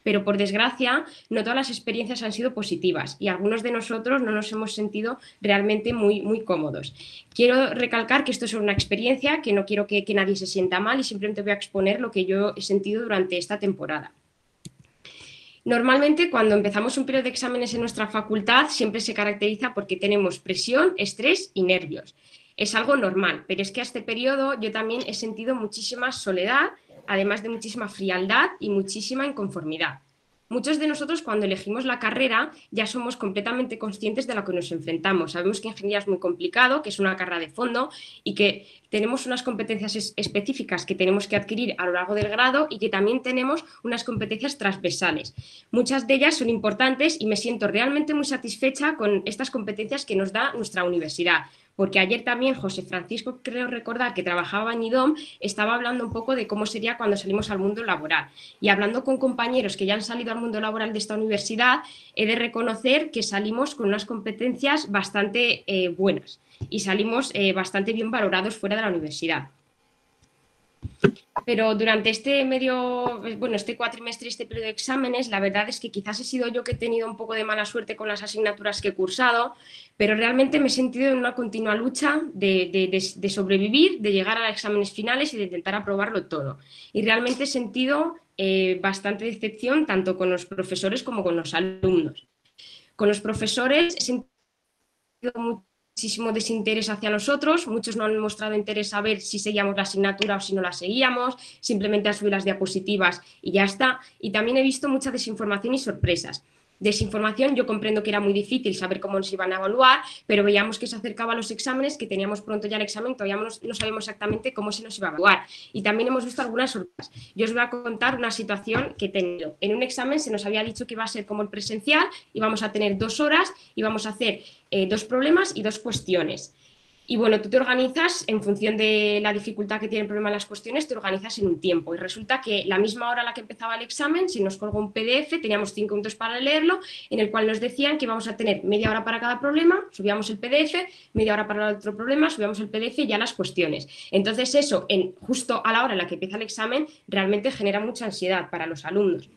pero por desgracia no todas las experiencias han sido positivas y algunos de nosotros no nos hemos sentido realmente muy, muy cómodos. Quiero recalcar que esto es una experiencia, que no quiero que, que nadie se sienta mal y simplemente voy a exponer lo que yo he sentido durante esta temporada. Normalmente cuando empezamos un periodo de exámenes en nuestra facultad siempre se caracteriza porque tenemos presión, estrés y nervios. Es algo normal, pero es que a este periodo yo también he sentido muchísima soledad además de muchísima frialdad y muchísima inconformidad. Muchos de nosotros cuando elegimos la carrera ya somos completamente conscientes de lo que nos enfrentamos. Sabemos que ingeniería es muy complicado, que es una carrera de fondo y que tenemos unas competencias específicas que tenemos que adquirir a lo largo del grado y que también tenemos unas competencias transversales. Muchas de ellas son importantes y me siento realmente muy satisfecha con estas competencias que nos da nuestra universidad porque ayer también José Francisco, creo recordar que trabajaba en IDOM, estaba hablando un poco de cómo sería cuando salimos al mundo laboral. Y hablando con compañeros que ya han salido al mundo laboral de esta universidad, he de reconocer que salimos con unas competencias bastante eh, buenas y salimos eh, bastante bien valorados fuera de la universidad. Pero durante este medio, bueno, este cuatrimestre, este periodo de exámenes, la verdad es que quizás he sido yo que he tenido un poco de mala suerte con las asignaturas que he cursado, pero realmente me he sentido en una continua lucha de, sobrevivir, de llegar a exámenes finales y de intentar aprobarlo todo. Y realmente he sentido eh, bastante decepción tanto con los profesores como con los alumnos. Con los profesores he sentido mucho muchísimo desinterés hacia nosotros, muchos no han mostrado interés a ver si seguíamos la asignatura o si no la seguíamos, simplemente a subir las diapositivas y ya está. Y también he visto mucha desinformación y sorpresas desinformación, yo comprendo que era muy difícil saber cómo nos iban a evaluar, pero veíamos que se acercaban los exámenes, que teníamos pronto ya el examen, todavía no, no sabemos exactamente cómo se nos iba a evaluar. Y también hemos visto algunas sorpresas. Yo os voy a contar una situación que he tenido. En un examen se nos había dicho que iba a ser como el presencial, íbamos a tener dos horas, íbamos a hacer eh, dos problemas y dos cuestiones. Y bueno, tú te organizas en función de la dificultad que tiene el problema las cuestiones, te organizas en un tiempo. Y resulta que la misma hora a la que empezaba el examen, si nos colgó un PDF, teníamos cinco minutos para leerlo, en el cual nos decían que íbamos a tener media hora para cada problema, subíamos el PDF, media hora para el otro problema, subíamos el PDF y ya las cuestiones. Entonces eso, en, justo a la hora en la que empieza el examen, realmente genera mucha ansiedad para los alumnos.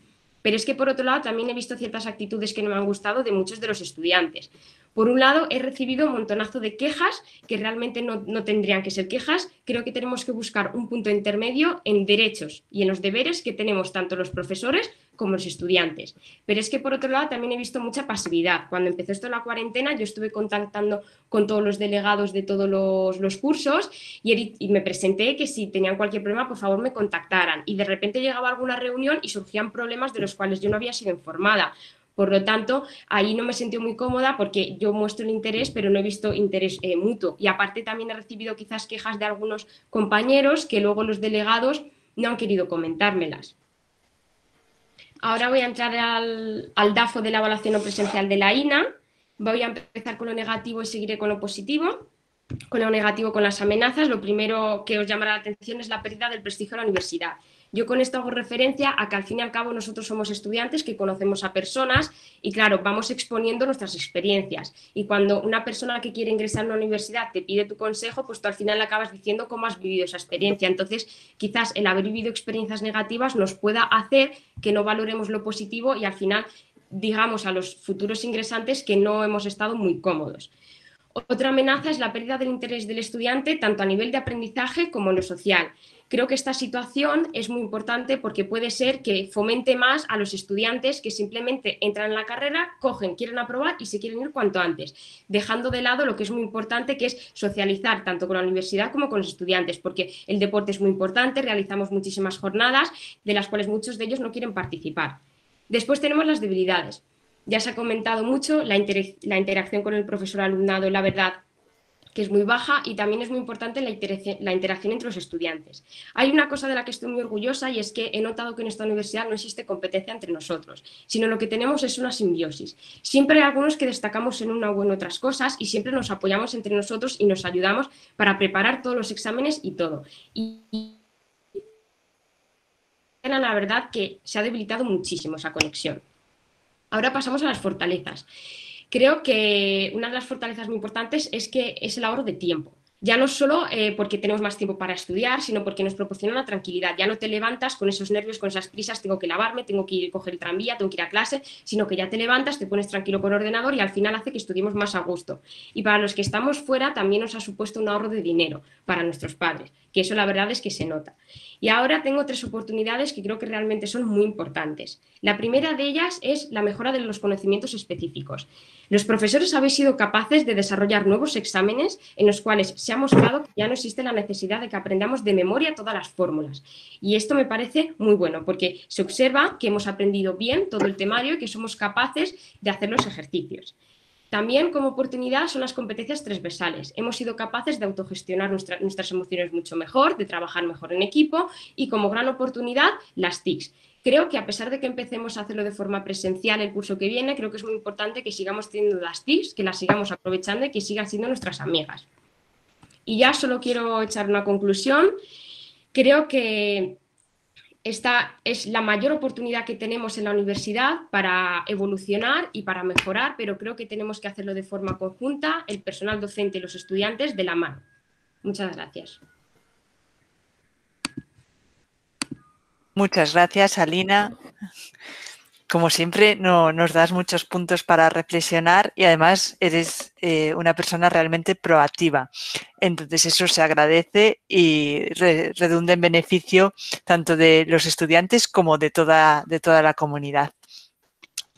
Pero es que por otro lado también he visto ciertas actitudes que no me han gustado de muchos de los estudiantes. Por un lado, he recibido un montonazo de quejas que realmente no, tendrían que ser quejas. Creo que tenemos que buscar un punto intermedio en derechos y en los deberes que tenemos tanto los profesores como los estudiantes. Pero es que por otro lado también he visto mucha pasividad. Cuando empezó esto la cuarentena, yo estuve contactando con todos los delegados de todos los, cursos y, y, me presenté que si tenían cualquier problema, por favor me contactaran. Y de repente llegaba alguna reunión y surgían problemas de los cuales yo no había sido informada. Por lo tanto, ahí no me sentí muy cómoda porque yo muestro el interés, pero no he visto interés eh, mutuo. Y aparte también he recibido quizás quejas de algunos compañeros que luego los delegados no han querido comentármelas. Ahora voy a entrar al, al DAFO de la evaluación no presencial de la INA. Voy a empezar con lo negativo y seguiré con lo positivo. Con lo negativo, con las amenazas, lo primero que os llamará la atención es la pérdida del prestigio de la universidad. Yo con esto hago referencia a que al fin y al cabo nosotros somos estudiantes que conocemos a personas y claro, vamos exponiendo nuestras experiencias. Y cuando una persona que quiere ingresar a una universidad te pide tu consejo, pues tú al final acabas diciendo cómo has vivido esa experiencia. Entonces, quizás el haber vivido experiencias negativas nos pueda hacer que no valoremos lo positivo y al final digamos a los futuros ingresantes que no hemos estado muy cómodos. Otra amenaza es la pérdida del interés del estudiante tanto a nivel de aprendizaje como en lo social. Creo que esta situación es muy importante porque puede ser que fomente más a los estudiantes que simplemente entran en la carrera, cogen, quieren aprobar y se quieren ir cuanto antes, dejando de lado lo que es muy importante, que es socializar tanto con la universidad como con los estudiantes, porque el deporte es muy importante, realizamos muchísimas jornadas, de las cuales muchos de ellos no quieren participar. Después tenemos las debilidades. Ya se ha comentado mucho la, interacción con el profesor alumnado, la verdad, que es muy baja y también es muy importante la, interacción entre los estudiantes. Hay una cosa de la que estoy muy orgullosa y es que he notado que en esta universidad no existe competencia entre nosotros, sino lo que tenemos es una simbiosis. Siempre hay algunos que destacamos en una o en otras cosas y siempre nos apoyamos entre nosotros y nos ayudamos para preparar todos los exámenes y todo. Y, la verdad que se ha debilitado muchísimo esa conexión. Ahora pasamos a las fortalezas. Creo que una de las fortalezas muy importantes es que es el ahorro de tiempo. Ya no solo eh, porque tenemos más tiempo para estudiar, sino porque nos proporciona una tranquilidad. Ya no te levantas con esos nervios, con esas prisas, tengo que lavarme, tengo que ir a coger el tranvía, tengo que ir a clase, sino que ya te levantas, te pones tranquilo con el ordenador y al final hace que estudiemos más a gusto. Y para los que estamos fuera también nos ha supuesto un ahorro de dinero para nuestros padres, que eso la verdad es que se nota. Y ahora tengo tres oportunidades que creo que realmente son muy importantes. La primera de ellas es la mejora de los conocimientos específicos. Los profesores habéis sido capaces de desarrollar nuevos exámenes en los cuales se ha mostrado que ya no existe la necesidad de que aprendamos de memoria todas las fórmulas. Y esto me parece muy bueno porque se observa que hemos aprendido bien todo el temario y que somos capaces de hacer los ejercicios. También como oportunidad son las competencias transversales. Hemos sido capaces de autogestionar nuestras emociones mucho mejor, de trabajar mejor en equipo y como gran oportunidad las TICs. Creo que a pesar de que empecemos a hacerlo de forma presencial el curso que viene, creo que es muy importante que sigamos teniendo las TICs, que las sigamos aprovechando y que sigan siendo nuestras amigas. Y ya solo quiero echar una conclusión. Creo que esta es la mayor oportunidad que tenemos en la universidad para evolucionar y para mejorar, pero creo que tenemos que hacerlo de forma conjunta, el personal docente y los estudiantes de la mano. Muchas gracias.
Muchas gracias, Alina como siempre, no, nos das muchos puntos para reflexionar y además eres eh, una persona realmente proactiva. Entonces eso se agradece y redunda en beneficio tanto de los estudiantes como de toda, de toda la comunidad.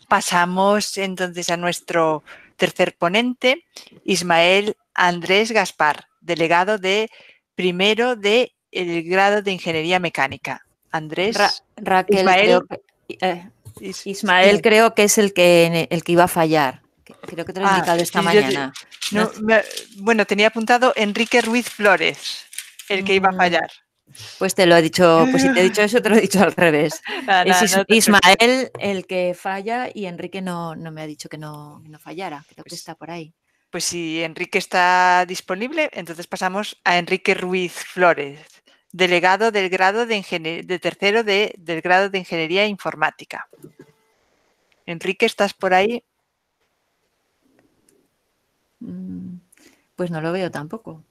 Pasamos entonces a nuestro tercer ponente, Ismael Andrés Gaspar, delegado de primero de el grado de Ingeniería Mecánica. Andrés.
Raquel, Ismael, eh, Ismael creo que es el que, el que iba a fallar. Creo que te lo he ah, indicado esta mañana.
bueno, tenía apuntado Enrique Ruiz Flores, el que iba a mm. fallar.
Pues te lo he dicho, pues si te he dicho eso, te lo he dicho al revés. es Ismael el que falla y Enrique no, no me ha dicho que no, no fallara. Creo que pues está por ahí.
Pues si Enrique está disponible, entonces pasamos a Enrique Ruiz Flores, delegado del grado de, de tercero de, del grado de Ingeniería Informática. Enrique, ¿estás por ahí?
Mm, pues no lo veo tampoco.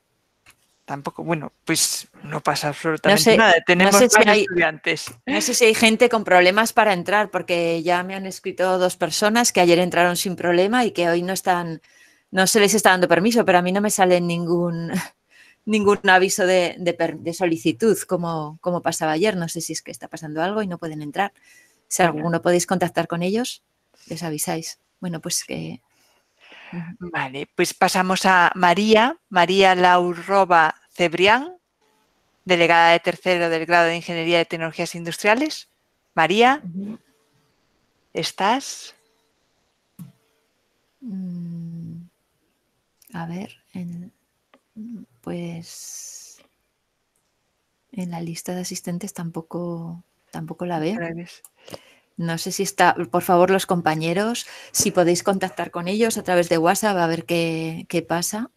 Tampoco, bueno, pues no pasa absolutamente nada. Tenemos estudiantes.
No sé si hay gente con problemas para entrar, porque ya me han escrito dos personas que ayer entraron sin problema y que hoy no están, no se les está dando permiso, pero a mí no me sale ningún, ningún aviso de, solicitud como, como, pasaba ayer. No sé si es que está pasando algo y no pueden entrar. Si alguno podéis contactar con ellos, les avisáis. Bueno, pues que...
Vale, pues pasamos a María, María Laurroba Cebrián, delegada de tercero del grado de Ingeniería de Tecnologías Industriales. María, ¿estás?
Mm, a ver, en pues en la lista de asistentes tampoco, tampoco la veo. No sé si está, por favor, los compañeros, si podéis contactar con ellos a través de WhatsApp a ver qué, pasa.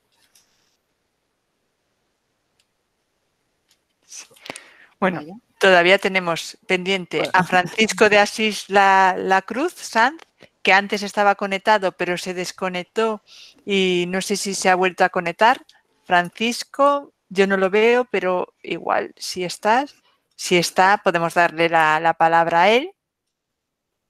Bueno, todavía tenemos pendiente a Francisco de Asís la, la Cruz Sanz, que antes estaba conectado, pero se desconectó y no sé si se ha vuelto a conectar. Francisco, yo no lo veo, pero igual si estás, si está, podemos darle la, palabra a él.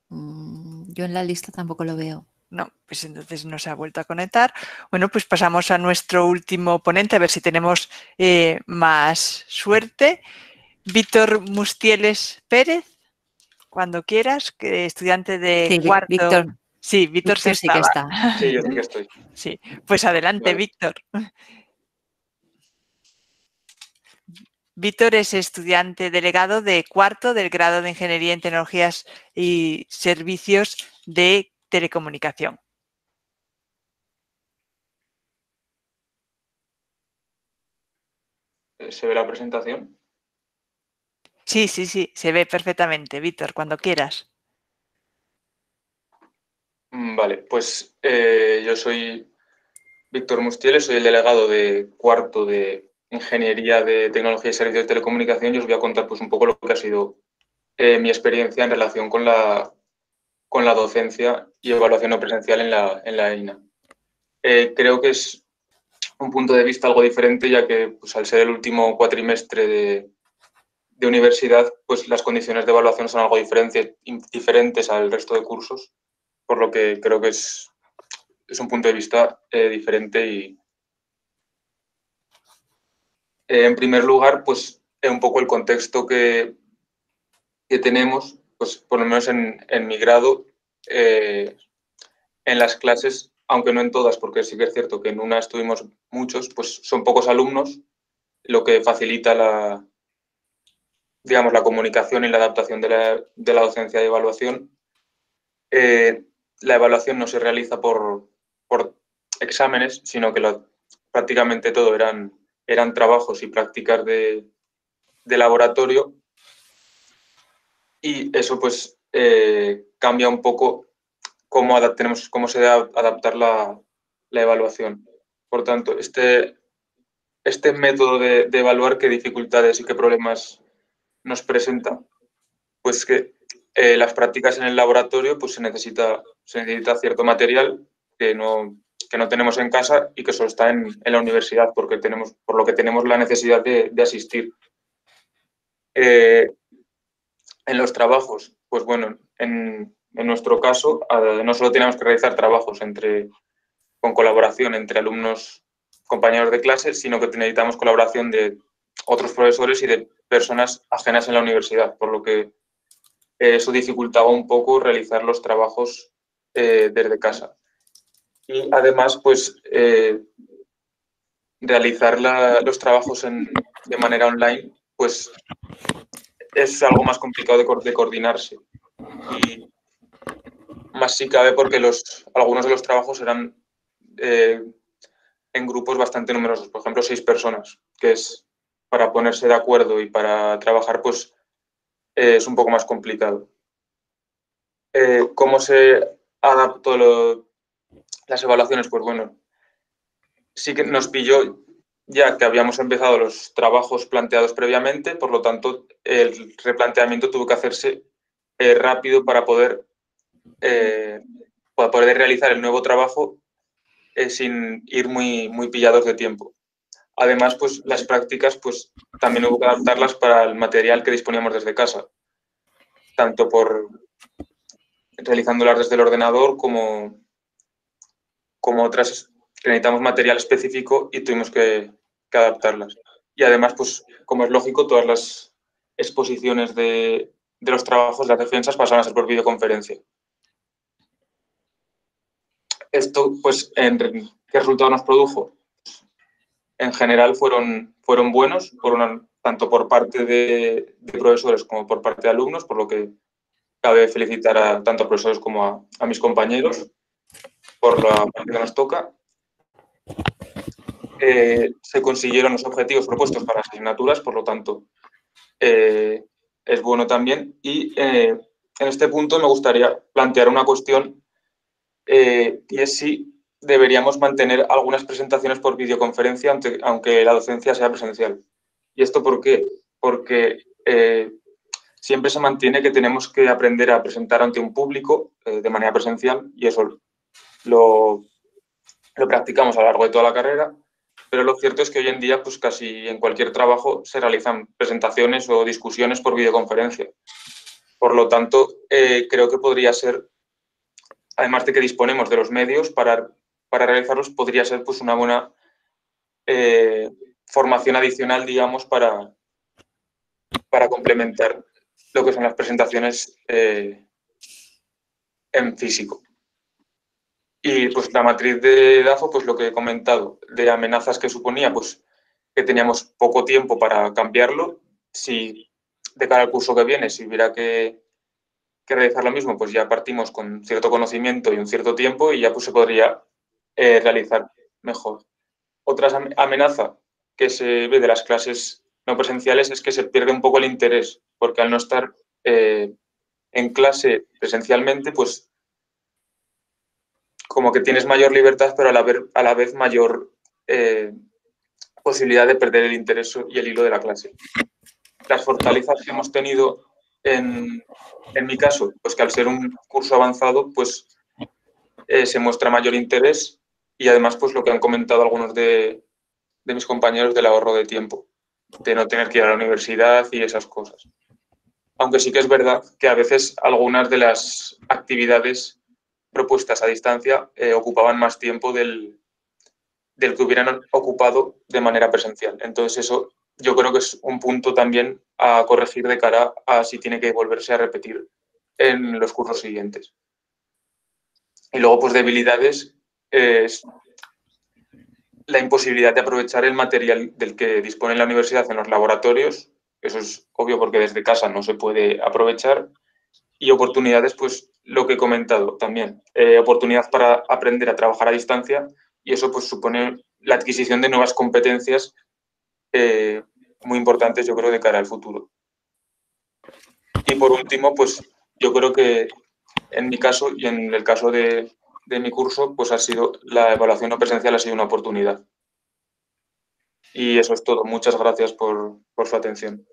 Mm, yo en la lista tampoco lo veo.
No, pues entonces no se ha vuelto a conectar. Bueno, pues pasamos a nuestro último ponente, a ver si tenemos eh, más suerte. Víctor Mustieles Pérez, cuando quieras, que estudiante de
Sí,
cuarto.
Víctor.
Sí, Víctor,
Víctor sí que está.
Sí, yo sí que estoy.
Sí, pues adelante,
Vale.
Víctor. Víctor es estudiante delegado de cuarto del grado de Ingeniería en Tecnologías y Servicios de Telecomunicación.
¿Se ve la presentación?
Sí, sí, sí, se ve perfectamente, Víctor, cuando quieras.
Mm, Vale, pues eh, yo soy Víctor Mustieles, soy el delegado de cuarto de Ingeniería de Tecnología y Servicios de Telecomunicación y os voy a contar pues un poco lo que ha sido eh, mi experiencia en relación con la, con la docencia y evaluación no presencial en la, en la EINA. Eh, creo que es un punto de vista algo diferente ya que pues, al ser el último cuatrimestre de, de universidad, pues las condiciones de evaluación son algo diferente- diferentes al resto de cursos, por lo que creo que es, es un punto de vista eh, diferente y, eh, en primer lugar, pues eh, un poco el contexto que, que tenemos, pues por lo menos en, en mi grado, eh, en las clases, aunque no en todas, porque sí que es cierto que en una estuvimos muchos, pues son pocos alumnos, lo que facilita la, digamos, la comunicación y la adaptación de la, de la docencia de evaluación. Eh, la evaluación no se realiza por, por exámenes, sino que prácticamente todo eran, eran trabajos y prácticas de, de laboratorio. Y eso pues eh, cambia un poco cómo, tenemos, cómo se debe adaptar la, la evaluación. Por tanto, este, este método de, de evaluar qué dificultades y qué problemas nos presenta, pues que eh, las prácticas en el laboratorio pues se necesita, se necesita cierto material que no, que no tenemos en casa y que solo está en, la universidad, porque tenemos, por lo que tenemos la necesidad de, asistir. Eh, en los trabajos, pues bueno, en, nuestro caso, no solo tenemos que realizar trabajos entre, con colaboración entre alumnos, compañeros de clase, sino que necesitamos colaboración de otros profesores y de personas ajenas en la universidad, por lo que eso dificultaba un poco realizar los trabajos eh, desde casa. Y además, pues, eh, realizar los trabajos de manera online, pues, es algo más complicado de, co- de coordinarse. Y más si cabe porque los, algunos de los trabajos eran eh, en grupos bastante numerosos, por ejemplo, seis personas, que es para ponerse de acuerdo y para trabajar, pues es un poco más complicado. Eh, ¿Cómo se adaptó lo- las evaluaciones? Pues bueno, sí que nos pilló ya que habíamos empezado los trabajos planteados previamente, por lo tanto, el replanteamiento tuvo que hacerse eh, rápido para poder, eh, para poder realizar el nuevo trabajo eh, sin ir muy, muy pillados de tiempo. Además, pues las prácticas, pues también hubo que adaptarlas para el material que disponíamos desde casa, tanto por realizándolas desde el ordenador como, como otras que necesitamos material específico y tuvimos que, adaptarlas. Y además, pues como es lógico, todas las exposiciones de, de los trabajos, las defensas, pasaron a ser por videoconferencia. Esto, pues, en, ¿qué resultado nos produjo? En general fueron, fueron buenos, por tanto por parte de, de profesores como por parte de alumnos, por lo que cabe felicitar a tanto a profesores como a mis compañeros por la parte que nos toca. Eh, se consiguieron los objetivos propuestos para asignaturas, por lo tanto, eh, es bueno también. Y eh, en este punto me gustaría plantear una cuestión y es si deberíamos mantener algunas presentaciones por videoconferencia, aunque, la docencia sea presencial. ¿Y esto por qué? Porque siempre se mantiene que tenemos que aprender a presentar ante un público de manera presencial y eso lo, lo practicamos a lo largo de toda la carrera, pero lo cierto es que hoy en día pues casi en cualquier trabajo se realizan presentaciones o discusiones por videoconferencia. Por lo tanto, eh, creo que podría ser además de que disponemos de los medios para, para realizarlos, podría ser pues una buena eh, formación adicional, digamos, para, para complementar lo que son las presentaciones eh, en físico. Y pues la matriz de DAFO, pues lo que he comentado, de amenazas que suponía, pues que teníamos poco tiempo para cambiarlo. Si de cara al curso que viene, si hubiera que, realizar lo mismo, pues ya partimos con cierto conocimiento y un cierto tiempo y ya pues se podría eh, realizar mejor. Otra amenaza que se ve de las clases no presenciales es que se pierde un poco el interés, porque al no estar eh, en clase presencialmente, pues como que tienes mayor libertad, pero a la vez, a la vez mayor eh, posibilidad de perder el interés y el hilo de la clase. Las fortalezas que hemos tenido en, mi caso, pues que al ser un curso avanzado, pues eh, se muestra mayor interés y además, pues lo que han comentado algunos de, de mis compañeros del ahorro de tiempo, de no tener que ir a la universidad y esas cosas. Aunque sí que es verdad que a veces algunas de las actividades propuestas a distancia eh, ocupaban más tiempo del, del que hubieran ocupado de manera presencial. Entonces eso yo creo que es un punto también a corregir de cara a si tiene que volverse a repetir en los cursos siguientes. Y luego, pues debilidades es la imposibilidad de aprovechar el material del que dispone la universidad en los laboratorios. Eso es obvio porque desde casa no se puede aprovechar. Y oportunidades, pues lo que he comentado también, eh, oportunidad para aprender a trabajar a distancia y eso pues supone la adquisición de nuevas competencias eh, muy importantes, yo creo, de cara al futuro. Y por último, pues yo creo que en mi caso y en el caso de, mi curso, pues ha sido la evaluación no presencial ha sido una oportunidad. Y eso es todo. Muchas gracias por, por su atención.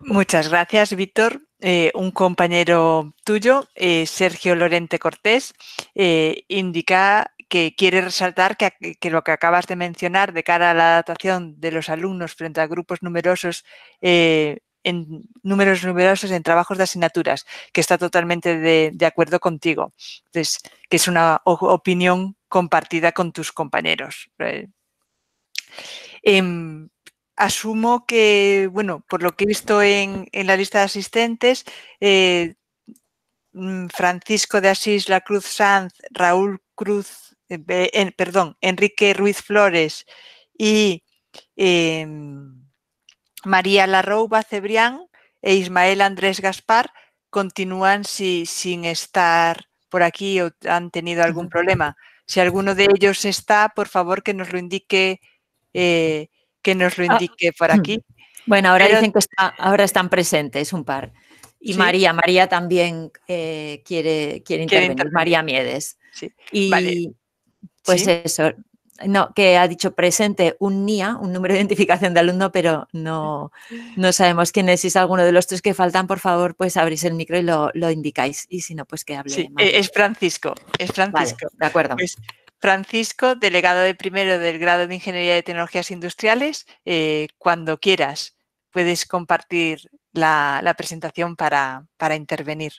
Muchas gracias, Víctor. Eh, un compañero tuyo, eh, Sergio Lorente Cortés, eh, indica que quiere resaltar que, lo que acabas de mencionar de cara a la adaptación de los alumnos frente a grupos numerosos en números en trabajos de asignaturas, que está totalmente de, acuerdo contigo. Entonces, que es una opinión compartida con tus compañeros. Em, asumo que, bueno, por lo que he visto en, la lista de asistentes, eh, mm, Francisco de Asís La Cruz Sanz, Raúl Cruz, eh, perdón, Enrique Ruiz Flores y em, María Larrouba Cebrián e Ismael Andrés Gaspar continúan sin estar por aquí o han tenido algún problema. Si alguno de ellos está, por favor que nos lo indique eh, que nos lo ah, indique por aquí.
Bueno, ahora dicen que ahora están presentes un par. Y María, María también eh, quiere, quiere, intervenir, María Miedes. Sí. Y pues eso, no, que ha dicho presente un NIA, un número de identificación de alumno, pero no, no sabemos quién es. Si es alguno de los tres que faltan, por favor, pues abrís el micro y lo, indicáis. Y si no, pues que hable.
Sí, es Francisco, es Francisco.
de acuerdo.
Pues Francisco, delegado de primero del grado de Ingeniería de Tecnologías Industriales, eh, cuando quieras puedes compartir la, presentación para, intervenir.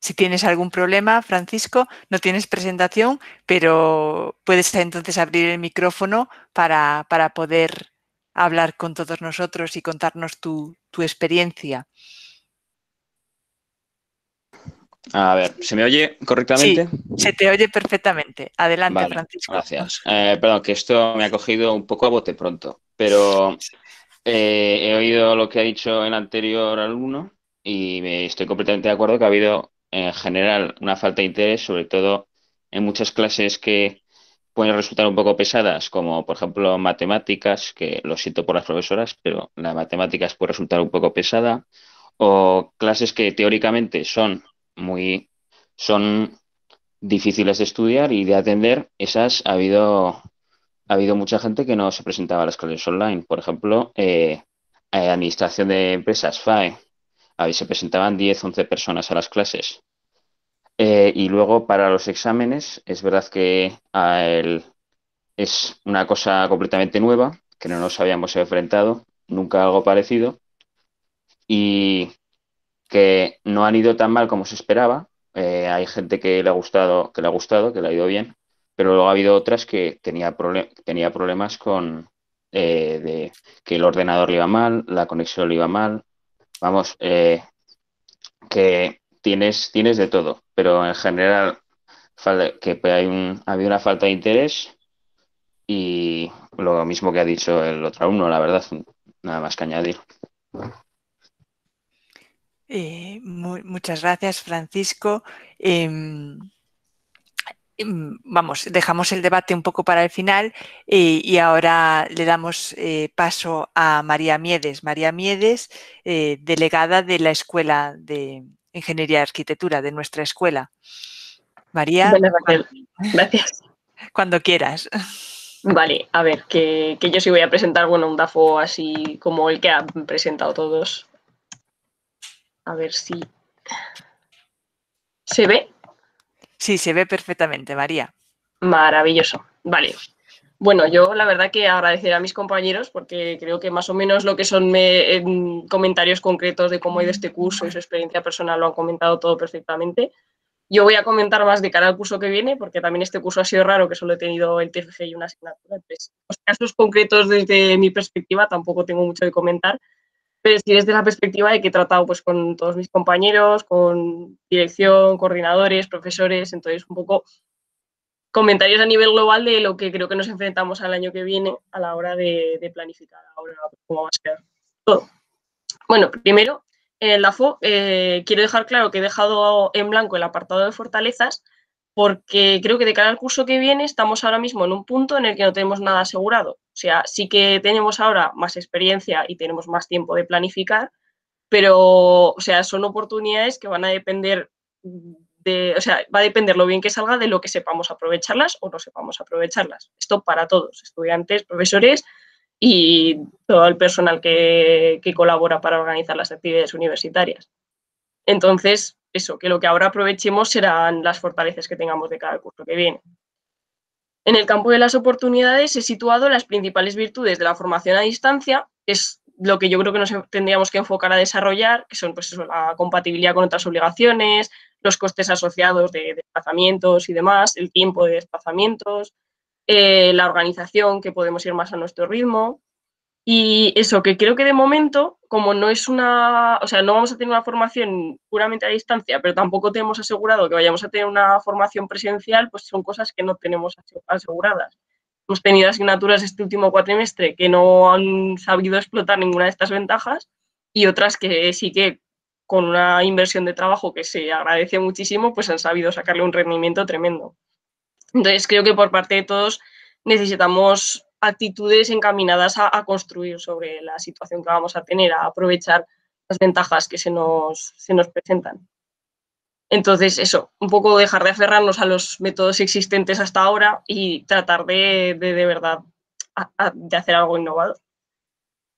Si tienes algún problema, Francisco, no tienes presentación, pero puedes entonces abrir el micrófono para, para poder hablar con todos nosotros y contarnos tu, experiencia.
A ver, ¿se me oye correctamente?
Sí, se te oye perfectamente. Adelante, Francisco.
Gracias. Eh, perdón, que esto me ha cogido un poco a bote pronto, pero eh, he oído lo que ha dicho el anterior alumno y estoy completamente de acuerdo que ha habido en general una falta de interés, sobre todo en muchas clases que pueden resultar un poco pesadas, como por ejemplo matemáticas, que lo siento por las profesoras, pero la matemáticas puede resultar un poco pesada, o clases que teóricamente son muy son difíciles de estudiar y de atender, esas ha habido ha habido mucha gente que no se presentaba a las clases online. Por ejemplo, eh, administración de empresas, FAE, ahí se presentaban 10, 11 personas a las clases eh, y luego para los exámenes, es verdad que es una cosa completamente nueva que no nos habíamos enfrentado, nunca algo parecido, y que no han ido tan mal como se esperaba. Eh, hay gente que le ha gustado, que le ha gustado, que le ha ido bien, pero luego ha habido otras que tenía, tenía problemas con eh, de que el ordenador le iba mal, la conexión le iba mal. Vamos, eh, que tienes, tienes de todo, pero en general que hay un, ha habido una falta de interés y lo mismo que ha dicho el otro alumno, la verdad, nada más que añadir.
Eh, muchas gracias, Francisco. Em, em, vamos, dejamos el debate un poco para el final eh, y ahora le damos eh, paso a María Miedes. María Miedes, delegada de la Escuela de Ingeniería y Arquitectura de nuestra escuela. María.
Gracias.
Cuando quieras.
Vale, a ver, que, que, yo sí voy a presentar, bueno, un DAFO así como el que han presentado todos. A ver si... ¿Se ve?
Sí, se ve perfectamente, María.
Maravilloso. Vale. Bueno, yo la verdad que agradecer a mis compañeros porque creo que más o menos lo que son comentarios concretos de cómo ha ido este curso y su experiencia personal lo han comentado todo perfectamente. Yo voy a comentar más de cara al curso que viene, porque también este curso ha sido raro, que solo he tenido el TFG y una asignatura. Entonces, los casos concretos desde mi perspectiva tampoco tengo mucho que comentar, pero sí desde la perspectiva de que he tratado pues, con todos mis compañeros, con dirección, coordinadores, profesores, entonces un poco comentarios a nivel global de lo que creo que nos enfrentamos al año que viene a la hora de, planificar ahora cómo va a ser todo. Bueno, primero, en el DAFO eh, quiero dejar claro que he dejado en blanco el apartado de fortalezas porque creo que de cara al curso que viene estamos ahora mismo en un punto en el que no tenemos nada asegurado. O sea, sí que tenemos ahora más experiencia y tenemos más tiempo de planificar, pero, o sea, son oportunidades que van a depender o sea, va a depender lo bien que salga de lo que sepamos aprovecharlas o no sepamos aprovecharlas. Esto para todos, estudiantes, profesores y todo el personal que, colabora para organizar las actividades universitarias. Entonces, eso, que lo que ahora aprovechemos serán las fortalezas que tengamos de cada curso que viene. En el campo de las oportunidades he situado las principales virtudes de la formación a distancia, que es lo que yo creo que nos tendríamos que enfocar a desarrollar, que son pues la compatibilidad con otras obligaciones, los costes asociados de desplazamientos y demás, el tiempo de desplazamientos, eh, la organización, que podemos ir más a nuestro ritmo. Y eso, que creo que de momento, como no es una, o sea, no vamos a tener una formación puramente a distancia, pero tampoco tenemos asegurado que vayamos a tener una formación presencial, pues son cosas que no tenemos aseguradas. Hemos tenido asignaturas este último cuatrimestre que no han sabido explotar ninguna de estas ventajas y otras que sí que con una inversión de trabajo que se agradece muchísimo, pues han sabido sacarle un rendimiento tremendo. Entonces, creo que por parte de todos necesitamos actitudes encaminadas a, construir sobre la situación que vamos a tener, a aprovechar las ventajas que se nos, se nos presentan. Entonces, eso, un poco dejar de aferrarnos a los métodos existentes hasta ahora y tratar de, de, verdad, de hacer algo innovador.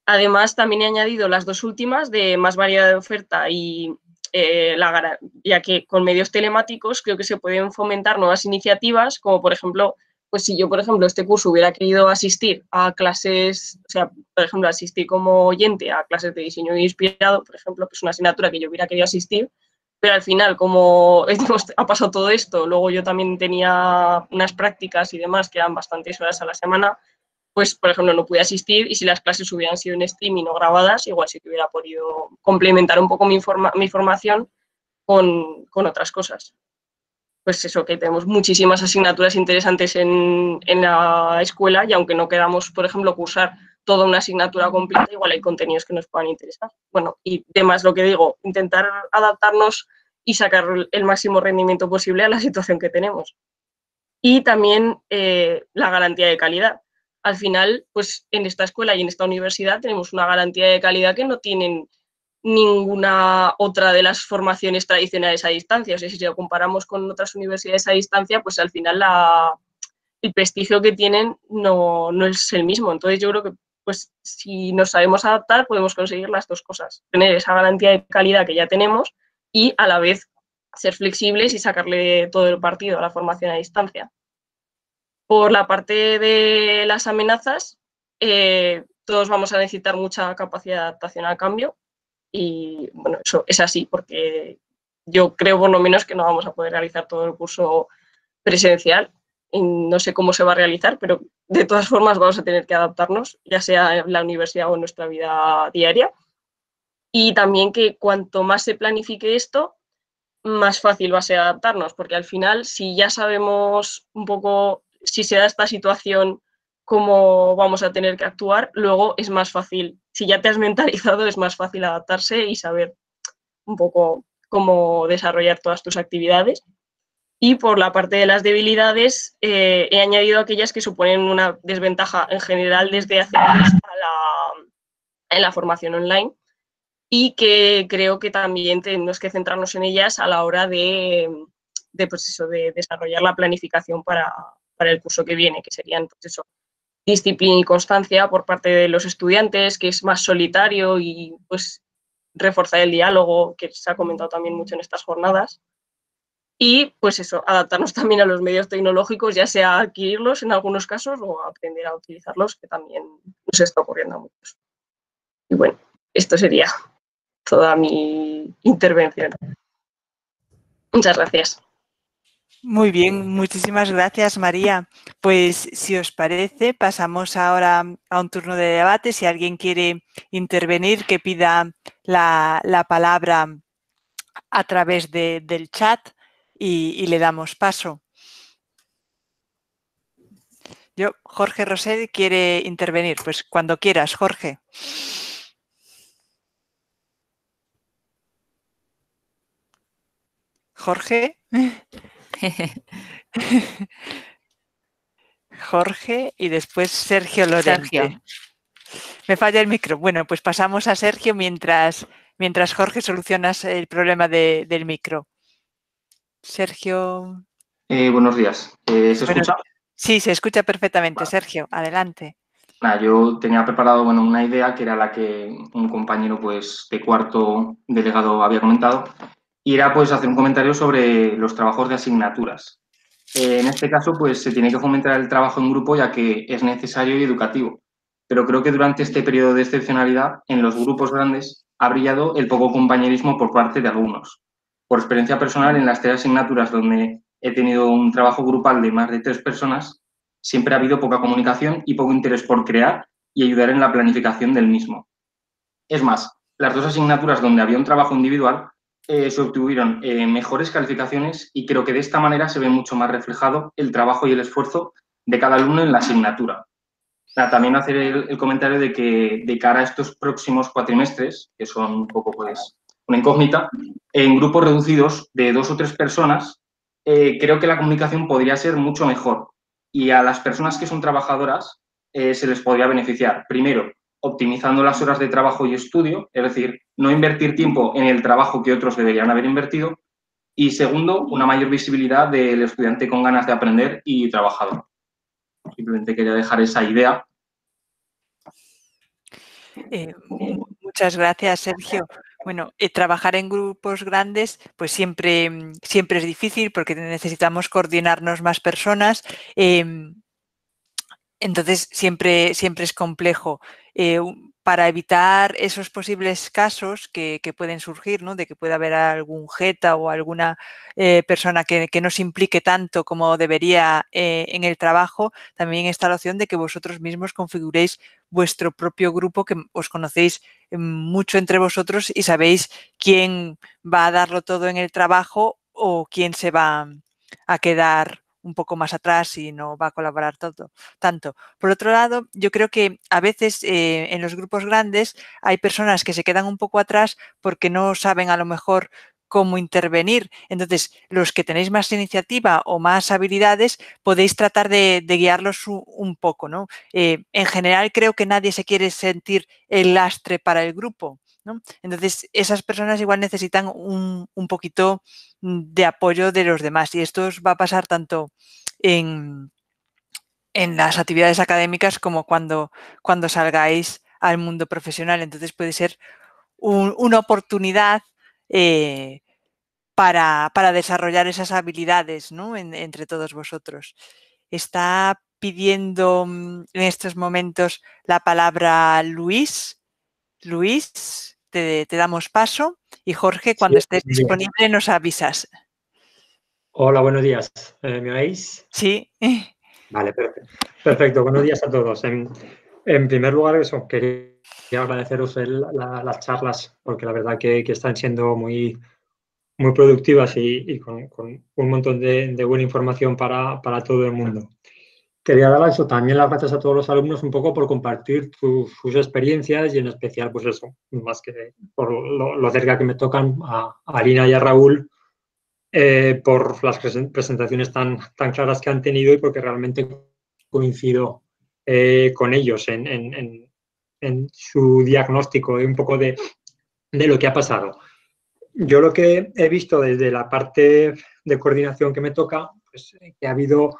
Además, también he añadido las dos últimas de más variedad de oferta y eh, la, ya que con medios telemáticos creo que se pueden fomentar nuevas iniciativas, como por ejemplo, pues si yo, por ejemplo, este curso hubiera querido asistir a clases, o sea, por ejemplo, asistir como oyente a clases de diseño inspirado, por ejemplo, que es una asignatura que yo hubiera querido asistir, pero al final, como ha pasado todo esto, luego yo también tenía unas prácticas y demás que eran bastantes horas a la semana, pues, por ejemplo, no pude asistir y si las clases hubieran sido en streaming o grabadas, igual sí que hubiera podido complementar un poco mi, mi formación con, otras cosas. Pues eso, que tenemos muchísimas asignaturas interesantes en, la escuela y aunque no queramos, por ejemplo, cursar toda una asignatura completa, igual hay contenidos que nos puedan interesar. Bueno, y además lo que digo, intentar adaptarnos y sacar el máximo rendimiento posible a la situación que tenemos. Y también eh, la garantía de calidad al final, pues en esta escuela y en esta universidad tenemos una garantía de calidad que no tienen ninguna otra de las formaciones tradicionales a distancia. O sea, si lo comparamos con otras universidades a distancia, pues al final el prestigio que tienen no, no, es el mismo. Entonces yo creo que pues si nos sabemos adaptar podemos conseguir las dos cosas. Tener esa garantía de calidad que ya tenemos y a la vez ser flexibles y sacarle todo el partido a la formación a distancia. Por la parte de las amenazas, eh, todos vamos a necesitar mucha capacidad de adaptación al cambio y bueno, eso es así porque yo creo por lo menos que no vamos a poder realizar todo el curso presencial. No sé cómo se va a realizar, pero de todas formas vamos a tener que adaptarnos, ya sea en la universidad o en nuestra vida diaria. Y también que cuanto más se planifique esto, más fácil va a ser adaptarnos, porque al final, si ya sabemos un poco si se da esta situación, cómo vamos a tener que actuar, luego es más fácil. Si ya te has mentalizado, es más fácil adaptarse y saber un poco cómo desarrollar todas tus actividades. Y por la parte de las debilidades, eh, he añadido aquellas que suponen una desventaja en general desde hace años en la formación online y que creo que también tenemos que centrarnos en ellas a la hora de, de, pues de desarrollar la planificación para, para, el curso que viene, que serían pues disciplina y constancia por parte de los estudiantes, que es más solitario y pues reforzar el diálogo, que se ha comentado también mucho en estas jornadas. Y pues eso, adaptarnos también a los medios tecnológicos, ya sea adquirirlos en algunos casos o aprender a utilizarlos, que también nos está ocurriendo a muchos. Y bueno, esto sería toda mi intervención. Muchas gracias.
Muy bien, muchísimas gracias María. Pues si os parece, pasamos ahora a un turno de debate. Si alguien quiere intervenir, que pida la, palabra a través del chat y, le damos paso. Yo, Jorge Rosell quiere intervenir. Pues cuando quieras, Jorge. Jorge. Jorge y después Sergio Lorente. Me falla el micro. Bueno, pues pasamos a Sergio mientras, mientras Jorge solucionas el problema del micro. Sergio.
Eh, buenos días. Eh, ¿Se escucha?
Sí, se escucha perfectamente. Sergio, adelante.
yo tenía preparado bueno, una idea que era la que un compañero pues, de cuarto delegado había comentado y era pues hacer un comentario sobre los trabajos de asignaturas. Eh, en este caso, pues se tiene que fomentar el trabajo en grupo ya que es necesario y educativo. Pero creo que durante este periodo de excepcionalidad, en los grupos grandes, ha brillado el poco compañerismo por parte de algunos. Por experiencia personal, en las tres asignaturas donde he tenido un trabajo grupal de más de tres personas, siempre ha habido poca comunicación y poco interés por crear y ayudar en la planificación del mismo. Es más, las dos asignaturas donde había un trabajo individual eh, se obtuvieron eh, mejores calificaciones y creo que de esta manera se ve mucho más reflejado el trabajo y el esfuerzo de cada alumno en la asignatura. también hacer el, comentario de que de cara a estos próximos cuatrimestres, que son un poco pues una incógnita, en grupos reducidos de dos o tres personas, eh, creo que la comunicación podría ser mucho mejor y a las personas que son trabajadoras se les podría beneficiar. Primero, optimizando las horas de trabajo y estudio, es decir, no invertir tiempo en el trabajo que otros deberían haber invertido. Y segundo, una mayor visibilidad del estudiante con ganas de aprender y trabajador. Simplemente quería dejar esa idea.
Eh, muchas gracias, Sergio. Bueno, eh, trabajar en grupos grandes, pues siempre, siempre es difícil porque necesitamos coordinarnos más personas. Em, entonces, siempre, siempre es complejo. Eh, para evitar esos posibles casos que, pueden surgir, ¿no? de que pueda haber algún jeta o alguna eh, persona que, no se implique tanto como debería eh, en el trabajo, también está la opción de que vosotros mismos configuréis vuestro propio grupo, que os conocéis mucho entre vosotros y sabéis quién va a darlo todo en el trabajo o quién se va a quedar un poco más atrás y no va a colaborar todo, tanto. Por otro lado, yo creo que a veces eh, en los grupos grandes hay personas que se quedan un poco atrás porque no saben a lo mejor cómo intervenir. Entonces, los que tenéis más iniciativa o más habilidades, podéis tratar de, guiarlos un, poco, ¿no? Eh, en general, creo que nadie se quiere sentir el lastre para el grupo. Entonces, esas personas igual necesitan un, poquito de apoyo de los demás y esto va a pasar tanto en, las actividades académicas como cuando, cuando salgáis al mundo profesional. Entonces puede ser una oportunidad eh, para, desarrollar esas habilidades entre todos vosotros. Está pidiendo mm, en estos momentos la palabra Luis. Luis, te, damos paso y Jorge, cuando estés disponible nos avisas.
Hola, buenos días. Eh, ¿Me oís?
Sí.
Vale, perfecto. Perfecto, buenos días a todos. En, primer lugar, eso, quería agradeceros las charlas porque la verdad que, están siendo muy, muy productivas y, con, un montón de, buena información para, todo el mundo. Quería dar eso, también las gracias a todos los alumnos un poco por compartir sus experiencias y en especial, pues eso, más que por lo, cerca que me tocan a, Alina y a Raúl, eh, por las presentaciones tan, tan claras que han tenido y porque realmente coincido eh, con ellos en, su diagnóstico y un poco de, lo que ha pasado. Yo lo que he visto desde la parte de coordinación que me toca, pues que ha habido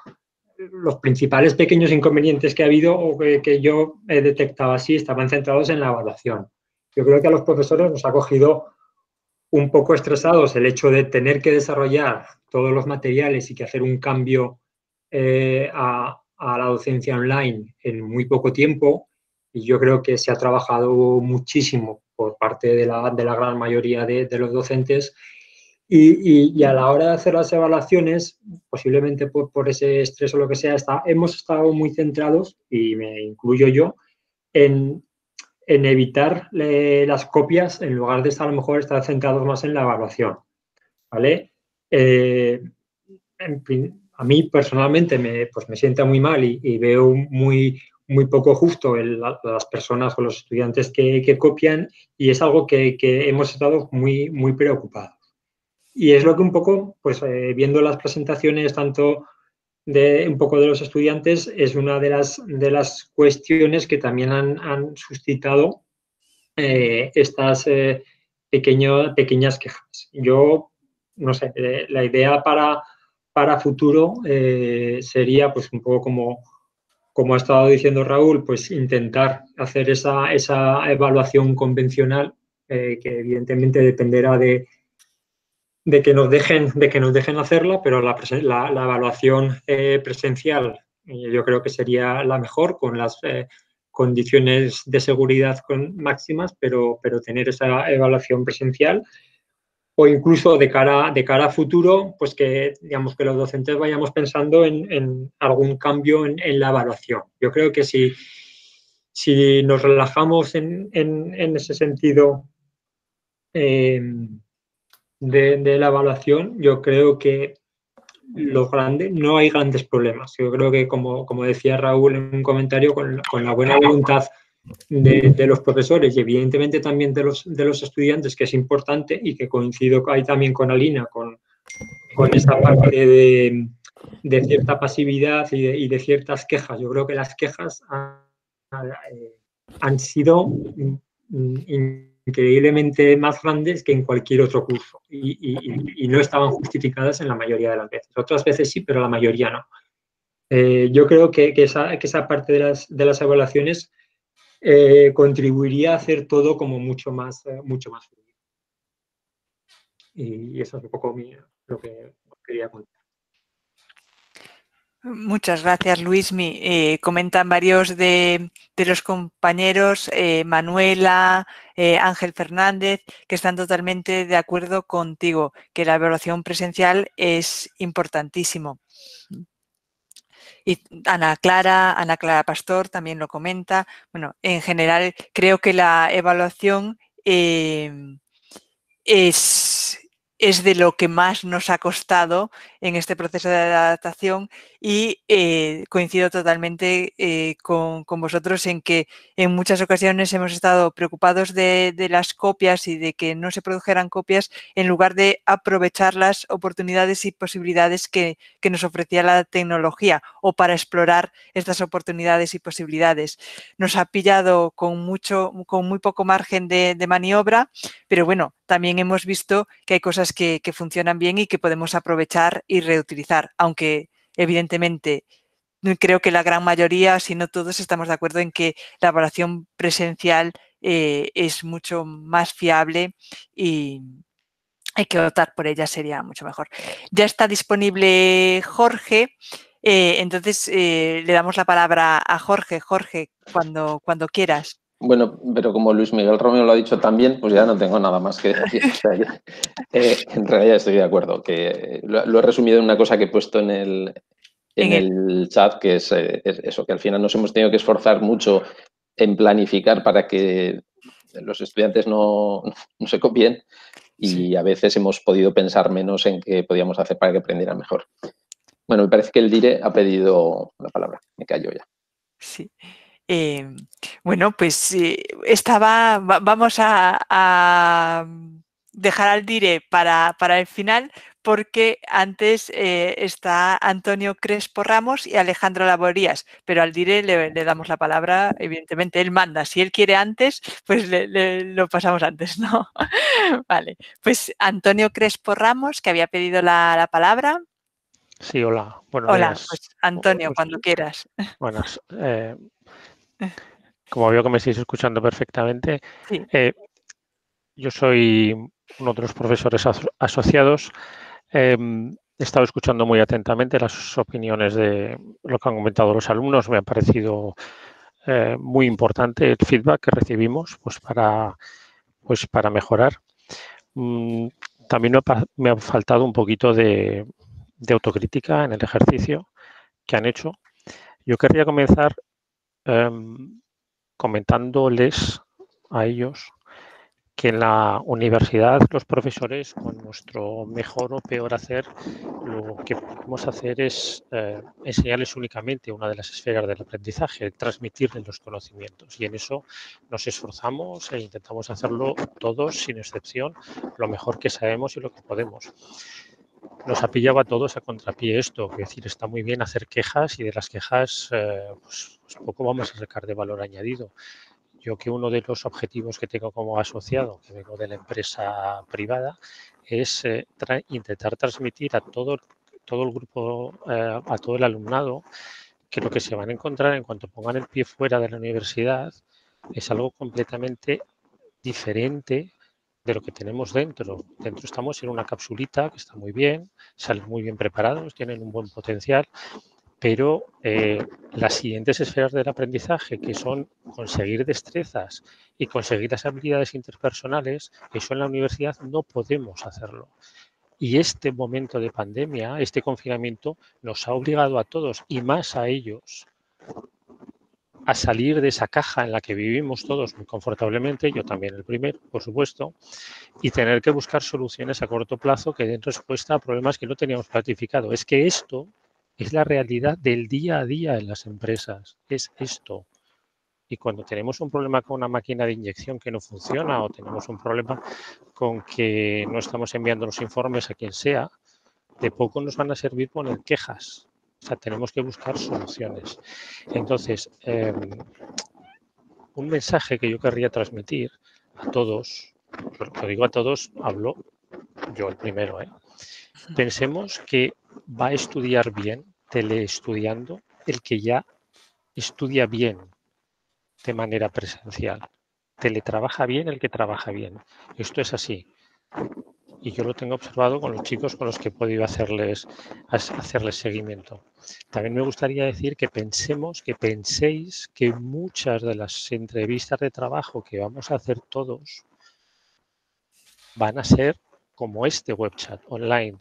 los principales pequeños inconvenientes que ha habido o que, yo he detectado así estaban centrados en la evaluación. Yo creo que a los profesores nos ha cogido un poco estresados el hecho de tener que desarrollar todos los materiales y que hacer un cambio eh, a, la docencia online en muy poco tiempo. Y yo creo que se ha trabajado muchísimo por parte de la, gran mayoría de, los docentes. Y, a la hora de hacer las evaluaciones, posiblemente por, ese estrés o lo que sea, está, hemos estado muy centrados, y me incluyo yo, en, en evitar eh, las copias en lugar de estar a lo mejor estar centrados más en la evaluación. ¿vale? Eh, a mí personalmente me, pues me sienta muy mal y, veo muy, muy poco justo las personas o los estudiantes que, copian y es algo que, hemos estado muy, muy preocupados. Y es lo que un poco, pues eh, viendo las presentaciones tanto de un poco de los estudiantes es una de las, de las cuestiones que también han, suscitado eh, estas eh, pequeñas quejas. Yo, no sé, la idea para, para futuro sería, pues un poco como, como ha estado diciendo Raúl, pues intentar hacer esa, esa evaluación convencional, que evidentemente dependerá de, de que nos dejen, de que nos dejen hacerla, pero la, la, evaluación eh, presencial eh, yo creo que sería la mejor con las eh, condiciones de seguridad con máximas, pero, pero tener esa evaluación presencial o incluso de cara, de cara a futuro, pues que, digamos, que los docentes vayamos pensando en, algún cambio en, la evaluación. Yo creo que si, si nos relajamos en, ese sentido, de, la evaluación, yo creo que lo grande, no hay grandes problemas. Yo creo que, como, como decía Raúl en un comentario, con, la buena voluntad de, los profesores y evidentemente también de los, de los estudiantes, que es importante y que coincido ahí también con Alina, con, con esa parte de, de cierta pasividad y de, ciertas quejas. Yo creo que las quejas han, eh, han sido mm, mm, increíblemente más grandes que en cualquier otro curso y, no estaban justificadas en la mayoría de las veces. Otras veces sí, pero la mayoría no. Eh, yo creo que, esa, que, esa, parte de las, de las evaluaciones eh, contribuiría a hacer todo como mucho más, eh, mucho más fluido. Y, eso es un poco lo que quería contar.
Muchas gracias, Luismi. Eh, comentan varios de, los compañeros, eh, Manuela, eh, Ángel Fernández, que están totalmente de acuerdo contigo, que la evaluación presencial es importantísimo. Y Ana Clara, Ana Clara Pastor también lo comenta. Bueno, en general creo que la evaluación es es de lo que más nos ha costado en este proceso de adaptación y eh, coincido totalmente eh, con, vosotros en que en muchas ocasiones hemos estado preocupados de, las copias y de que no se produjeran copias en lugar de aprovechar las oportunidades y posibilidades que, nos ofrecía la tecnología o para explorar estas oportunidades y posibilidades. Nos ha pillado con, mucho, con muy poco margen de, de maniobra, pero bueno, también hemos visto que hay cosas que, funcionan bien y que podemos aprovechar y reutilizar, aunque evidentemente creo que la gran mayoría, si no todos, estamos de acuerdo en que la evaluación presencial eh, es mucho más fiable y hay que optar por ella, sería mucho mejor. Ya está disponible Jorge. Eh, entonces, eh, le damos la palabra a Jorge. Jorge, cuando, cuando quieras.
Bueno, pero como Luis Miguel Romeo lo ha dicho también, pues ya no tengo nada más que decir. Eh, en realidad estoy de acuerdo, que lo, he resumido en una cosa que he puesto en el, en, el, chat, que es, eso, que al final nos hemos tenido que esforzar mucho en planificar para que los estudiantes no, no se copien y a veces hemos podido pensar menos en qué podíamos hacer para que aprendieran mejor. Bueno, me parece que el Dire ha pedido la palabra. Me callo ya.
Sí. Em, bueno, pues eh, estaba, vamos a, dejar al Dire para, para el final porque antes eh, está Antonio Crespo Ramos y Alejandro Laborías, pero al Dire le, damos la palabra, evidentemente él manda, si él quiere antes, pues le, lo pasamos antes, ¿no? vale, pues Antonio Crespo Ramos, que había pedido la palabra.
Sí, hola.
hola, pues Antonio, cuando quieras.
Buenas. Eh, como veo que me estáis escuchando perfectamente, eh, yo soy uno de los profesores asociados. Em, he estado escuchando muy atentamente las opiniones de lo que han comentado los alumnos. Me ha parecido eh, muy importante el feedback que recibimos pues para, pues para mejorar. Mm, también me ha faltado un poquito de, de autocrítica en el ejercicio que han hecho. Yo querría comenzar comentándoles a ellos que en la universidad los profesores, con nuestro mejor o peor hacer, lo que podemos hacer es eh, enseñarles únicamente una de las esferas del aprendizaje, transmitirles los conocimientos. Y en eso nos esforzamos e intentamos hacerlo todos, sin excepción, lo mejor que sabemos y lo que podemos nos ha pillado a todos a contrapié esto. Es decir, está muy bien hacer quejas y de las quejas eh, pues, pues, poco vamos a sacar de valor añadido. Yo que uno de los objetivos que tengo como asociado, que vengo de la empresa privada, es eh, intentar transmitir a todo, todo el grupo, eh, a todo el alumnado, que lo que se van a encontrar en cuanto pongan el pie fuera de la universidad es algo completamente diferente de lo que tenemos dentro. Dentro estamos en una capsulita que está muy bien, salen muy bien preparados, tienen un buen potencial, pero eh, las siguientes esferas del aprendizaje, que son conseguir destrezas y conseguir las habilidades interpersonales, eso en la universidad no podemos hacerlo. Y este momento de pandemia, este confinamiento, nos ha obligado a todos y más a ellos a salir de esa caja en la que vivimos todos muy confortablemente, yo también el primero, por supuesto, y tener que buscar soluciones a corto plazo que den respuesta a problemas que no teníamos planificado. Es que esto es la realidad del día a día en las empresas, es esto. Y cuando tenemos un problema con una máquina de inyección que no funciona o tenemos un problema con que no estamos enviando los informes a quien sea, de poco nos van a servir poner quejas o sea, tenemos que buscar soluciones. Entonces, em, un mensaje que yo querría transmitir a todos, lo digo a todos, hablo yo el primero, ¿eh? pensemos que va a estudiar bien, teleestudiando, el que ya estudia bien de manera presencial. Teletrabaja bien el que trabaja bien. Esto es así y yo lo tengo observado con los chicos con los que he podido hacerles, hacerles seguimiento. También me gustaría decir que pensemos, que penséis que muchas de las entrevistas de trabajo que vamos a hacer todos van a ser como este web chat online,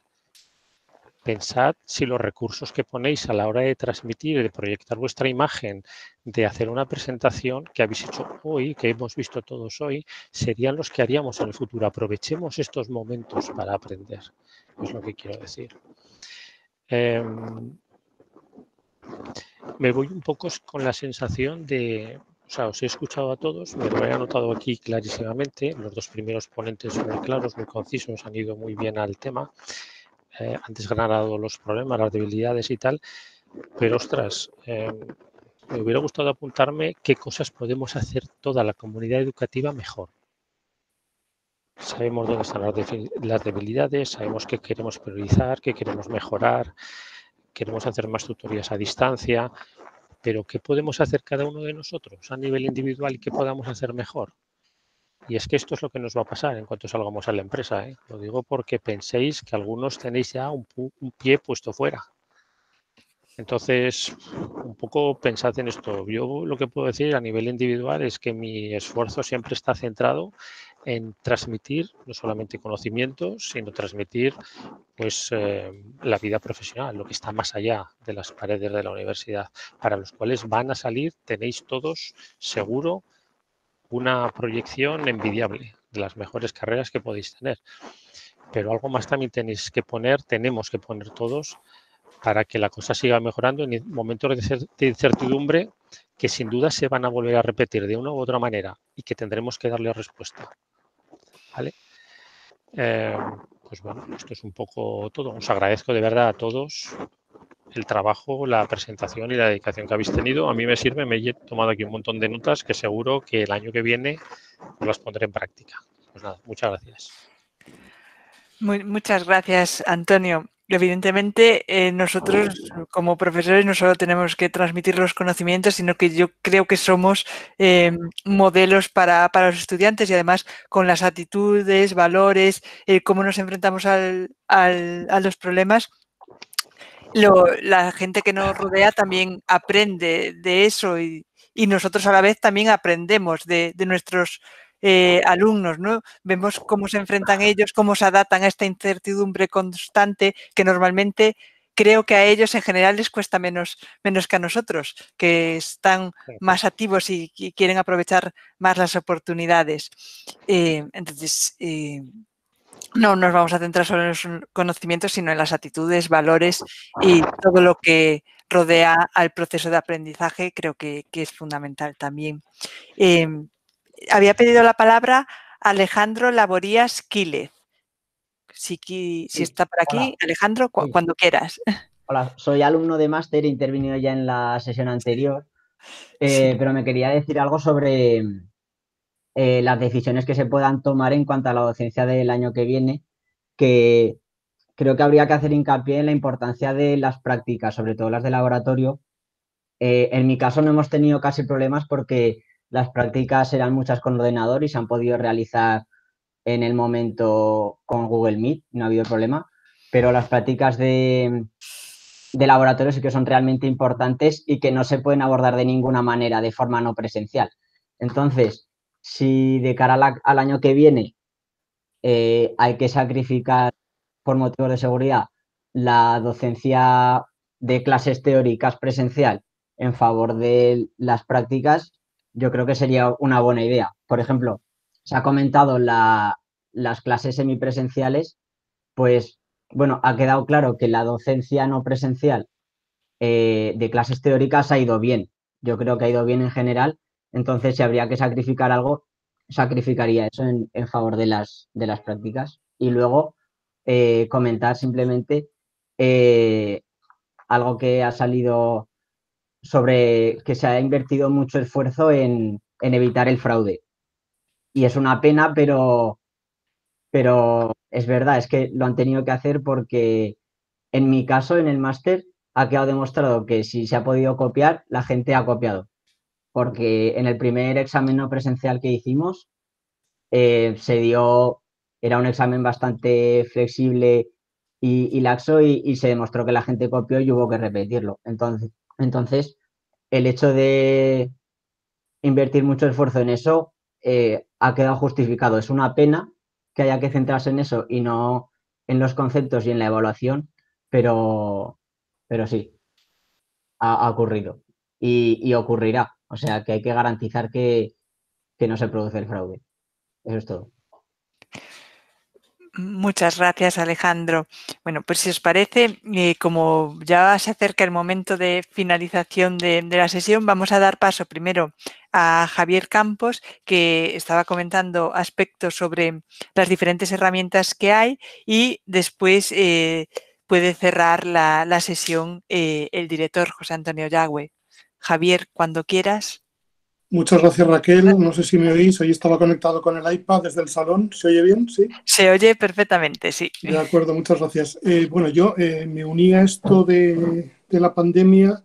pensad si los recursos que ponéis a la hora de transmitir, de proyectar vuestra imagen, de hacer una presentación que habéis hecho hoy, que hemos visto todos hoy, serían los que haríamos en el futuro. Aprovechemos estos momentos para aprender, es lo que quiero decir. Em, me voy un poco con la sensación de, o sea, os he escuchado a todos, me lo he anotado aquí clarísimamente, los dos primeros ponentes muy claros, muy concisos, han ido muy bien al tema. Eh, antes ganado los problemas, las debilidades y tal, pero ostras, em, me hubiera gustado apuntarme qué cosas podemos hacer toda la comunidad educativa mejor. Sabemos dónde están las debilidades, sabemos qué queremos priorizar, qué queremos mejorar, queremos hacer más tutorías a distancia, pero ¿qué podemos hacer cada uno de nosotros a nivel individual y qué podamos hacer mejor? Y es que esto es lo que nos va a pasar en cuanto salgamos a la empresa. ¿eh? Lo digo porque penséis que algunos tenéis ya un, pie puesto fuera. Entonces, un poco pensad en esto. Yo lo que puedo decir a nivel individual es que mi esfuerzo siempre está centrado en transmitir no solamente conocimientos, sino transmitir pues eh, la vida profesional, lo que está más allá de las paredes de la universidad, para los cuales van a salir, tenéis todos seguro una proyección envidiable de las mejores carreras que podéis tener. Pero algo más también tenéis que poner, tenemos que poner todos para que la cosa siga mejorando en momentos de incertidumbre que sin duda se van a volver a repetir de una u otra manera y que tendremos que darle respuesta. ¿Vale? Eh, pues bueno, esto es un poco todo. Os agradezco de verdad a todos el trabajo, la presentación y la dedicación que habéis tenido. A mí me sirve, me he tomado aquí un montón de notas que seguro que el año que viene las pondré en práctica. Pues nada, muchas gracias.
muchas gracias, Antonio. Evidentemente, eh, nosotros como profesores no solo tenemos que transmitir los conocimientos, sino que yo creo que somos eh, modelos para, los estudiantes y además con las actitudes, valores, eh, cómo nos enfrentamos al, a los problemas. La gente que nos rodea también aprende de eso y, nosotros a la vez también aprendemos de, de nuestros eh, alumnos, ¿no? Vemos cómo se enfrentan ellos, cómo se adaptan a esta incertidumbre constante que normalmente creo que a ellos en general les cuesta menos, menos que a nosotros, que están más activos y, quieren aprovechar más las oportunidades. Eh, entonces, eh, no nos vamos a centrar solo en los conocimientos, sino en las actitudes, valores y todo lo que rodea al proceso de aprendizaje, creo que, es fundamental también. Había pedido la palabra Alejandro Laborías Quílez. Si, si está por aquí, Alejandro, cuando quieras.
Hola, soy alumno de máster, he intervenido ya en la sesión anterior, eh, pero me quería decir algo sobre eh, las decisiones que se puedan tomar en cuanto a la docencia del año que viene, que creo que habría que hacer hincapié en la importancia de las prácticas, sobre todo las de laboratorio. Eh, en mi caso no hemos tenido casi problemas porque las prácticas eran muchas con ordenador y se han podido realizar en el momento con Google Meet, no ha habido problema, pero las prácticas de, de laboratorio sí que son realmente importantes y que no se pueden abordar de ninguna manera de forma no presencial. Entonces, si de cara al año que viene eh, hay que sacrificar por motivos de seguridad la docencia de clases teóricas presencial en favor de las prácticas, yo creo que sería una buena idea. Por ejemplo, se ha comentado las clases semipresenciales, pues bueno, ha quedado claro que la docencia no presencial eh, de clases teóricas ha ido bien. Yo creo que ha ido bien en general. Entonces, si habría que sacrificar algo, sacrificaría eso en, favor de las, de las prácticas. Y luego eh, comentar simplemente eh, algo que ha salido sobre que se ha invertido mucho esfuerzo en, evitar el fraude. Y es una pena, pero, pero es verdad, es que lo han tenido que hacer porque en mi caso, en el máster, ha quedado demostrado que si se ha podido copiar, la gente ha copiado. Porque en el primer examen no presencial que hicimos, eh, se dio, era un examen bastante flexible y, laxo y, se demostró que la gente copió y hubo que repetirlo. Entonces, entonces, el hecho de invertir mucho esfuerzo en eso eh, ha quedado justificado. Es una pena que haya que centrarse en eso y no en los conceptos y en la evaluación, pero, pero sí, ha, ocurrido y, ocurrirá. O sea que hay que garantizar que no se produce el fraude. Eso es todo.
Muchas gracias, Alejandro. Bueno, pues si os parece, eh, como ya se acerca el momento de finalización de, la sesión, vamos a dar paso primero a Javier Campos, que estaba comentando aspectos sobre las diferentes herramientas que hay y después eh, puede cerrar la, sesión eh, el director José Antonio Yagüe. Javier, cuando quieras.
Muchas gracias Raquel. No sé si me oís. Hoy estaba conectado con el iPad desde el salón. ¿Se oye bien? Sí.
Se oye perfectamente, sí.
De acuerdo, muchas gracias. Eh, bueno, yo eh, me uní a esto de, la pandemia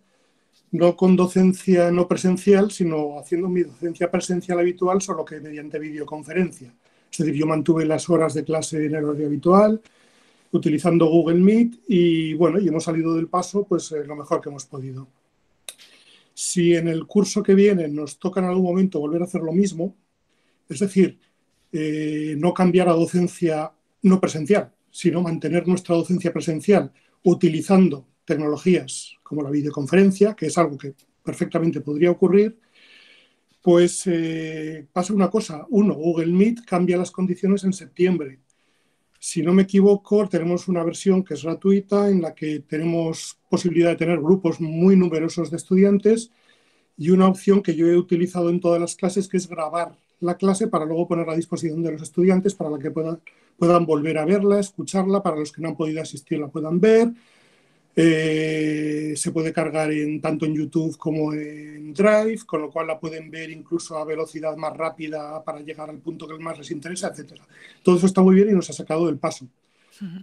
no con docencia no presencial, sino haciendo mi docencia presencial habitual, solo que mediante videoconferencia. Es decir, yo mantuve las horas de clase en el horario habitual utilizando Google Meet y bueno, y hemos salido del paso pues eh, lo mejor que hemos podido. Si en el curso que viene nos toca en algún momento volver a hacer lo mismo, es decir, eh, no cambiar a docencia no presencial, sino mantener nuestra docencia presencial utilizando tecnologías como la videoconferencia, que es algo que perfectamente podría ocurrir, pues eh, pasa una cosa. Uno, Google Meet cambia las condiciones en septiembre. Si no me equivoco, tenemos una versión que es gratuita en la que tenemos posibilidad de tener grupos muy numerosos de estudiantes y una opción que yo he utilizado en todas las clases que es grabar la clase para luego ponerla a disposición de los estudiantes para que puedan, puedan volver a verla, escucharla, para los que no han podido asistir la puedan ver, eh, se puede cargar en, tanto en YouTube como en Drive, con lo cual la pueden ver incluso a velocidad más rápida para llegar al punto que más les interesa, etc. Todo eso está muy bien y nos ha sacado del paso.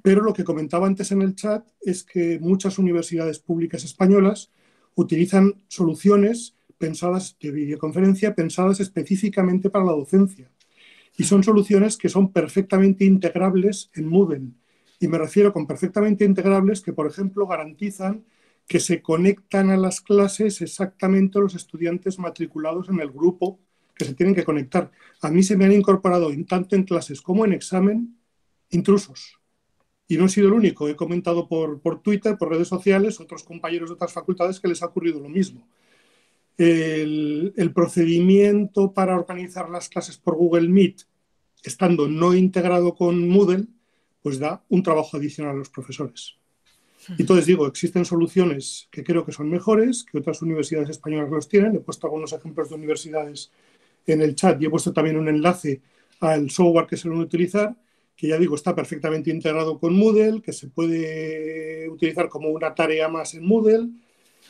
Pero lo que comentaba antes en el chat es que muchas universidades públicas españolas utilizan soluciones pensadas de videoconferencia, pensadas específicamente para la docencia. Y son soluciones que son perfectamente integrables en Moodle y me refiero con perfectamente integrables que, por ejemplo, garantizan que se conectan a las clases exactamente los estudiantes matriculados en el grupo que se tienen que conectar. A mí se me han incorporado tanto en clases como en examen intrusos. Y no he sido el único, he comentado por, por Twitter, por redes sociales, otros compañeros de otras facultades que les ha ocurrido lo mismo. El, el procedimiento para organizar las clases por Google Meet, estando no integrado con Moodle, pues da un trabajo adicional a los profesores. Y entonces digo, existen soluciones que creo que son mejores, que otras universidades españolas los tienen. He puesto algunos ejemplos de universidades en el chat y he puesto también un enlace al software que se suelen utilizar, que ya digo, está perfectamente integrado con Moodle, que se puede utilizar como una tarea más en Moodle,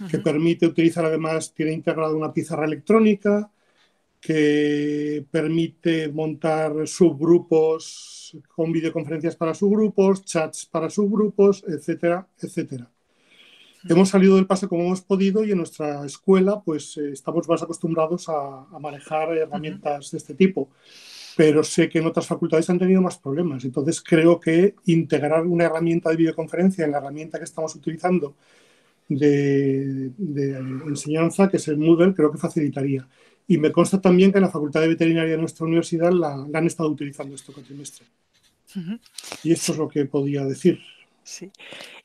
que permite utilizar además, tiene integrado una pizarra electrónica, que permite montar subgrupos con videoconferencias para subgrupos, chats para subgrupos, etcétera, etcétera. Hemos salido del paso como hemos podido y en nuestra escuela pues eh, estamos más acostumbrados a, manejar herramientas de este tipo, pero sé que en otras facultades han tenido más problemas. Entonces creo que integrar una herramienta de videoconferencia en la herramienta que estamos utilizando de, de enseñanza, que es el Moodle, creo que facilitaría. Y me consta también que en la Facultad de Veterinaria de nuestra universidad la, han estado utilizando este cuatrimestre. Y esto es lo que podía decir.
Sí.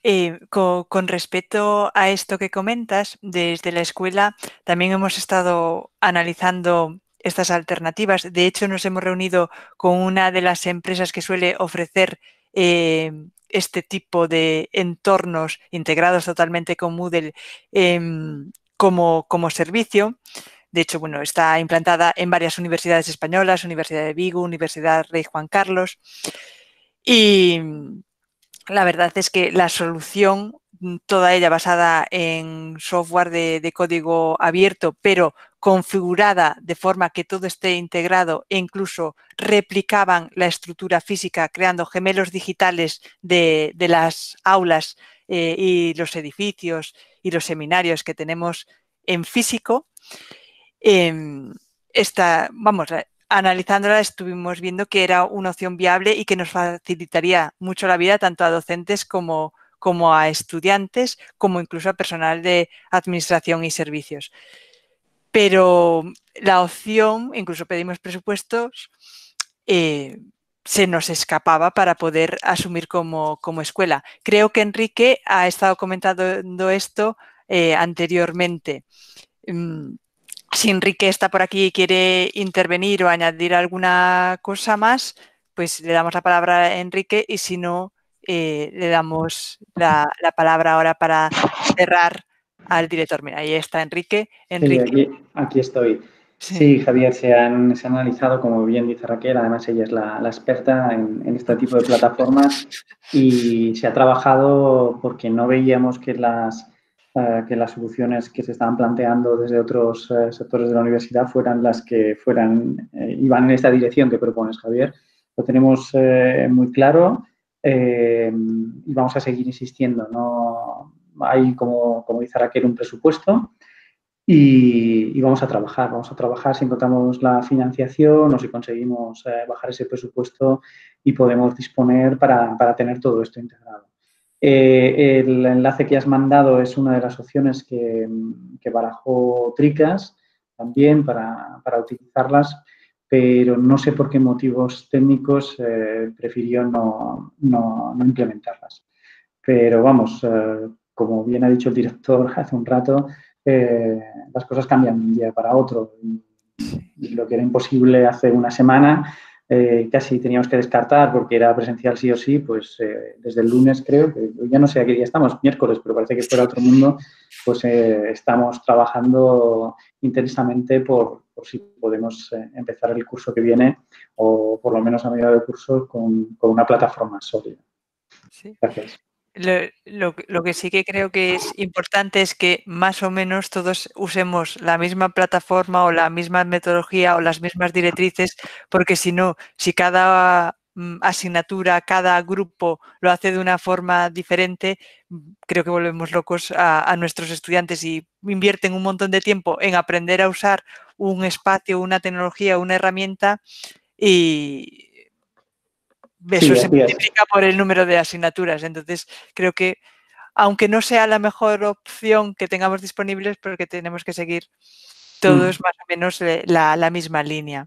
Eh, con, respecto a esto que comentas, desde la escuela también hemos estado analizando estas alternativas. De hecho, nos hemos reunido con una de las empresas que suele ofrecer eh, este tipo de entornos integrados totalmente con Moodle em, como, como servicio. De hecho, bueno, está implantada en varias universidades españolas, Universidad de Vigo, Universidad Rey Juan Carlos. Y la verdad es que la solución, toda ella basada en software de, código abierto, pero configurada de forma que todo esté integrado e incluso replicaban la estructura física creando gemelos digitales de, las aulas eh, y los edificios y los seminarios que tenemos en físico. Em, esta, vamos, eh, analizándola estuvimos viendo que era una opción viable y que nos facilitaría mucho la vida tanto a docentes como, como a estudiantes, como incluso a personal de administración y servicios. Pero la opción, incluso pedimos presupuestos, eh, se nos escapaba para poder asumir como, escuela. Creo que Enrique ha estado comentando esto eh, anteriormente. Mm, si Enrique está por aquí y quiere intervenir o añadir alguna cosa más, pues le damos la palabra a Enrique y si no, eh, le damos la, palabra ahora para cerrar al director. Mira, ahí está Enrique. Enrique.
aquí, estoy. Sí. Javier, se han, analizado, como bien dice Raquel, además ella es la, experta en, en, este tipo de plataformas y se ha trabajado porque no veíamos que las que las soluciones que se estaban planteando desde otros eh, sectores de la universidad fueran las que fueran, eh, iban en esta dirección que propones, Javier. Lo tenemos eh, muy claro y vamos a seguir insistiendo. No hay, como, como dice Raquel, un presupuesto y, vamos a trabajar, vamos a trabajar si encontramos la financiación o si conseguimos eh, bajar ese presupuesto y podemos disponer para, tener todo esto integrado. Eh, el enlace que has mandado es una de las opciones que, que barajó Tricas también para, utilizarlas, pero no sé por qué motivos técnicos eh, prefirió no, no, implementarlas. Pero vamos, como bien ha dicho el director hace un rato, eh, las cosas cambian de un día para otro. Y, lo que era imposible hace una semana, eh, casi teníamos que descartar porque era presencial sí o sí, pues eh, desde el lunes creo, que ya no sé a qué día estamos, miércoles, pero parece que fuera otro mundo, pues estamos trabajando intensamente por, si podemos empezar el curso que viene o por lo menos a medida del curso con, con una plataforma sólida. Gracias.
Lo, que sí que creo que es importante es que más o menos todos usemos la misma plataforma o la misma metodología o las mismas directrices, porque si no, si cada mm, asignatura, cada grupo lo hace de una forma diferente, mm, creo que volvemos locos a, a nuestros estudiantes y invierten un montón de tiempo en aprender a usar un espacio, una tecnología, una herramienta y eso se multiplica por el número de asignaturas. Entonces, creo que aunque no sea la mejor opción que tengamos disponibles, pero que tenemos que seguir todos mm. más o menos eh, la, misma línea.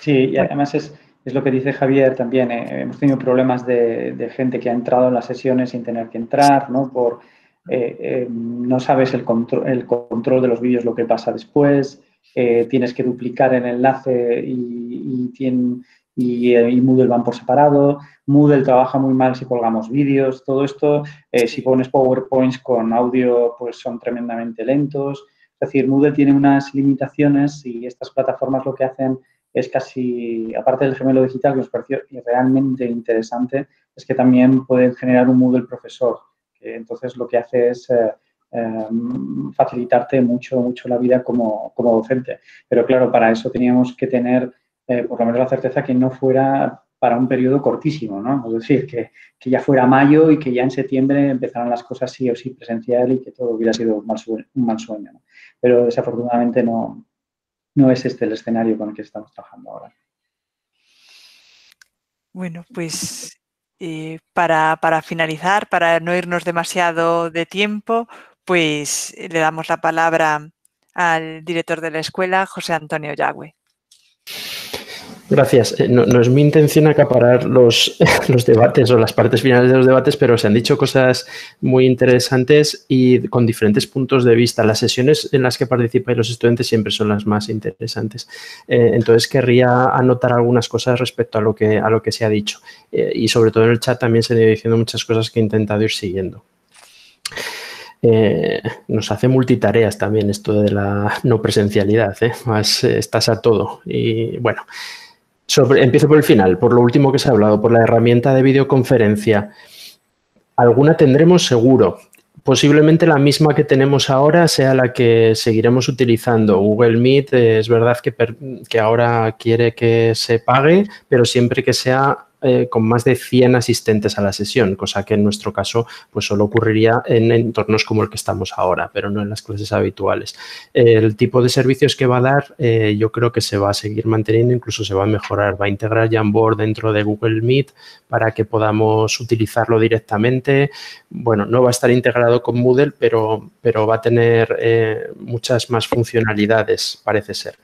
Sí, y además es, lo que dice Javier también. Eh, hemos tenido problemas de, gente que ha entrado en las sesiones sin tener que entrar, ¿no? Por, eh, no sabes el control, el control de los vídeos, lo que pasa después, tienes que duplicar el enlace y, y tiene, eh, y, Moodle van por separado. Moodle trabaja muy mal si colgamos vídeos, todo esto. Eh, si pones PowerPoints con audio, pues son tremendamente lentos. Es decir, Moodle tiene unas limitaciones y estas plataformas lo que hacen es casi, aparte del gemelo digital, que nos pareció realmente interesante, es que también pueden generar un Moodle profesor, que entonces lo que hace es eh, em, facilitarte mucho, mucho la vida como, como docente. Pero claro, para eso teníamos que tener eh, por lo menos la certeza que no fuera para un periodo cortísimo, ¿no? Es decir, que, ya fuera mayo y que ya en septiembre empezaran las cosas sí o sí presencial y que todo hubiera sido un mal sueño. Pero desafortunadamente no, no es este el escenario con el que estamos trabajando ahora.
Bueno, pues eh, para, para, finalizar, para no irnos demasiado de tiempo, pues le damos la palabra al director de la escuela, José Antonio Yagüe.
Gracias. Eh, no, es mi intención acaparar los, los, debates o las partes finales de los debates, pero se han dicho cosas muy interesantes y con diferentes puntos de vista. Las sesiones en las que participan los estudiantes siempre son las más interesantes. Eh, entonces querría anotar algunas cosas respecto a lo que, a lo que se ha dicho. Eh, y sobre todo en el chat también se han ido diciendo muchas cosas que he intentado ir siguiendo. nos hace multitareas también esto de la no presencialidad, más estás a todo. Y bueno, empiezo por el final, por lo último que se ha hablado, por la herramienta de videoconferencia. Alguna tendremos seguro. Posiblemente la misma que tenemos ahora sea la que seguiremos utilizando. Google Meet eh, es verdad que, que ahora quiere que se pague, pero siempre que sea eh, con más de 100 asistentes a la sesión, cosa que en nuestro caso pues solo ocurriría en entornos como el que estamos ahora, pero no en las clases habituales. El tipo de servicios que va a dar eh, yo creo que se va a seguir manteniendo, incluso se va a mejorar, va a integrar Jamboard dentro de Google Meet para que podamos utilizarlo directamente. Bueno, no va a estar integrado con Moodle, pero, pero va a tener eh, muchas más funcionalidades, parece ser.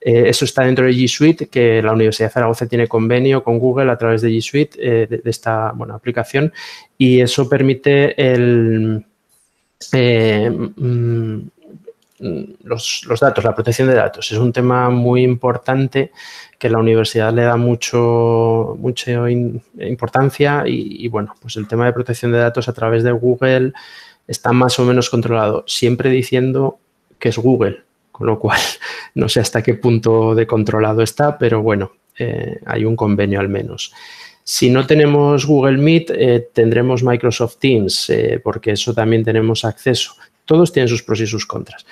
Eh, eso está dentro de G Suite, que la Universidad de Zaragoza tiene convenio con Google a través de G Suite, eh, de, esta bueno, aplicación, y eso permite el, eh, mm, los, datos, la protección de datos. Es un tema muy importante que la universidad le da mucho, mucha importancia y, y, bueno, pues el tema de protección de datos a través de Google está más o menos controlado, siempre diciendo que es Google, con lo cual no sé hasta qué punto de controlado está, pero bueno, eh, hay un convenio al menos. Si no tenemos Google Meet, eh, tendremos Microsoft Teams, eh, porque eso también tenemos acceso. Todos tienen sus pros y sus contras.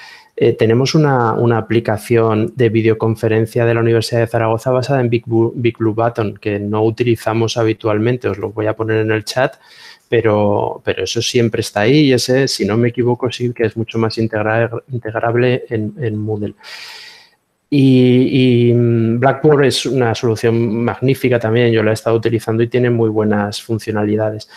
tenemos una, aplicación de videoconferencia de la Universidad de Zaragoza basada en Big Blue, Button, que no utilizamos habitualmente, os lo voy a poner en el chat, pero, pero eso siempre está ahí y ese, si no me equivoco, sí que es mucho más integrable en, Moodle. Y, y, Blackboard es una solución magnífica también, yo la he estado utilizando y tiene muy buenas funcionalidades.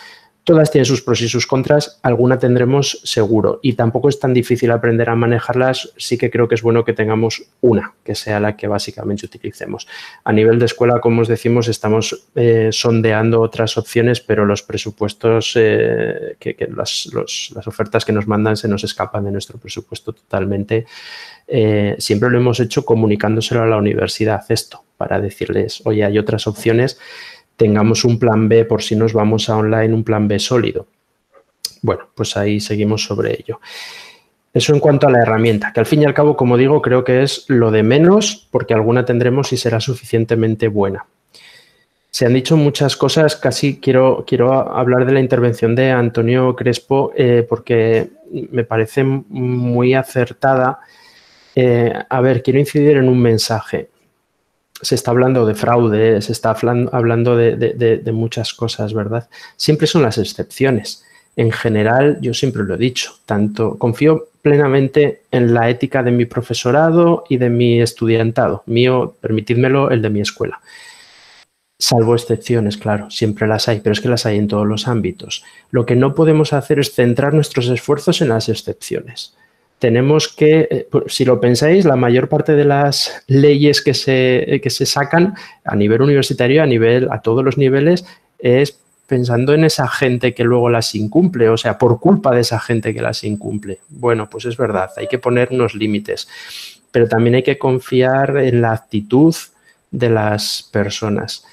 Todas tienen sus pros y sus contras, alguna tendremos seguro y tampoco es tan difícil aprender a manejarlas, sí que creo que es bueno que tengamos una, que sea la que básicamente utilicemos. A nivel de escuela, como os decimos, estamos eh, sondeando otras opciones, pero los presupuestos, eh, que, las, ofertas que nos mandan se nos escapan de nuestro presupuesto totalmente. Eh, siempre lo hemos hecho comunicándoselo a la universidad esto, para decirles, oye, hay otras opciones tengamos un plan B por si nos vamos a online, un plan B sólido. Bueno, pues ahí seguimos sobre ello. Eso en cuanto a la herramienta, que al fin y al cabo, como digo, creo que es lo de menos, porque alguna tendremos y será suficientemente buena. Se han dicho muchas cosas, casi quiero, quiero hablar de la intervención de Antonio Crespo, eh, porque me parece muy acertada. Eh, a ver, quiero incidir en un mensaje se está hablando de fraude, se está hablando de, muchas cosas, ¿verdad? Siempre son las excepciones. En general, yo siempre lo he dicho, tanto confío plenamente en la ética de mi profesorado y de mi estudiantado, mío, permitidmelo, el de mi escuela. Salvo excepciones, claro, siempre las hay, pero es que las hay en todos los ámbitos. Lo que no podemos hacer es centrar nuestros esfuerzos en las excepciones tenemos que, eh, si lo pensáis, la mayor parte de las leyes que se, que se sacan a nivel universitario, a nivel, a todos los niveles, es pensando en esa gente que luego las incumple, o sea, por culpa de esa gente que las incumple. Bueno, pues es verdad, hay que poner unos límites, pero también hay que confiar en la actitud de las personas.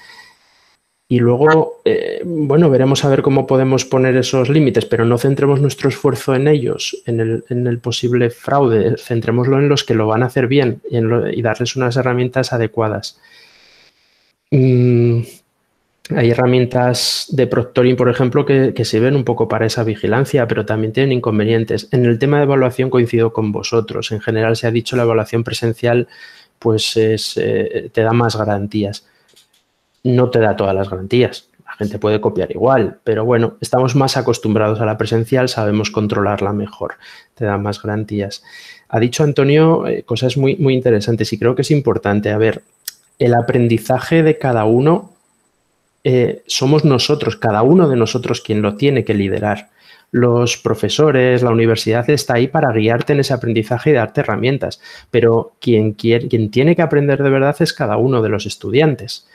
Y luego, eh, bueno, veremos a ver cómo podemos poner esos límites, pero no centremos nuestro esfuerzo en ellos, en el, posible fraude, centrémoslo en los que lo van a hacer bien y, darles unas herramientas adecuadas. Mm, hay herramientas de proctoring, por ejemplo, que, sirven un poco para esa vigilancia, pero también tienen inconvenientes. En el tema de evaluación coincido con vosotros. En general se ha dicho la evaluación presencial pues eh, te da más garantías no te da todas las garantías. La gente puede copiar igual, pero bueno, estamos más acostumbrados a la presencial, sabemos controlarla mejor, te da más garantías. Ha dicho Antonio eh, cosas muy, muy interesantes y creo que es importante. A ver, el aprendizaje de cada uno eh, somos nosotros, cada uno de nosotros quien lo tiene que liderar. Los profesores, la universidad está ahí para guiarte en ese aprendizaje y darte herramientas, pero quien, quien tiene que aprender de verdad es cada uno de los estudiantes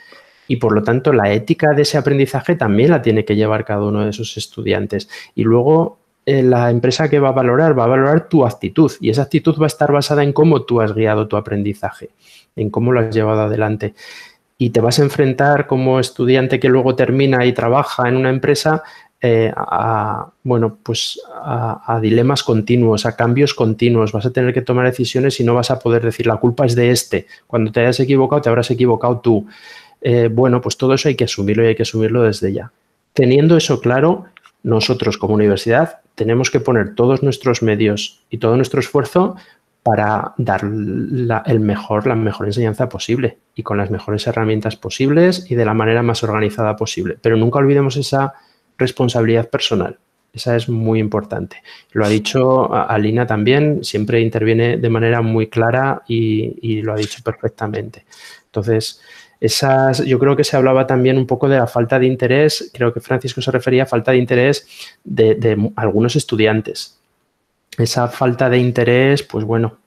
y por lo tanto la ética de ese aprendizaje también la tiene que llevar cada uno de esos estudiantes. Y luego eh, la empresa que va a valorar va a valorar tu actitud y esa actitud va a estar basada en cómo tú has guiado tu aprendizaje, en cómo lo has llevado adelante. Y te vas a enfrentar como estudiante que luego termina y trabaja en una empresa eh, a, bueno, pues a, dilemas continuos, a cambios continuos. Vas a tener que tomar decisiones y no vas a poder decir la culpa es de este. Cuando te hayas equivocado, te habrás equivocado tú. Eh, bueno, pues todo eso hay que asumirlo y hay que asumirlo desde ya. Teniendo eso claro, nosotros como universidad tenemos que poner todos nuestros medios y todo nuestro esfuerzo para dar la, el mejor, la mejor enseñanza posible y con las mejores herramientas posibles y de la manera más organizada posible. Pero nunca olvidemos esa responsabilidad personal. Esa es muy importante. Lo ha dicho Alina también, siempre interviene de manera muy clara y, y lo ha dicho perfectamente. Entonces, esas, yo creo que se hablaba también un poco de la falta de interés, creo que Francisco se refería a falta de interés de, algunos estudiantes. Esa falta de interés, pues bueno,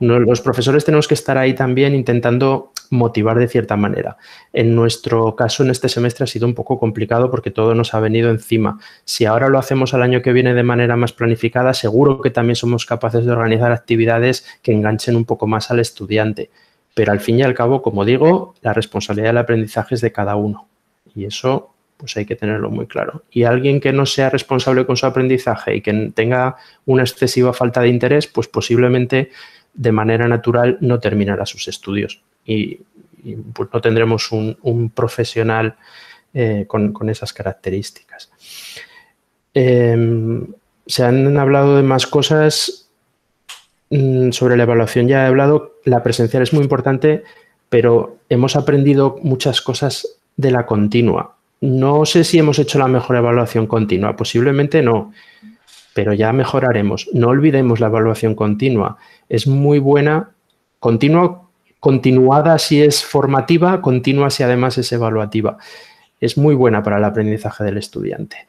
los profesores tenemos que estar ahí también intentando motivar de cierta manera. En nuestro caso, en este semestre ha sido un poco complicado porque todo nos ha venido encima. Si ahora lo hacemos al año que viene de manera más planificada, seguro que también somos capaces de organizar actividades que enganchen un poco más al estudiante. Pero al fin y al cabo, como digo, la responsabilidad del aprendizaje es de cada uno. Y eso pues hay que tenerlo muy claro. Y alguien que no sea responsable con su aprendizaje y que tenga una excesiva falta de interés, pues posiblemente de manera natural no terminará sus estudios y, pues no tendremos un, profesional eh, con, esas características. Em, se han hablado de más cosas sobre la evaluación ya he hablado, la presencial es muy importante, pero hemos aprendido muchas cosas de la continua. No sé si hemos hecho la mejor evaluación continua, posiblemente no, pero ya mejoraremos. No olvidemos la evaluación continua. Es muy buena, continua, continuada si es formativa, continua si además es evaluativa. Es muy buena para el aprendizaje del estudiante.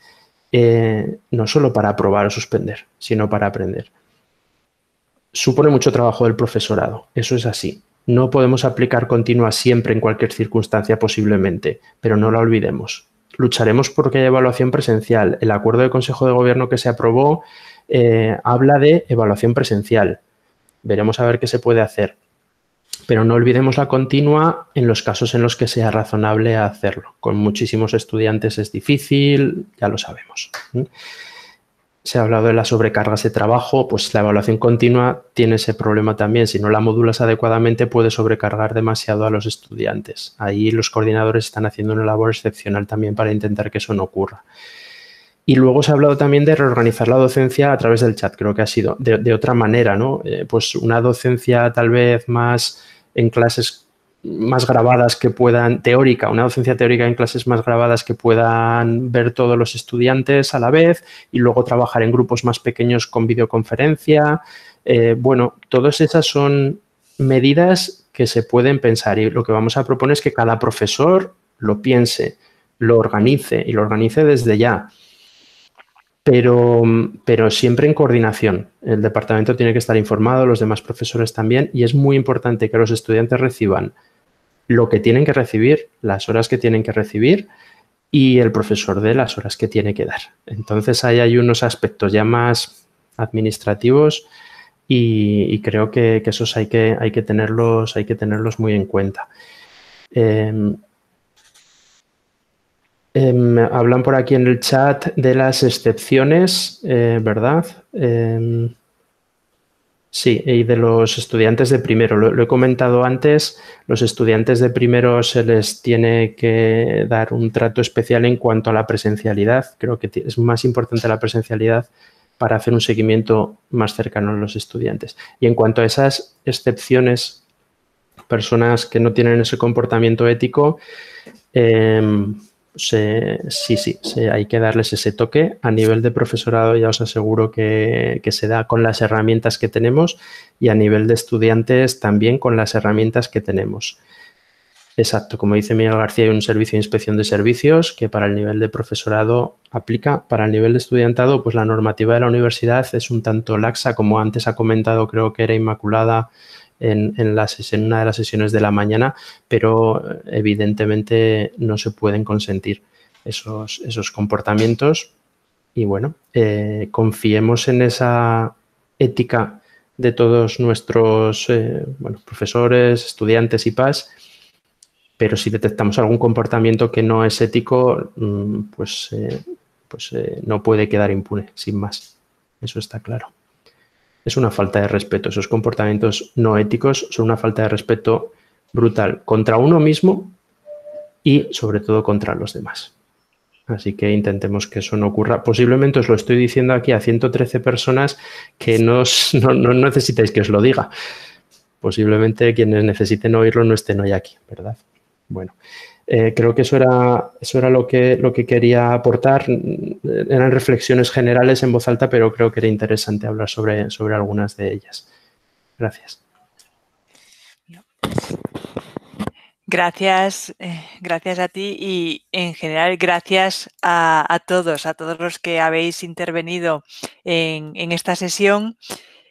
Eh, no solo para aprobar o suspender, sino para aprender. Supone mucho trabajo del profesorado, eso es así. No podemos aplicar continua siempre en cualquier circunstancia posiblemente, pero no la olvidemos. Lucharemos porque haya evaluación presencial. El acuerdo de Consejo de Gobierno que se aprobó eh, habla de evaluación presencial. Veremos a ver qué se puede hacer. Pero no olvidemos la continua en los casos en los que sea razonable hacerlo. Con muchísimos estudiantes es difícil, ya lo sabemos. Se ha hablado de las sobrecargas de trabajo, pues la evaluación continua tiene ese problema también. Si no la modulas adecuadamente puede sobrecargar demasiado a los estudiantes. Ahí los coordinadores están haciendo una labor excepcional también para intentar que eso no ocurra. Y luego se ha hablado también de reorganizar la docencia a través del chat, creo que ha sido de, otra manera, ¿no? Eh, pues una docencia tal vez más en clases más grabadas que puedan, teórica, una docencia teórica en clases más grabadas que puedan ver todos los estudiantes a la vez y luego trabajar en grupos más pequeños con videoconferencia. Eh, bueno, todas esas son medidas que se pueden pensar y lo que vamos a proponer es que cada profesor lo piense, lo organice y lo organice desde ya pero, pero siempre en coordinación. El departamento tiene que estar informado, los demás profesores también, y es muy importante que los estudiantes reciban lo que tienen que recibir, las horas que tienen que recibir y el profesor de las horas que tiene que dar. Entonces ahí hay unos aspectos ya más administrativos y, creo que, esos hay que, hay, que tenerlos, hay que tenerlos muy en cuenta. Em, Em, hablan por aquí en el chat de las excepciones, eh, ¿verdad? Em, sí, y de los estudiantes de primero. Lo, he comentado antes, los estudiantes de primero se les tiene que dar un trato especial en cuanto a la presencialidad. Creo que es más importante la presencialidad para hacer un seguimiento más cercano a los estudiantes. Y en cuanto a esas excepciones, personas que no tienen ese comportamiento ético, sí, sí, hay que darles ese toque. A nivel de profesorado ya os aseguro que, se da con las herramientas que tenemos y a nivel de estudiantes también con las herramientas que tenemos. Exacto, como dice Miguel García, hay un servicio de inspección de servicios que para el nivel de profesorado aplica. Para el nivel de estudiantado, pues la normativa de la universidad es un tanto laxa, como antes ha comentado, creo que era Inmaculada en, la en una de las sesiones de la mañana, pero evidentemente no se pueden consentir esos, esos comportamientos. Y bueno, eh, confiemos en esa ética de todos nuestros eh, profesores, estudiantes y PAS, pero si detectamos algún comportamiento que no es ético, mm, pues, eh, pues no puede quedar impune, sin más. Eso está claro es una falta de respeto. Esos comportamientos no éticos son una falta de respeto brutal contra uno mismo y sobre todo contra los demás. Así que intentemos que eso no ocurra. Posiblemente os lo estoy diciendo aquí a 113 personas que no, no necesitáis que os lo diga. Posiblemente quienes necesiten oírlo no estén hoy aquí, ¿verdad? Bueno, eh, creo que eso era, eso era lo, que, lo que quería aportar. Eran reflexiones generales en voz alta, pero creo que era interesante hablar sobre, sobre algunas de ellas. Gracias.
Gracias, eh, gracias a ti y en general gracias a, todos, a todos los que habéis intervenido en, esta sesión.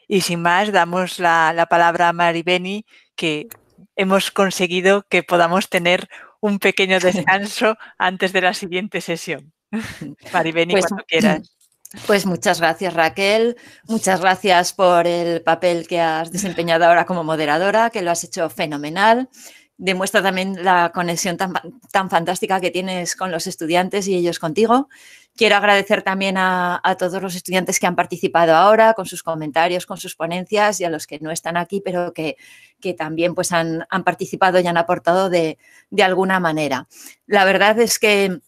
Y sin más, damos la, la palabra a Maribeni, que hemos conseguido que podamos tener un pequeño descanso antes de la siguiente sesión. Maribeni, pues, cuando quieras.
Pues muchas gracias Raquel, muchas gracias por el papel que has desempeñado ahora como moderadora, que lo has hecho fenomenal. Demuestra también la conexión tan, tan fantástica que tienes con los estudiantes y ellos contigo. Quiero agradecer también a, todos los estudiantes que han participado ahora con sus comentarios, con sus ponencias y a los que no están aquí, pero que, también pues han, participado y han aportado de, alguna manera. La verdad es que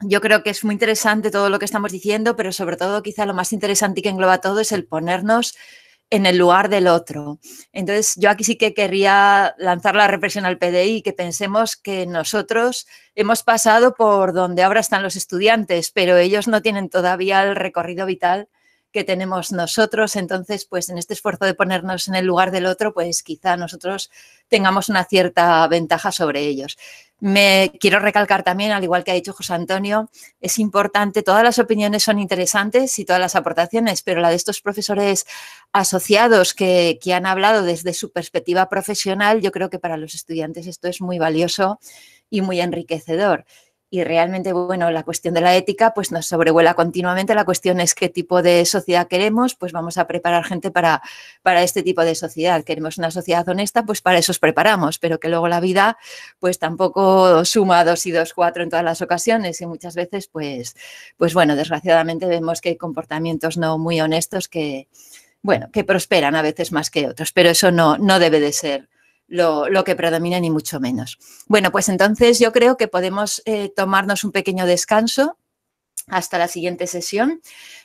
yo creo que es muy interesante todo lo que estamos diciendo, pero sobre todo quizá lo más interesante que engloba todo es el ponernos en el lugar del otro. Entonces, yo aquí sí que querría lanzar la reflexión al PDI, que pensemos que nosotros hemos pasado por donde ahora están los estudiantes, pero ellos no tienen todavía el recorrido vital que tenemos nosotros. Entonces, pues en este esfuerzo de ponernos en el lugar del otro, pues quizá nosotros tengamos una cierta ventaja sobre ellos. Me quiero recalcar también, al igual que ha dicho José Antonio, es importante, todas las opiniones son interesantes y todas las aportaciones, pero la de estos profesores asociados que, que han hablado desde su perspectiva profesional, yo creo que para los estudiantes esto es muy valioso y muy enriquecedor y realmente, bueno, la cuestión de la ética pues nos sobrevuela continuamente. La cuestión es qué tipo de sociedad queremos, pues vamos a preparar gente para, para este tipo de sociedad. Queremos una sociedad honesta, pues para eso os preparamos, pero que luego la vida pues tampoco suma dos y dos, cuatro en todas las ocasiones y muchas veces pues, pues bueno, desgraciadamente vemos que hay comportamientos no muy honestos que, bueno, que prosperan a veces más que otros, pero eso no, no debe de ser lo, que predomina, ni mucho menos. Bueno, pues entonces yo creo que podemos eh, tomarnos un pequeño descanso hasta la siguiente sesión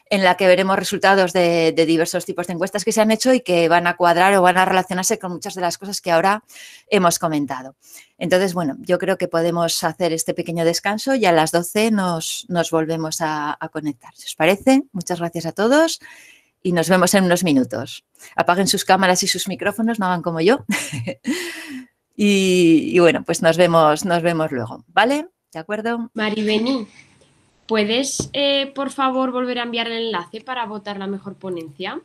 en la que veremos resultados de, diversos tipos de encuestas que se han hecho y que van a cuadrar o van a relacionarse con muchas de las cosas que ahora hemos comentado. Entonces, bueno, yo creo que podemos hacer este pequeño descanso y a las 12 nos, volvemos a, a conectar. ¿Os parece? Muchas gracias a todos y nos vemos en unos minutos. Apaguen sus cámaras y sus micrófonos, no hagan como yo. y, bueno, pues nos vemos, nos vemos luego, ¿vale? ¿De acuerdo?
Maribeni, ¿puedes eh, por favor volver a enviar el enlace para votar la mejor ponencia?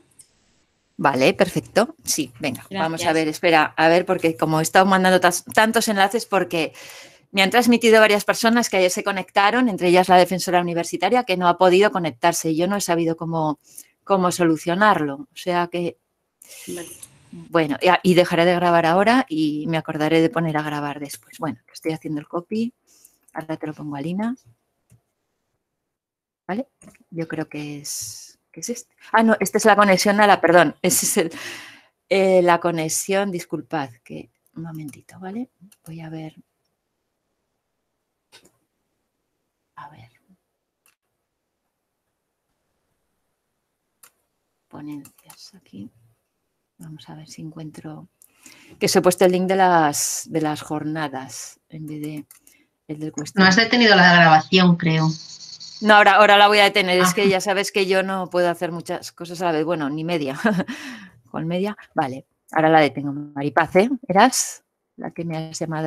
Vale, perfecto. Sí, venga, vamos a ver, espera, a ver, porque como he estado mandando tantos enlaces, porque me han transmitido varias personas que ayer se conectaron, entre ellas la defensora universitaria, que no ha podido conectarse. Yo no he sabido cómo, cómo solucionarlo. O sea que, bueno, y dejaré de grabar ahora y me acordaré de poner a grabar después. Bueno, estoy haciendo el copy. Ahora te lo pongo a Lina. ¿Vale? Yo creo que es, ¿qué es este. Ah, no, esta es la conexión a la, perdón, esa es el, eh, la conexión, disculpad, que un momentito, ¿vale? Voy a ver. A ver. Ponencias aquí. Vamos a ver si encuentro que se he puesto el link de las, de las jornadas en vez de el del
No has detenido la grabación, creo.
No, ahora, ahora la voy a detener. Es que
Ah.
ya sabes que yo no puedo hacer muchas cosas a la vez. Bueno, ni media. Con media. Vale, ahora la detengo. Maripaz, ¿eh? ¿Eras la que me has llamado?